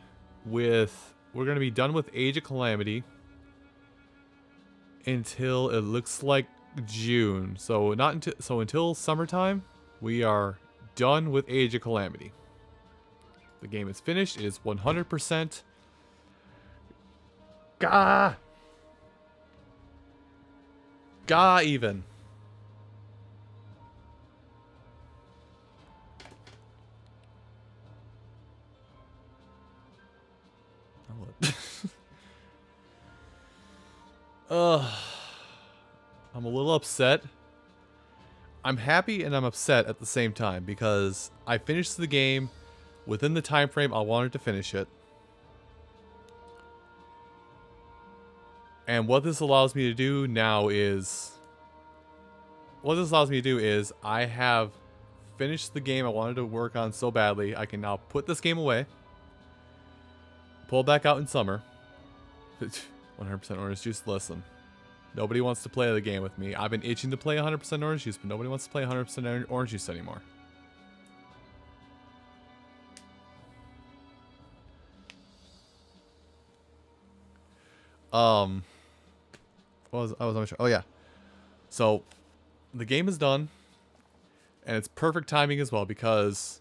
with. We're gonna be done with Age of Calamity until it looks like June. So not until so until summertime, we are done with Age of Calamity. The game is finished. It is 100%. Gah! Gah even. Ugh. I'm a little upset. I'm happy and I'm upset at the same time because I finished the game within the time frame I wanted to finish it. And what this allows me to do now is what this allows me to do is I have finished the game I wanted to work on so badly. I can now put this game away. Pull back out in summer. 100% orange juice. Listen. Nobody wants to play the game with me. I've been itching to play 100% orange juice, but nobody wants to play 100% orange juice anymore. Um, what was I was on Oh yeah, so the game is done, and it's perfect timing as well because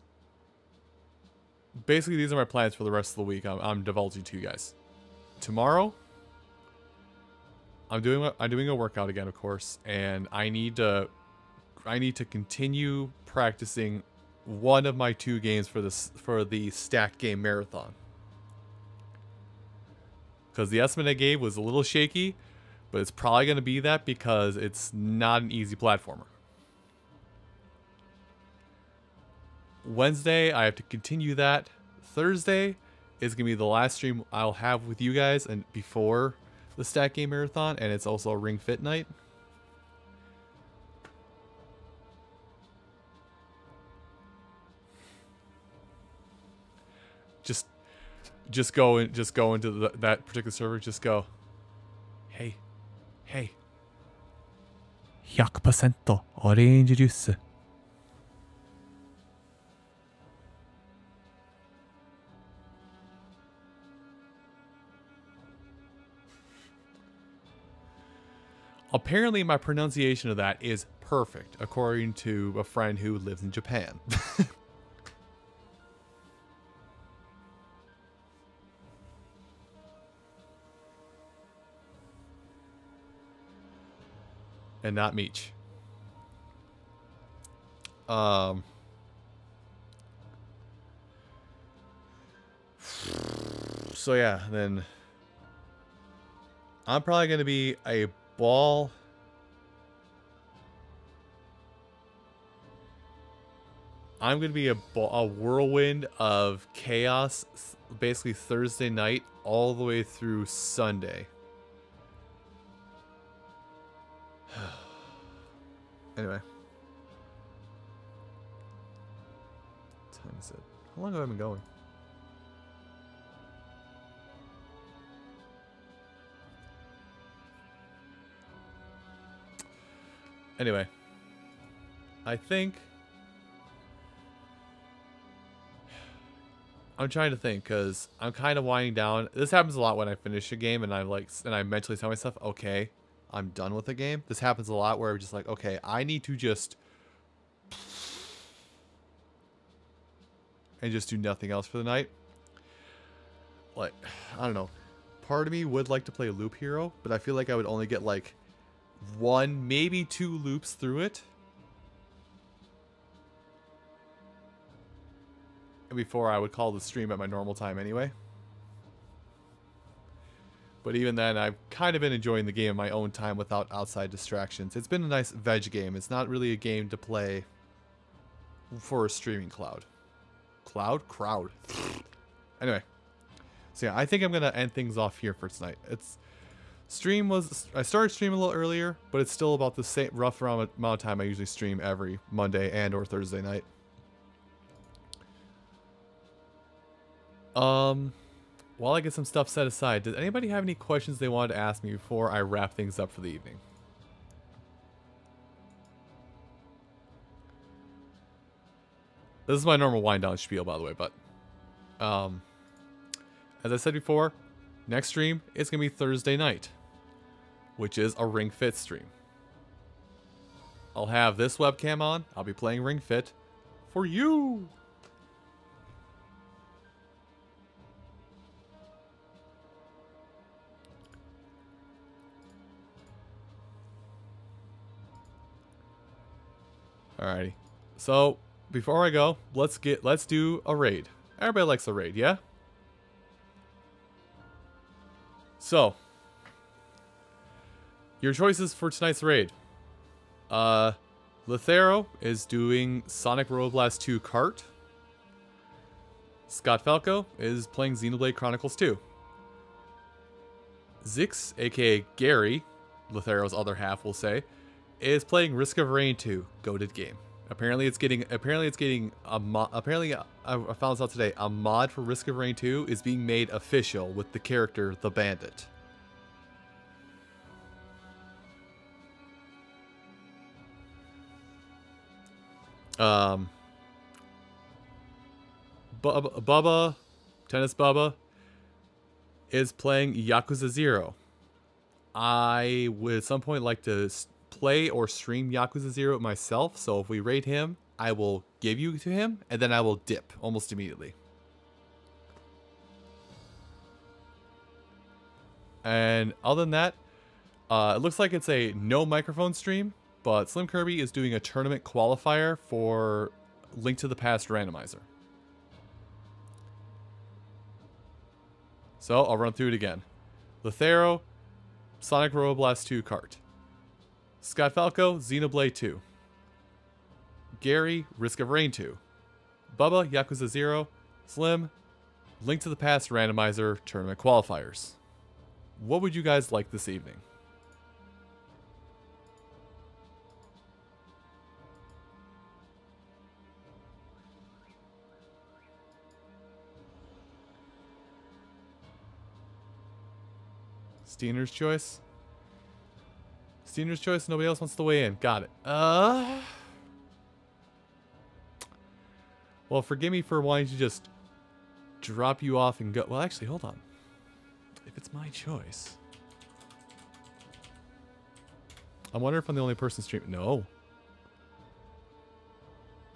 basically these are my plans for the rest of the week. I'm, I'm divulging to you guys. Tomorrow, I'm doing I'm doing a workout again, of course, and I need to I need to continue practicing one of my two games for this for the stacked game marathon. Because the estimate I gave was a little shaky, but it's probably going to be that because it's not an easy platformer. Wednesday, I have to continue that. Thursday is going to be the last stream I'll have with you guys and before the Stack Game Marathon, and it's also a Ring Fit night. Just, just go and just go into the, that particular server. Just go. Hey, hey. 100%オレンジジュース。 Apparently, my pronunciation of that is perfect, according to a friend who lives in Japan. and not Meech. Um. So yeah, then I'm probably going to be a ball. I'm going to be a, a whirlwind of chaos basically Thursday night all the way through Sunday. anyway. What time is it? How long have I been going? Anyway, I think I'm trying to think because I'm kind of winding down. This happens a lot when I finish a game and I like and I mentally tell myself, okay, I'm done with the game. This happens a lot where I'm just like, okay, I need to just and just do nothing else for the night. Like, I don't know. Part of me would like to play Loop Hero, but I feel like I would only get like one, maybe two loops through it. And before I would call the stream at my normal time anyway. But even then, I've kind of been enjoying the game in my own time without outside distractions. It's been a nice veg game. It's not really a game to play for a streaming cloud. Cloud? Crowd. anyway. So yeah, I think I'm going to end things off here for tonight. It's stream was I started streaming a little earlier, but it's still about the same rough amount of time I usually stream every Monday and or Thursday night. Um while I get some stuff set aside, does anybody have any questions they wanted to ask me before I wrap things up for the evening? This is my normal wind down spiel, by the way, but um, as I said before, next stream is going to be Thursday night, which is a Ring Fit stream. I'll have this webcam on. I'll be playing Ring Fit for you. Alrighty. So, before I go, let's get let's do a raid. Everybody likes a raid, yeah? So, your choices for tonight's raid. Uh, Lethero is doing Sonic Robo Blast 2 Kart. Scott Falco is playing Xenoblade Chronicles 2. Zix, aka Gary, Lethero's other half, will say, is playing Risk of Rain 2, goaded game. Apparently it's getting apparently it's getting a mod apparently I found this out today. A mod for Risk of Rain 2 is being made official with the character The Bandit. Um Bubba, Bubba Tennis Bubba is playing Yakuza 0. I would at some point like to play or stream Yakuza 0 myself, so if we raid him, I will give you to him, and then I will dip almost immediately. And other than that, uh, it looks like it's a no microphone stream, but Slim Kirby is doing a tournament qualifier for Link to the Past randomizer. So I'll run through it again. Lethero, Sonic Robo Blast 2 Kart. Scott Falco, Xenoblade 2. Gary, Risk of Rain 2. Bubba, Yakuza 0. Slim, Link to the Past Randomizer Tournament Qualifiers. What would you guys like this evening? Steiner's choice? Steiner's choice, nobody else wants to weigh in. Got it. Uh... Well, forgive me for wanting to just drop you off and go. Well, actually, hold on. If it's my choice. I wonder if I'm the only person streaming. No.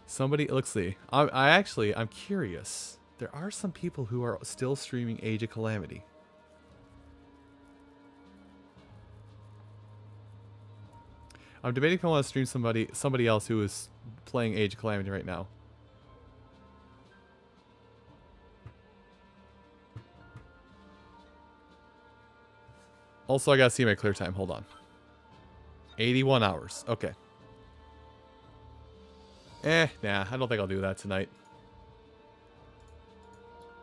Somebody, let's see. I, I actually, I'm curious. There are some people who are still streaming Age of Calamity. I'm debating if I want to stream somebody somebody else who is playing Age of Calamity right now. Also, I gotta see my clear time. Hold on. 81 hours. Okay. Eh, nah, I don't think I'll do that tonight.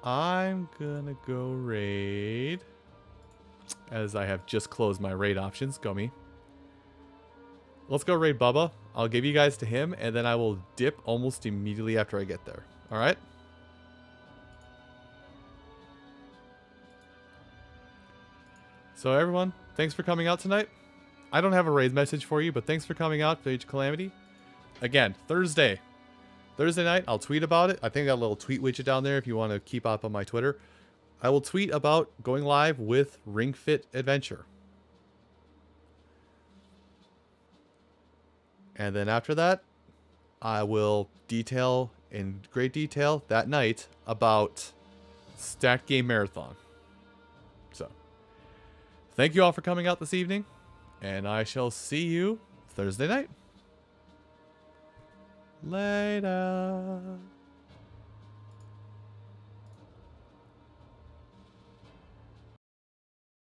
I'm gonna go raid. As I have just closed my raid options. Gummy. Let's go raid Bubba. I'll give you guys to him, and then I will dip almost immediately after I get there. Alright? So everyone, thanks for coming out tonight. I don't have a raid message for you, but thanks for coming out to Age Calamity. Again, Thursday. Thursday night, I'll tweet about it. I think I got a little tweet widget down there if you want to keep up on my Twitter. I will tweet about going live with Ring Fit Adventure. And then after that, I will detail in great detail that night about Stack Game Marathon. So, thank you all for coming out this evening, and I shall see you Thursday night. Later.